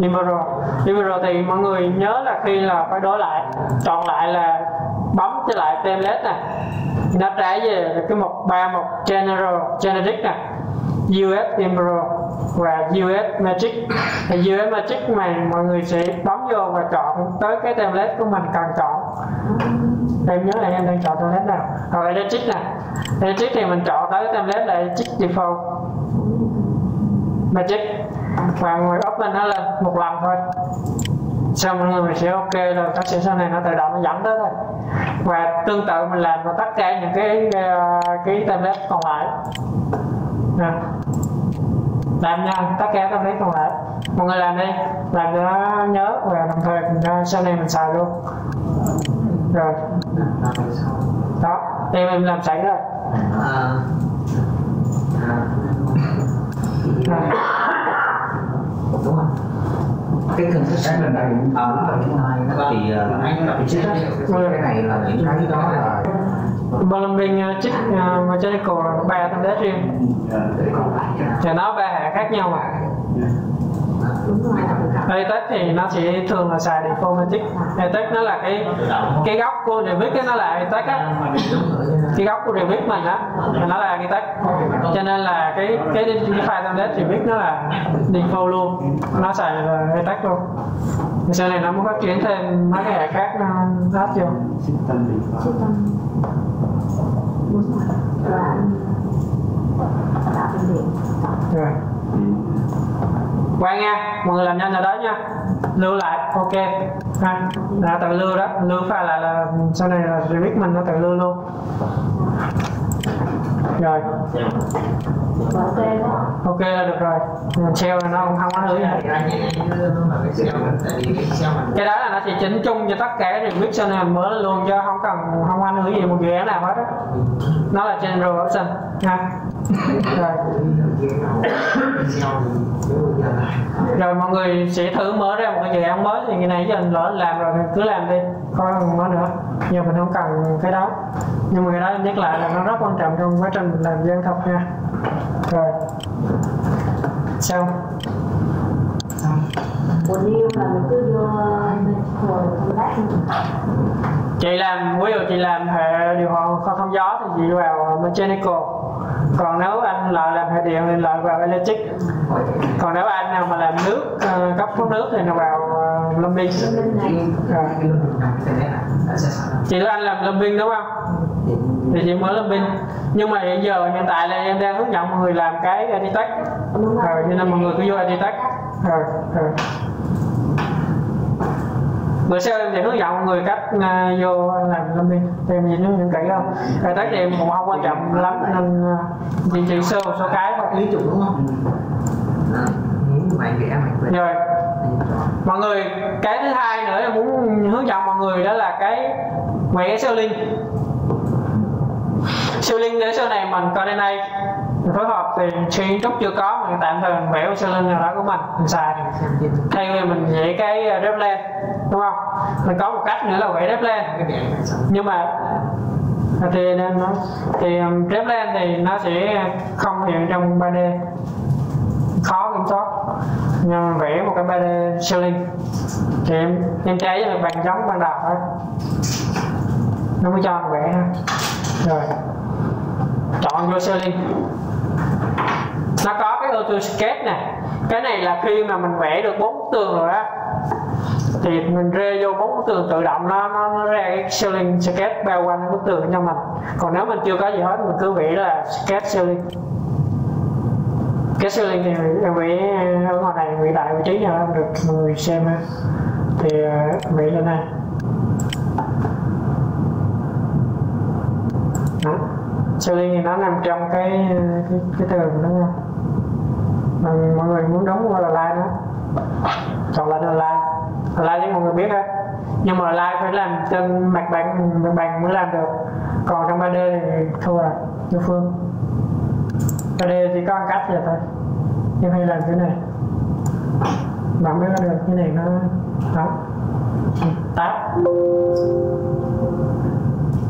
Imperial Imperial thì mọi người nhớ là khi là phải đổi lại. Chọn lại là bấm trở lại template này nó trả về cái mục ba mục general, generic nè. US Imperial và US Magic. Thì US Magic này mọi người sẽ bấm vô và chọn tới cái template của mình cần chọn. Em nhớ là em đang chọn template nào? Rồi Electric nè. Electric thì mình chọn tới cái template là Electric Default. Magic. Và người open nó lên một lần thôi xong người mình sẽ ok rồi các sẽ sau này nó tự động nó dẫn tới thôi và tương tự mình làm vào tất cả những cái cái template còn lại. Nè. Làm nha tất cả các template còn lại. Mọi người làm đi làm cho nó nhớ và đồng thời mình, ờ, sau này mình xài luôn. Rồi. Đó thì mình làm sẵn rồi. À, đúng không cái cần thức cái lần này ở ở cái này nó thì ờ, thì chính cái này là những cái đó là uh, chick uh, mechanical là ba template riêng. Còn lại cho thì nó ba hệ khác nhau mà Tech thì nó chỉ thường là xài Deformatic Tech nó là cái cái góc của Revit nó là Tech á. Cái góc của Revit mình á nó là Tech cho nên là cái cái cái file template Revit nó là default luôn. Nó xài Tech luôn. Sau này nó muốn phát triển thêm mấy cái hệ khác nó hết chưa? Rồi quay nha, mọi người làm nhanh rồi đó nha. Lưu lại, ok. Ha là tự lưu đó. Lưu file lại là sau này là biết mình, nó tự lưu luôn. Rồi ok là được rồi. Treo là nó không không gì. Hết cái đó là nó sẽ chỉnh chung cho tất cả sau này mình mới luôn chứ không cần không ảnh hưởng gì một dự án nào hết á. Nó là general option ha. Rồi. Rồi mọi người sẽ thử mở ra một cái dự án mới thì cái này giờ mình lỡ làm rồi thì cứ làm đi coi còn mới nữa. Giờ mình không cần cái đó. Nhưng mà cái đó nhắc lại là nó rất quan trọng trong quá trình mình làm dân thật nha rồi. Tác chị làm ví dụ chị làm hệ điều hòa kho thông gió thì chị vào mechanical còn nếu anh là làm hệ điện thì lại vào electric. Còn nếu anh nào mà làm nước uh, cấp thoát nước thì nó vào uh, plumbing. Bên chị nói anh làm plumbing đúng không? Thì chị mới plumbing. Nhưng mà hiện giờ hiện tại là em đang hướng dẫn mọi người làm cái editech rồi rồi cho nên mọi người cứ vô editech rồi rồi bữa sau em sẽ hướng dẫn mọi người cách uh, à, vô làm lâm thì em nhìn những kỹ không editech thì em cũng không quan trọng lắm nên uh, chỉ chỉ sơ một số cái thôi lý trục đúng không? Rồi. Mọi người cái thứ hai nữa em muốn hướng dẫn mọi người đó là cái vẽ siêu linh siêu linh để sau này mình coi đây này phối hợp thì suy trúc chưa có mình tạm thời mình vẽ cái siêu linh nào đó của mình. Mình xài thay vì mình vẽ cái ờ, rep lên đúng không? Mình có một cách nữa là vẽ rep lên nhưng mà thì nên nó thì um, rep lên thì nó sẽ không hiện trong 3D khó kiểm soát. Nhưng vẽ một cái 3D ceiling thì em em trái với là bằng giống ban đầu thôi. Nó mới cho mình vẽ ha. Rồi. Chọn vô ceiling nó có cái auto sketch nè. Cái này là khi mà mình vẽ được bốn tường rồi á thì mình rê vô bốn bức tường tự động nó nó, nó ra cái ceiling sketch bao quanh bức tường cho mình. Còn nếu mình chưa có gì hết mình cứ vẽ là sketch ceiling. Cái ceiling này vẽ ở ngoài này vẽ đại vị trí nào em được mọi người xem ha thì ờ, vẽ lên đây. Đó. Ceiling thì nó nằm trong cái cái, cái tường đúng không mọi người muốn đóng qua là like đó. Chọn là like. Like cho mọi người biết á. Nhưng mà like phải làm trên mặt bằng mặt bằng mới làm được. Còn trong 3D thì thua rồi như phương. 3D chỉ có cắt vậy thôi. Nhưng hay làm cái này. Bạn biết được cái này nó đó. Táp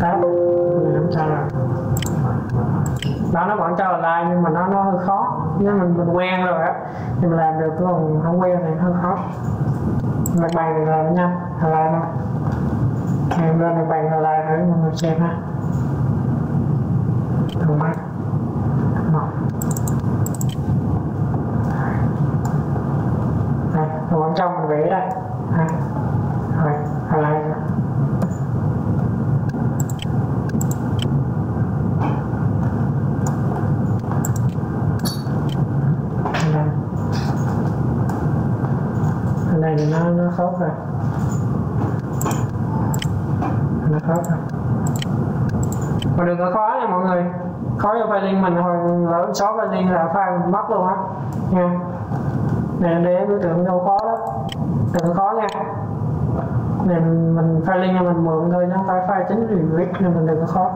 táp người không sao rồi đó nó vẫn cho là like, nhưng mà nó nó hơi khó. Nếu mình mình quen rồi á, thì mình làm được còn không quen thì hơi khó. Mặt bằng thì làm nhanh là like thôi. Em lên mặt bằng là like thử mọi người xem ha. Thường mắt một. Đây vẫn trong mình vẽ đây. Ha rồi là like rồi. đây cái này thì nó nó khó rồi à. nó khó rồi à. mà đừng có khó nha mọi người. Khó cho file link mình hồi lỡ xóa file link là file mất luôn á. Nha. Nè để đối tượng đâu khó đó, đừng có khó nha. Này mình file link là mình mượn thôi nó không phải file chính thì viết nên mình đừng có khó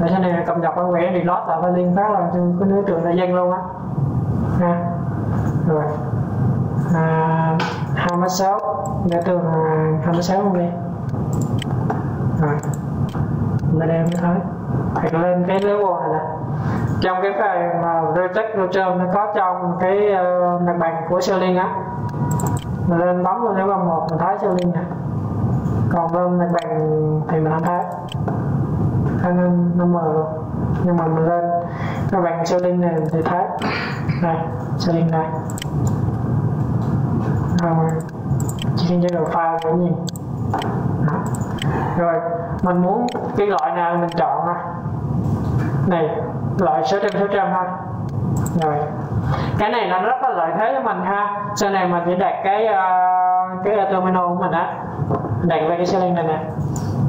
tại sao này cầm dọc bản thì lót lại file link phát là cái đối tượng là dân luôn á. Ha rồi. À, 26 để tường là 26 luôn đi rồi. Mình đem nó thấy. Hoặc lên cái level này nè. Trong cái phần mà reject roger nó có trong cái uh, mặt bằng của Sterling á. Mình lên bấm vào level 1 mình thấy Sterling nè. Còn bên mặt bằng thì mình không thấy. Thấy nó, nó mờ luôn. Nhưng mà mình lên cái bằng Sterling này thì thấy. Này Sterling này chỉ trên chế độ file để nhìn rồi mình muốn cái loại nào mình chọn ha này loại số trăm số trăm ha. Rồi. Cái này nó rất là lợi thế cho mình ha. Sau này mình chỉ đặt cái uh, cái terminal của mình á. Đặt về cái ceiling này nè.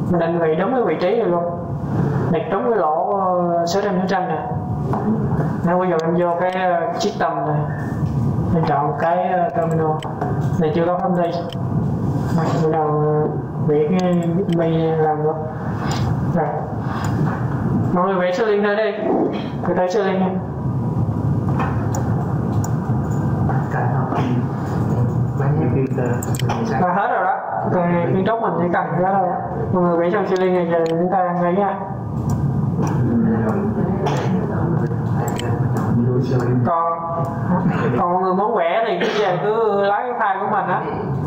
Mình định vị đúng cái vị trí này luôn. Đặt đúng cái lỗ ờ, số trăm số trăm nè. Nếu bây giờ em vô cái ờ, uh, system này mình chọn cái terminal này chưa có đi mà bắt đầu uh, vẽ cái bay làm luôn rồi mọi người vẽ sơ linh ra đây. Người thấy sơ linh nha. Là hết rồi đó. Rồi kiến trúc mình chỉ cần cái đó thôi mọi người vẽ trong sơ linh này giờ chúng ta lấy nha còn còn mọi người muốn vẽ thì bây giờ cứ lấy cái file của mình á.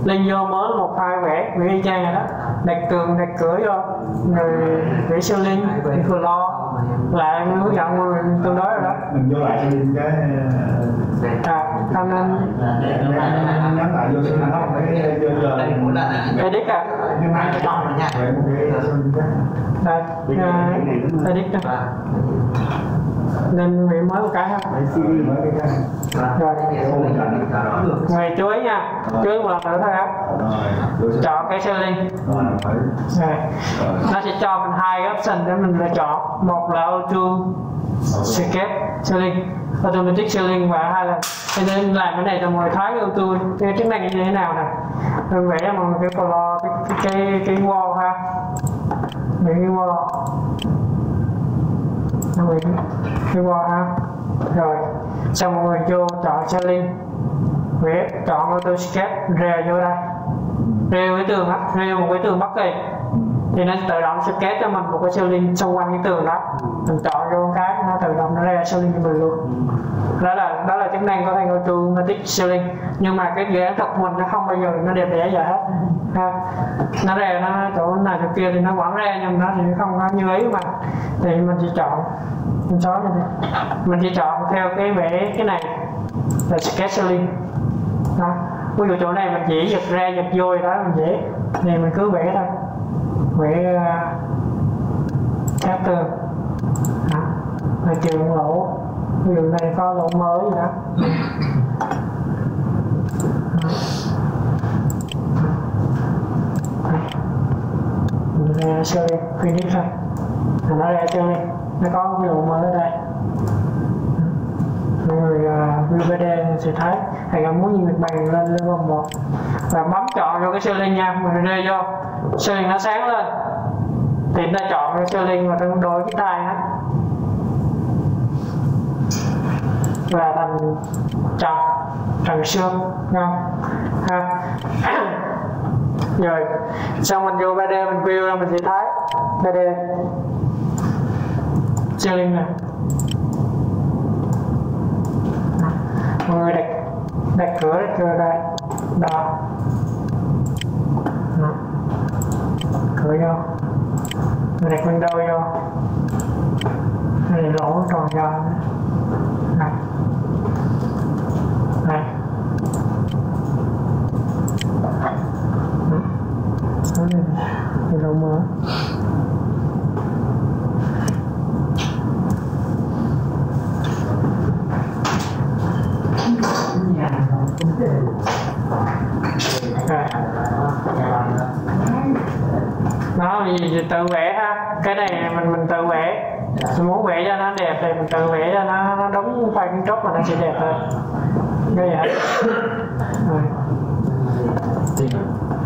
Lên vô mới một file vẽ vẽ y chang rồi đó. Đặt tường đặt cửa vô. Rồi vẽ siêu linh vẽ floor là em hướng dẫn người tương đối rồi đó. Mình vô lại cái à anh anh. Nhắn lại vô xem nó cái giờ giờ đây muốn là edit à đây edit à. Nên hủy mới một cái ha rồi. Mình chú ý nha. Ý một lần nữa thôi á. Chọn cái rồi nó sẽ cho mình hai option để mình lựa chọn. Một là auto skip ceiling automatic ceiling và hai là cho nên làm cái này cho mọi người thấy auto cái chức năng như thế nào nè? Mình vẽ cho mọi người cái color cái cái cái, cái wall ha. Vẽ cái wall nó vẽ đi qua ha rồi. Xong mọi người vô chọn ceiling vẽ chọn auto Sketch, rè vô đây. Rêu cái tường á rêu một cái tường bất kỳ thì nó tự động sẽ kéo cho mình một cái ceiling xung quanh cái tường đó. Mình chọn vô cái nó tự động nó ra ceiling cho mình luôn. Đó là đó là chức năng của thằng automatic ceiling nhưng mà cái dự án thật mình nó không bao giờ nó đẹp đẽ vậy hết. Ha. Nó ra nó chỗ này chỗ kia thì nó vẫn ra nhưng nó thì không có như ý mà thì mình chỉ chọn mình xóa đi mình chỉ chọn theo cái vẽ cái này là sketch ceiling đó. Ví dụ chỗ này mình chỉ giật ra giật vô đó mình dễ. Thì mình cứ vẽ thôi vẽ uh, tường đó. là trừ lỗ ví dụ này có lỗ mới gì đó. Mình ra sơ finish thôi. Rồi nó ra sơ đi. Nó có cái lỗ mới ở đây. Mọi người uh, view video sẽ thấy. Thầy có muốn nhìn mặt bàn lên lên vòng một và bấm chọn vô cái ceiling nha, mình rê vô. Ceiling nó sáng lên. Thì chúng ta chọn cái ceiling và tương đối cái tay hết. Và thành trần trần xương ngon ha. Rồi, xong mình vô 3D mình view ra, mình sẽ thấy 3D ceiling này mọi người đặt đặt cửa đặt cửa đây. Đó. Cửa vô mình đặt window vô này lỗ tròn vô này. Này. Đó. Đó này này lỗ mở Rồi đó thì thì tự vẽ ha. Cái này mình mình tự vẽ. Mình muốn vẽ cho nó đẹp thì mình tự vẽ cho nó nó đúng khoa kiến trúc mà nó sẽ đẹp hơn. Cái vậy?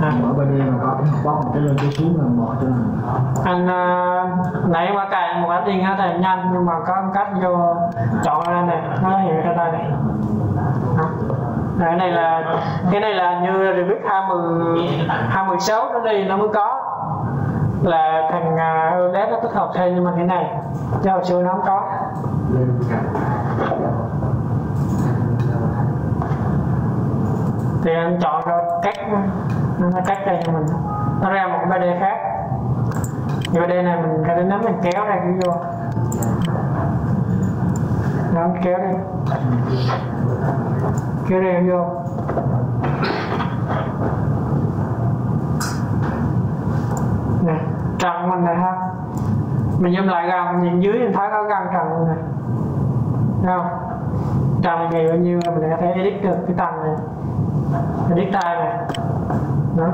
Ha. mở bên đây mà có cái học bóng cái lên cái xuống là mở cho mình. Anh uh, nãy mà cài một cái tiền á thì nhanh nhưng mà có một cách vô chọn lên này nó hiện ra đây này. Rồi cái này là cái này là như Revit 20 26 nó đi nó mới có là thằng à, uh, nó tích hợp thêm nhưng mà cái này chứ hồi xưa nó không có. Thì anh chọn rồi cắt nó nó cắt đây cho mình. Nó ra một cái 3D khác. Thì 3D này mình cái đến nắm mình kéo ra cái vô. Nó kéo đi. Kéo ra vô nè trần mình này ha. Mình zoom lại gần nhìn dưới mình thấy có găng trần này. Thấy không? Trần này bao nhiêu, mình có thể edit được cái tầng này. Edit tay này. Đó.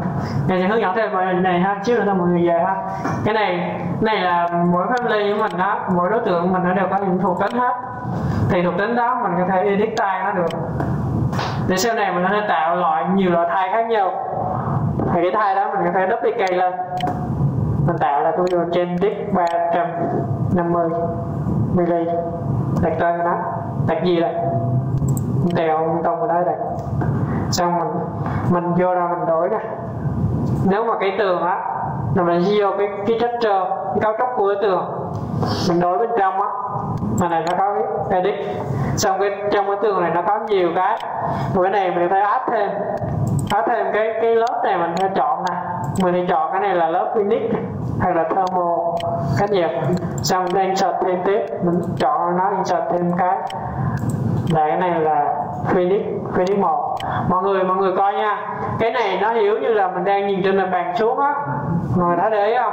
Này sẽ hướng dẫn thêm mọi người này ha, trước nữa mọi người về ha. Cái này này là mỗi family của mình đó mỗi đối tượng mình nó đều có những thuộc tính hết. Thì thuộc tính đó mình có thể edit tay nó được. Để sau này mình có thể tạo loại nhiều loại thai khác nhau. Thì cái thai đó mình có thể duplicate lên mình tạo là tôi vô trên disk 350 mm đặt tên nó, đặt gì đây? Đèo tông vào đây. Đặt xong mình mình vô ra mình đổi nè nếu mà cái tường á, là mình sẽ vô cái cái texture cái cấu trúc của cái tường. Mình đổi bên trong á, mà này nó có cái edit. Xong cái, trong cái tường này nó có nhiều cái. Bữa cái này mình phải áp thêm áp thêm cái cái lớp này mình sẽ chọn nè mình thì chọn cái này là lớp phoenix hay là thermal. Cách nhiệt xong mình insert thêm tiếp. Mình chọn nó, insert thêm cái. Là cái này là phoenix phoenix một. Mọi người mọi người coi nha. Cái này nó hiểu như là mình đang nhìn trên mặt bàn xuống á. Mọi người thấy để ý không?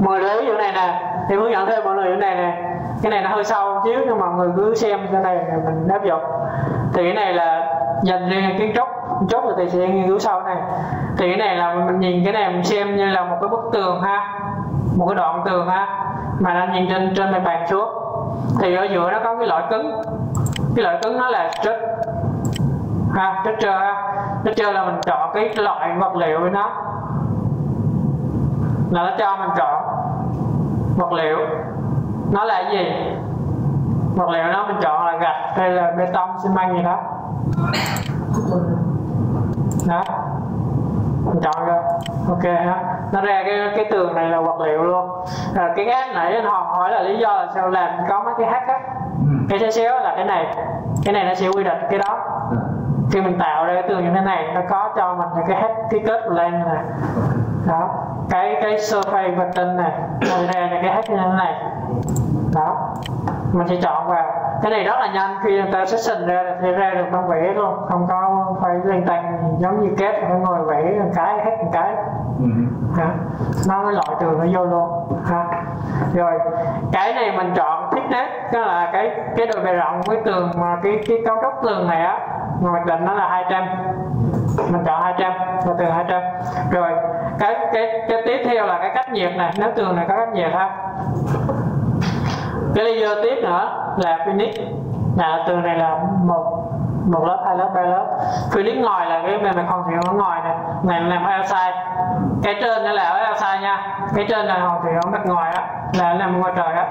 Mọi người để ý chỗ này nè. Thì hướng dẫn thêm mọi người chỗ này nè cái này nó hơi sâu chứ nhưng mà mọi người cứ xem cái này mình áp dụng. Thì cái này là dành riêng kiến trúc kiến trúc thì sẽ nghiên cứu sau này. Thì cái này là mình nhìn cái này mình xem như là một cái bức tường ha, một cái đoạn tường ha, mà đang nhìn trên trên mặt bàn xuống. Thì ở giữa nó có cái loại cứng, cái loại cứng nó là strut ha, structure ha. Structure là mình chọn cái loại vật liệu với nó, là nó cho mình chọn vật liệu nó là cái gì? Vật liệu nó mình chọn là gạch hay là bê tông xi măng gì đó. Đó. Mình chọn rồi ok ha nó ra cái cái tường này là vật liệu luôn. Rồi cái hát nãy anh hoàng hỏi là lý do là sao làm có mấy cái hát á. Cái xéo xéo là cái này. Cái này nó sẽ quy định cái đó khi mình tạo ra cái tường như thế này nó có cho mình cái hát cái kết lên này. Đó cái cái surface pattern này rồi ra là cái hát như thế này. Đó mình sẽ chọn vào. Cái này rất là nhanh khi người ta session ra thì ra được con vẽ luôn không có phải liên tăng giống như kết phải ngồi vẽ một cái hết một cái. Ha. nó mới loại từ nó vô luôn. Ha rồi cái này mình chọn thickness đó là cái cái độ bề rộng với tường mà cái cái cấu trúc tường này á mà mặc định nó là 200 mình chọn 200 và từ 200 rồi, cái cái cái tiếp theo là cái cách nhiệt này. Nếu tường này có cách nhiệt ha cái laser tiếp nữa là finish là tường này là một một lớp hai lớp ba lớp. Finish ngoài là cái bề mặt hoàn thiện ở ngoài này này làm outside. Cái trên nó là ở outside nha. Cái trên là hoàn thiện ở mặt ngoài á là nằm ngoài trời á.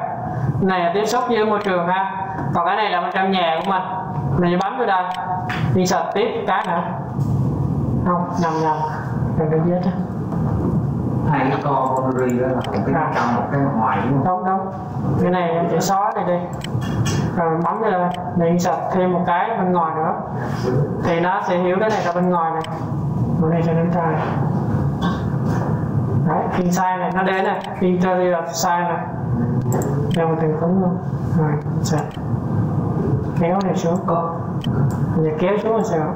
Này là tiếp xúc với môi trường ha. Còn cái này là bên trong nhà của mình. Mình bấm vô đây. Đi sạch tiếp cái nữa. Không nhầm nhầm đừng có chết á. Hai cái con boundary đó là một cái À. trong một cái ngoài đúng không? Đúng đúng. Cái này em chỉ xóa này đi rồi bấm vô đây. Để sạch thêm một cái bên ngoài nữa. Thì nó sẽ hiểu cái này là bên ngoài này. Bên này cho đến trái đấy inside này nó đến này. Interior side này. Đeo một từng cứng luôn. Rồi sạch kéo này xuống. Có. Giờ kéo xuống là sao?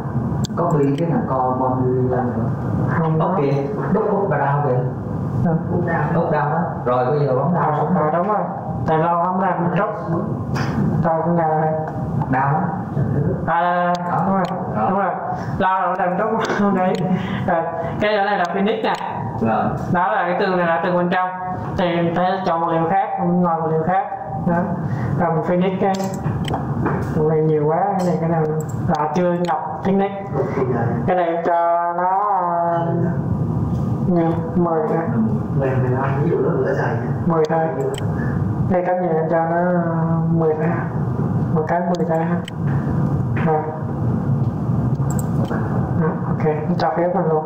Copy cái thằng con boundary lên nữa? Không có. Kìa đúc ốc và đau kìa. Ốc đau đó. Rồi bây giờ bấm đau. Xuống à, đúng rồi tại lâu không làm chốc rồi cái nhà này đau đó à đúng rồi Đó. đúng rồi. Lâu rồi làm chốc không đấy. Rồi cái chỗ này là finish nè. Rồi đó là cái tường này là tường bên trong. Thì mình phải chọn một liệu khác mình ngồi một liệu khác. Đó. Rồi mình finish cái tường này nhiều quá cái này cái nào là chưa nhập finish. Cái này cho nó nhiều mười thôi. Dày mười thôi đây các nhà em cho nó 10 ra một cái 10 ra rồi. Đó, ok. Cho phép mình luôn.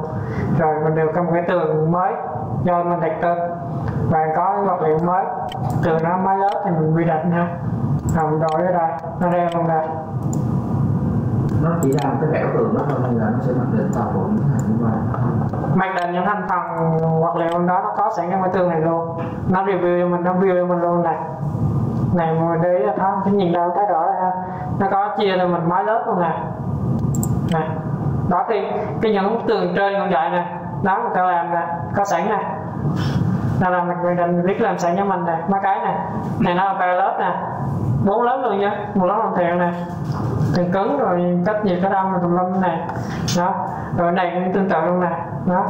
Rồi mình đều có một cái tường mới do mình đặt tên. Và có cái vật liệu mới. Tường nó mới lớn thì mình quy định ha. Rồi mình đổi ở đây. Nó đeo luôn đây nó chỉ ra một cái vẻo tường đó thôi, nên là nó sẽ mặc định toàn bộ những thành như vậy mặc định những thành phần vật liệu đó nó có sẵn trong cái tường này luôn. Nó review cho mình, nó view cho mình luôn này. Này mà mình để ý là thấy cái nhìn đâu thấy rõ ra. Nó có chia là mình mấy lớp luôn nè. Này, đó thì cái những bức tường trên cũng vậy nè. Đó người ta làm nè, có sẵn nè nào là mình định biết làm sẵn cho mình nè mấy cái này này nó là ba lớp nè. Bốn lớp luôn nha. Một lớp hoàn thiện nè. Tường cứng rồi cách gì cái đông rồi tùm lum này đó. Rồi này cũng tương tự luôn nè. Đó.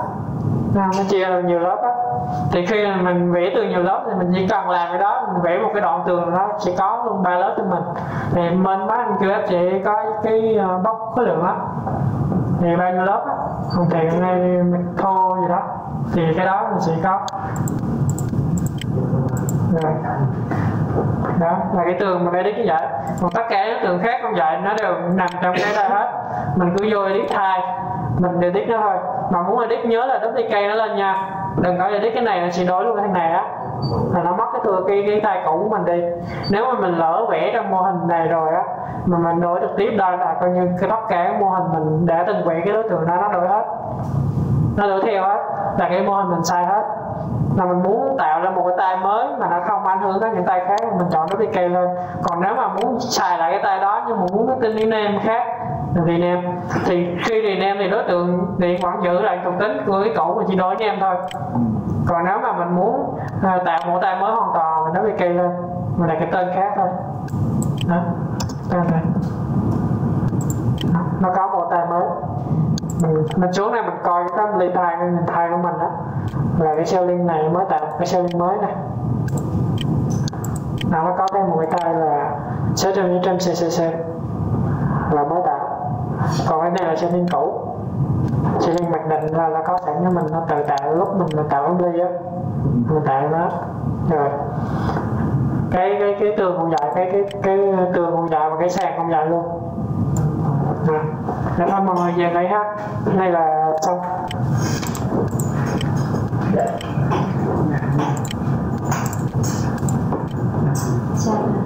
Nó, nó chia làm nhiều lớp á. Thì khi mình vẽ từ nhiều lớp thì mình chỉ cần làm cái đó mình vẽ một cái đoạn tường nó sẽ có luôn ba lớp cho mình. Thì bên mấy anh kia chị có cái ờ, bóc khối lượng á. Thì bao nhiêu lớp á? Không thể ngay mình thô gì đó thì cái đó mình sẽ có. Rồi. Đó, là cái tường mà edit dạy. Vậy còn tất cả các tường khác không dạy, nó đều nằm trong cái đây hết. Mình cứ vô edit thay mình edit nó thôi. Mà muốn edit nhớ là WK nó lên nha. Đừng có edit cái này là sẽ đổi luôn cái thằng này á. Là nó mất cái thừa cái cái tay cũ của mình đi. Nếu mà mình lỡ vẽ trong mô hình này rồi á, mà mình đổi trực tiếp đây là coi như cái tất cả cái mô hình mình đã từng vẽ cái đối tượng đó, nó đổi hết nó đổi theo hết. Là cái mô hình mình sai hết. Là mình muốn tạo ra một cái tay mới mà nó không ảnh hưởng tới những tay khác, mình chọn nó WK lên. Còn nếu mà muốn xài lại cái tay đó nhưng mà muốn cái tên rename khác thì rename. Thì khi rename thì đối tượng điện vẫn giữ lại thuộc tính của cái cũ mà chỉ đổi em thôi. Còn nếu mà mình muốn à, tạo một tay mới hoàn toàn mình nó WK lên. Mình đặt cái tên khác thôi. Đó. Tên này. Nó có một mình, mình xuống này mình coi cái ly thai cái thai của mình đó là cái sao liên này mới tạo cái sao liên mới này nó nó có thêm một cái tay là 600 cc là mới tạo. Còn cái này là sao liên cũ. Sao liên mặc định là nó có sẵn cho mình nó tự tạo lúc mình mình tạo cái ly á. Mình tạo nó. Rồi. Cái cái cái tường cũng vậy cái cái cái tường cũng vậy và cái sàn cũng vậy luôn à, để thôi mọi người về đây ha này là xong Sao? Dạ.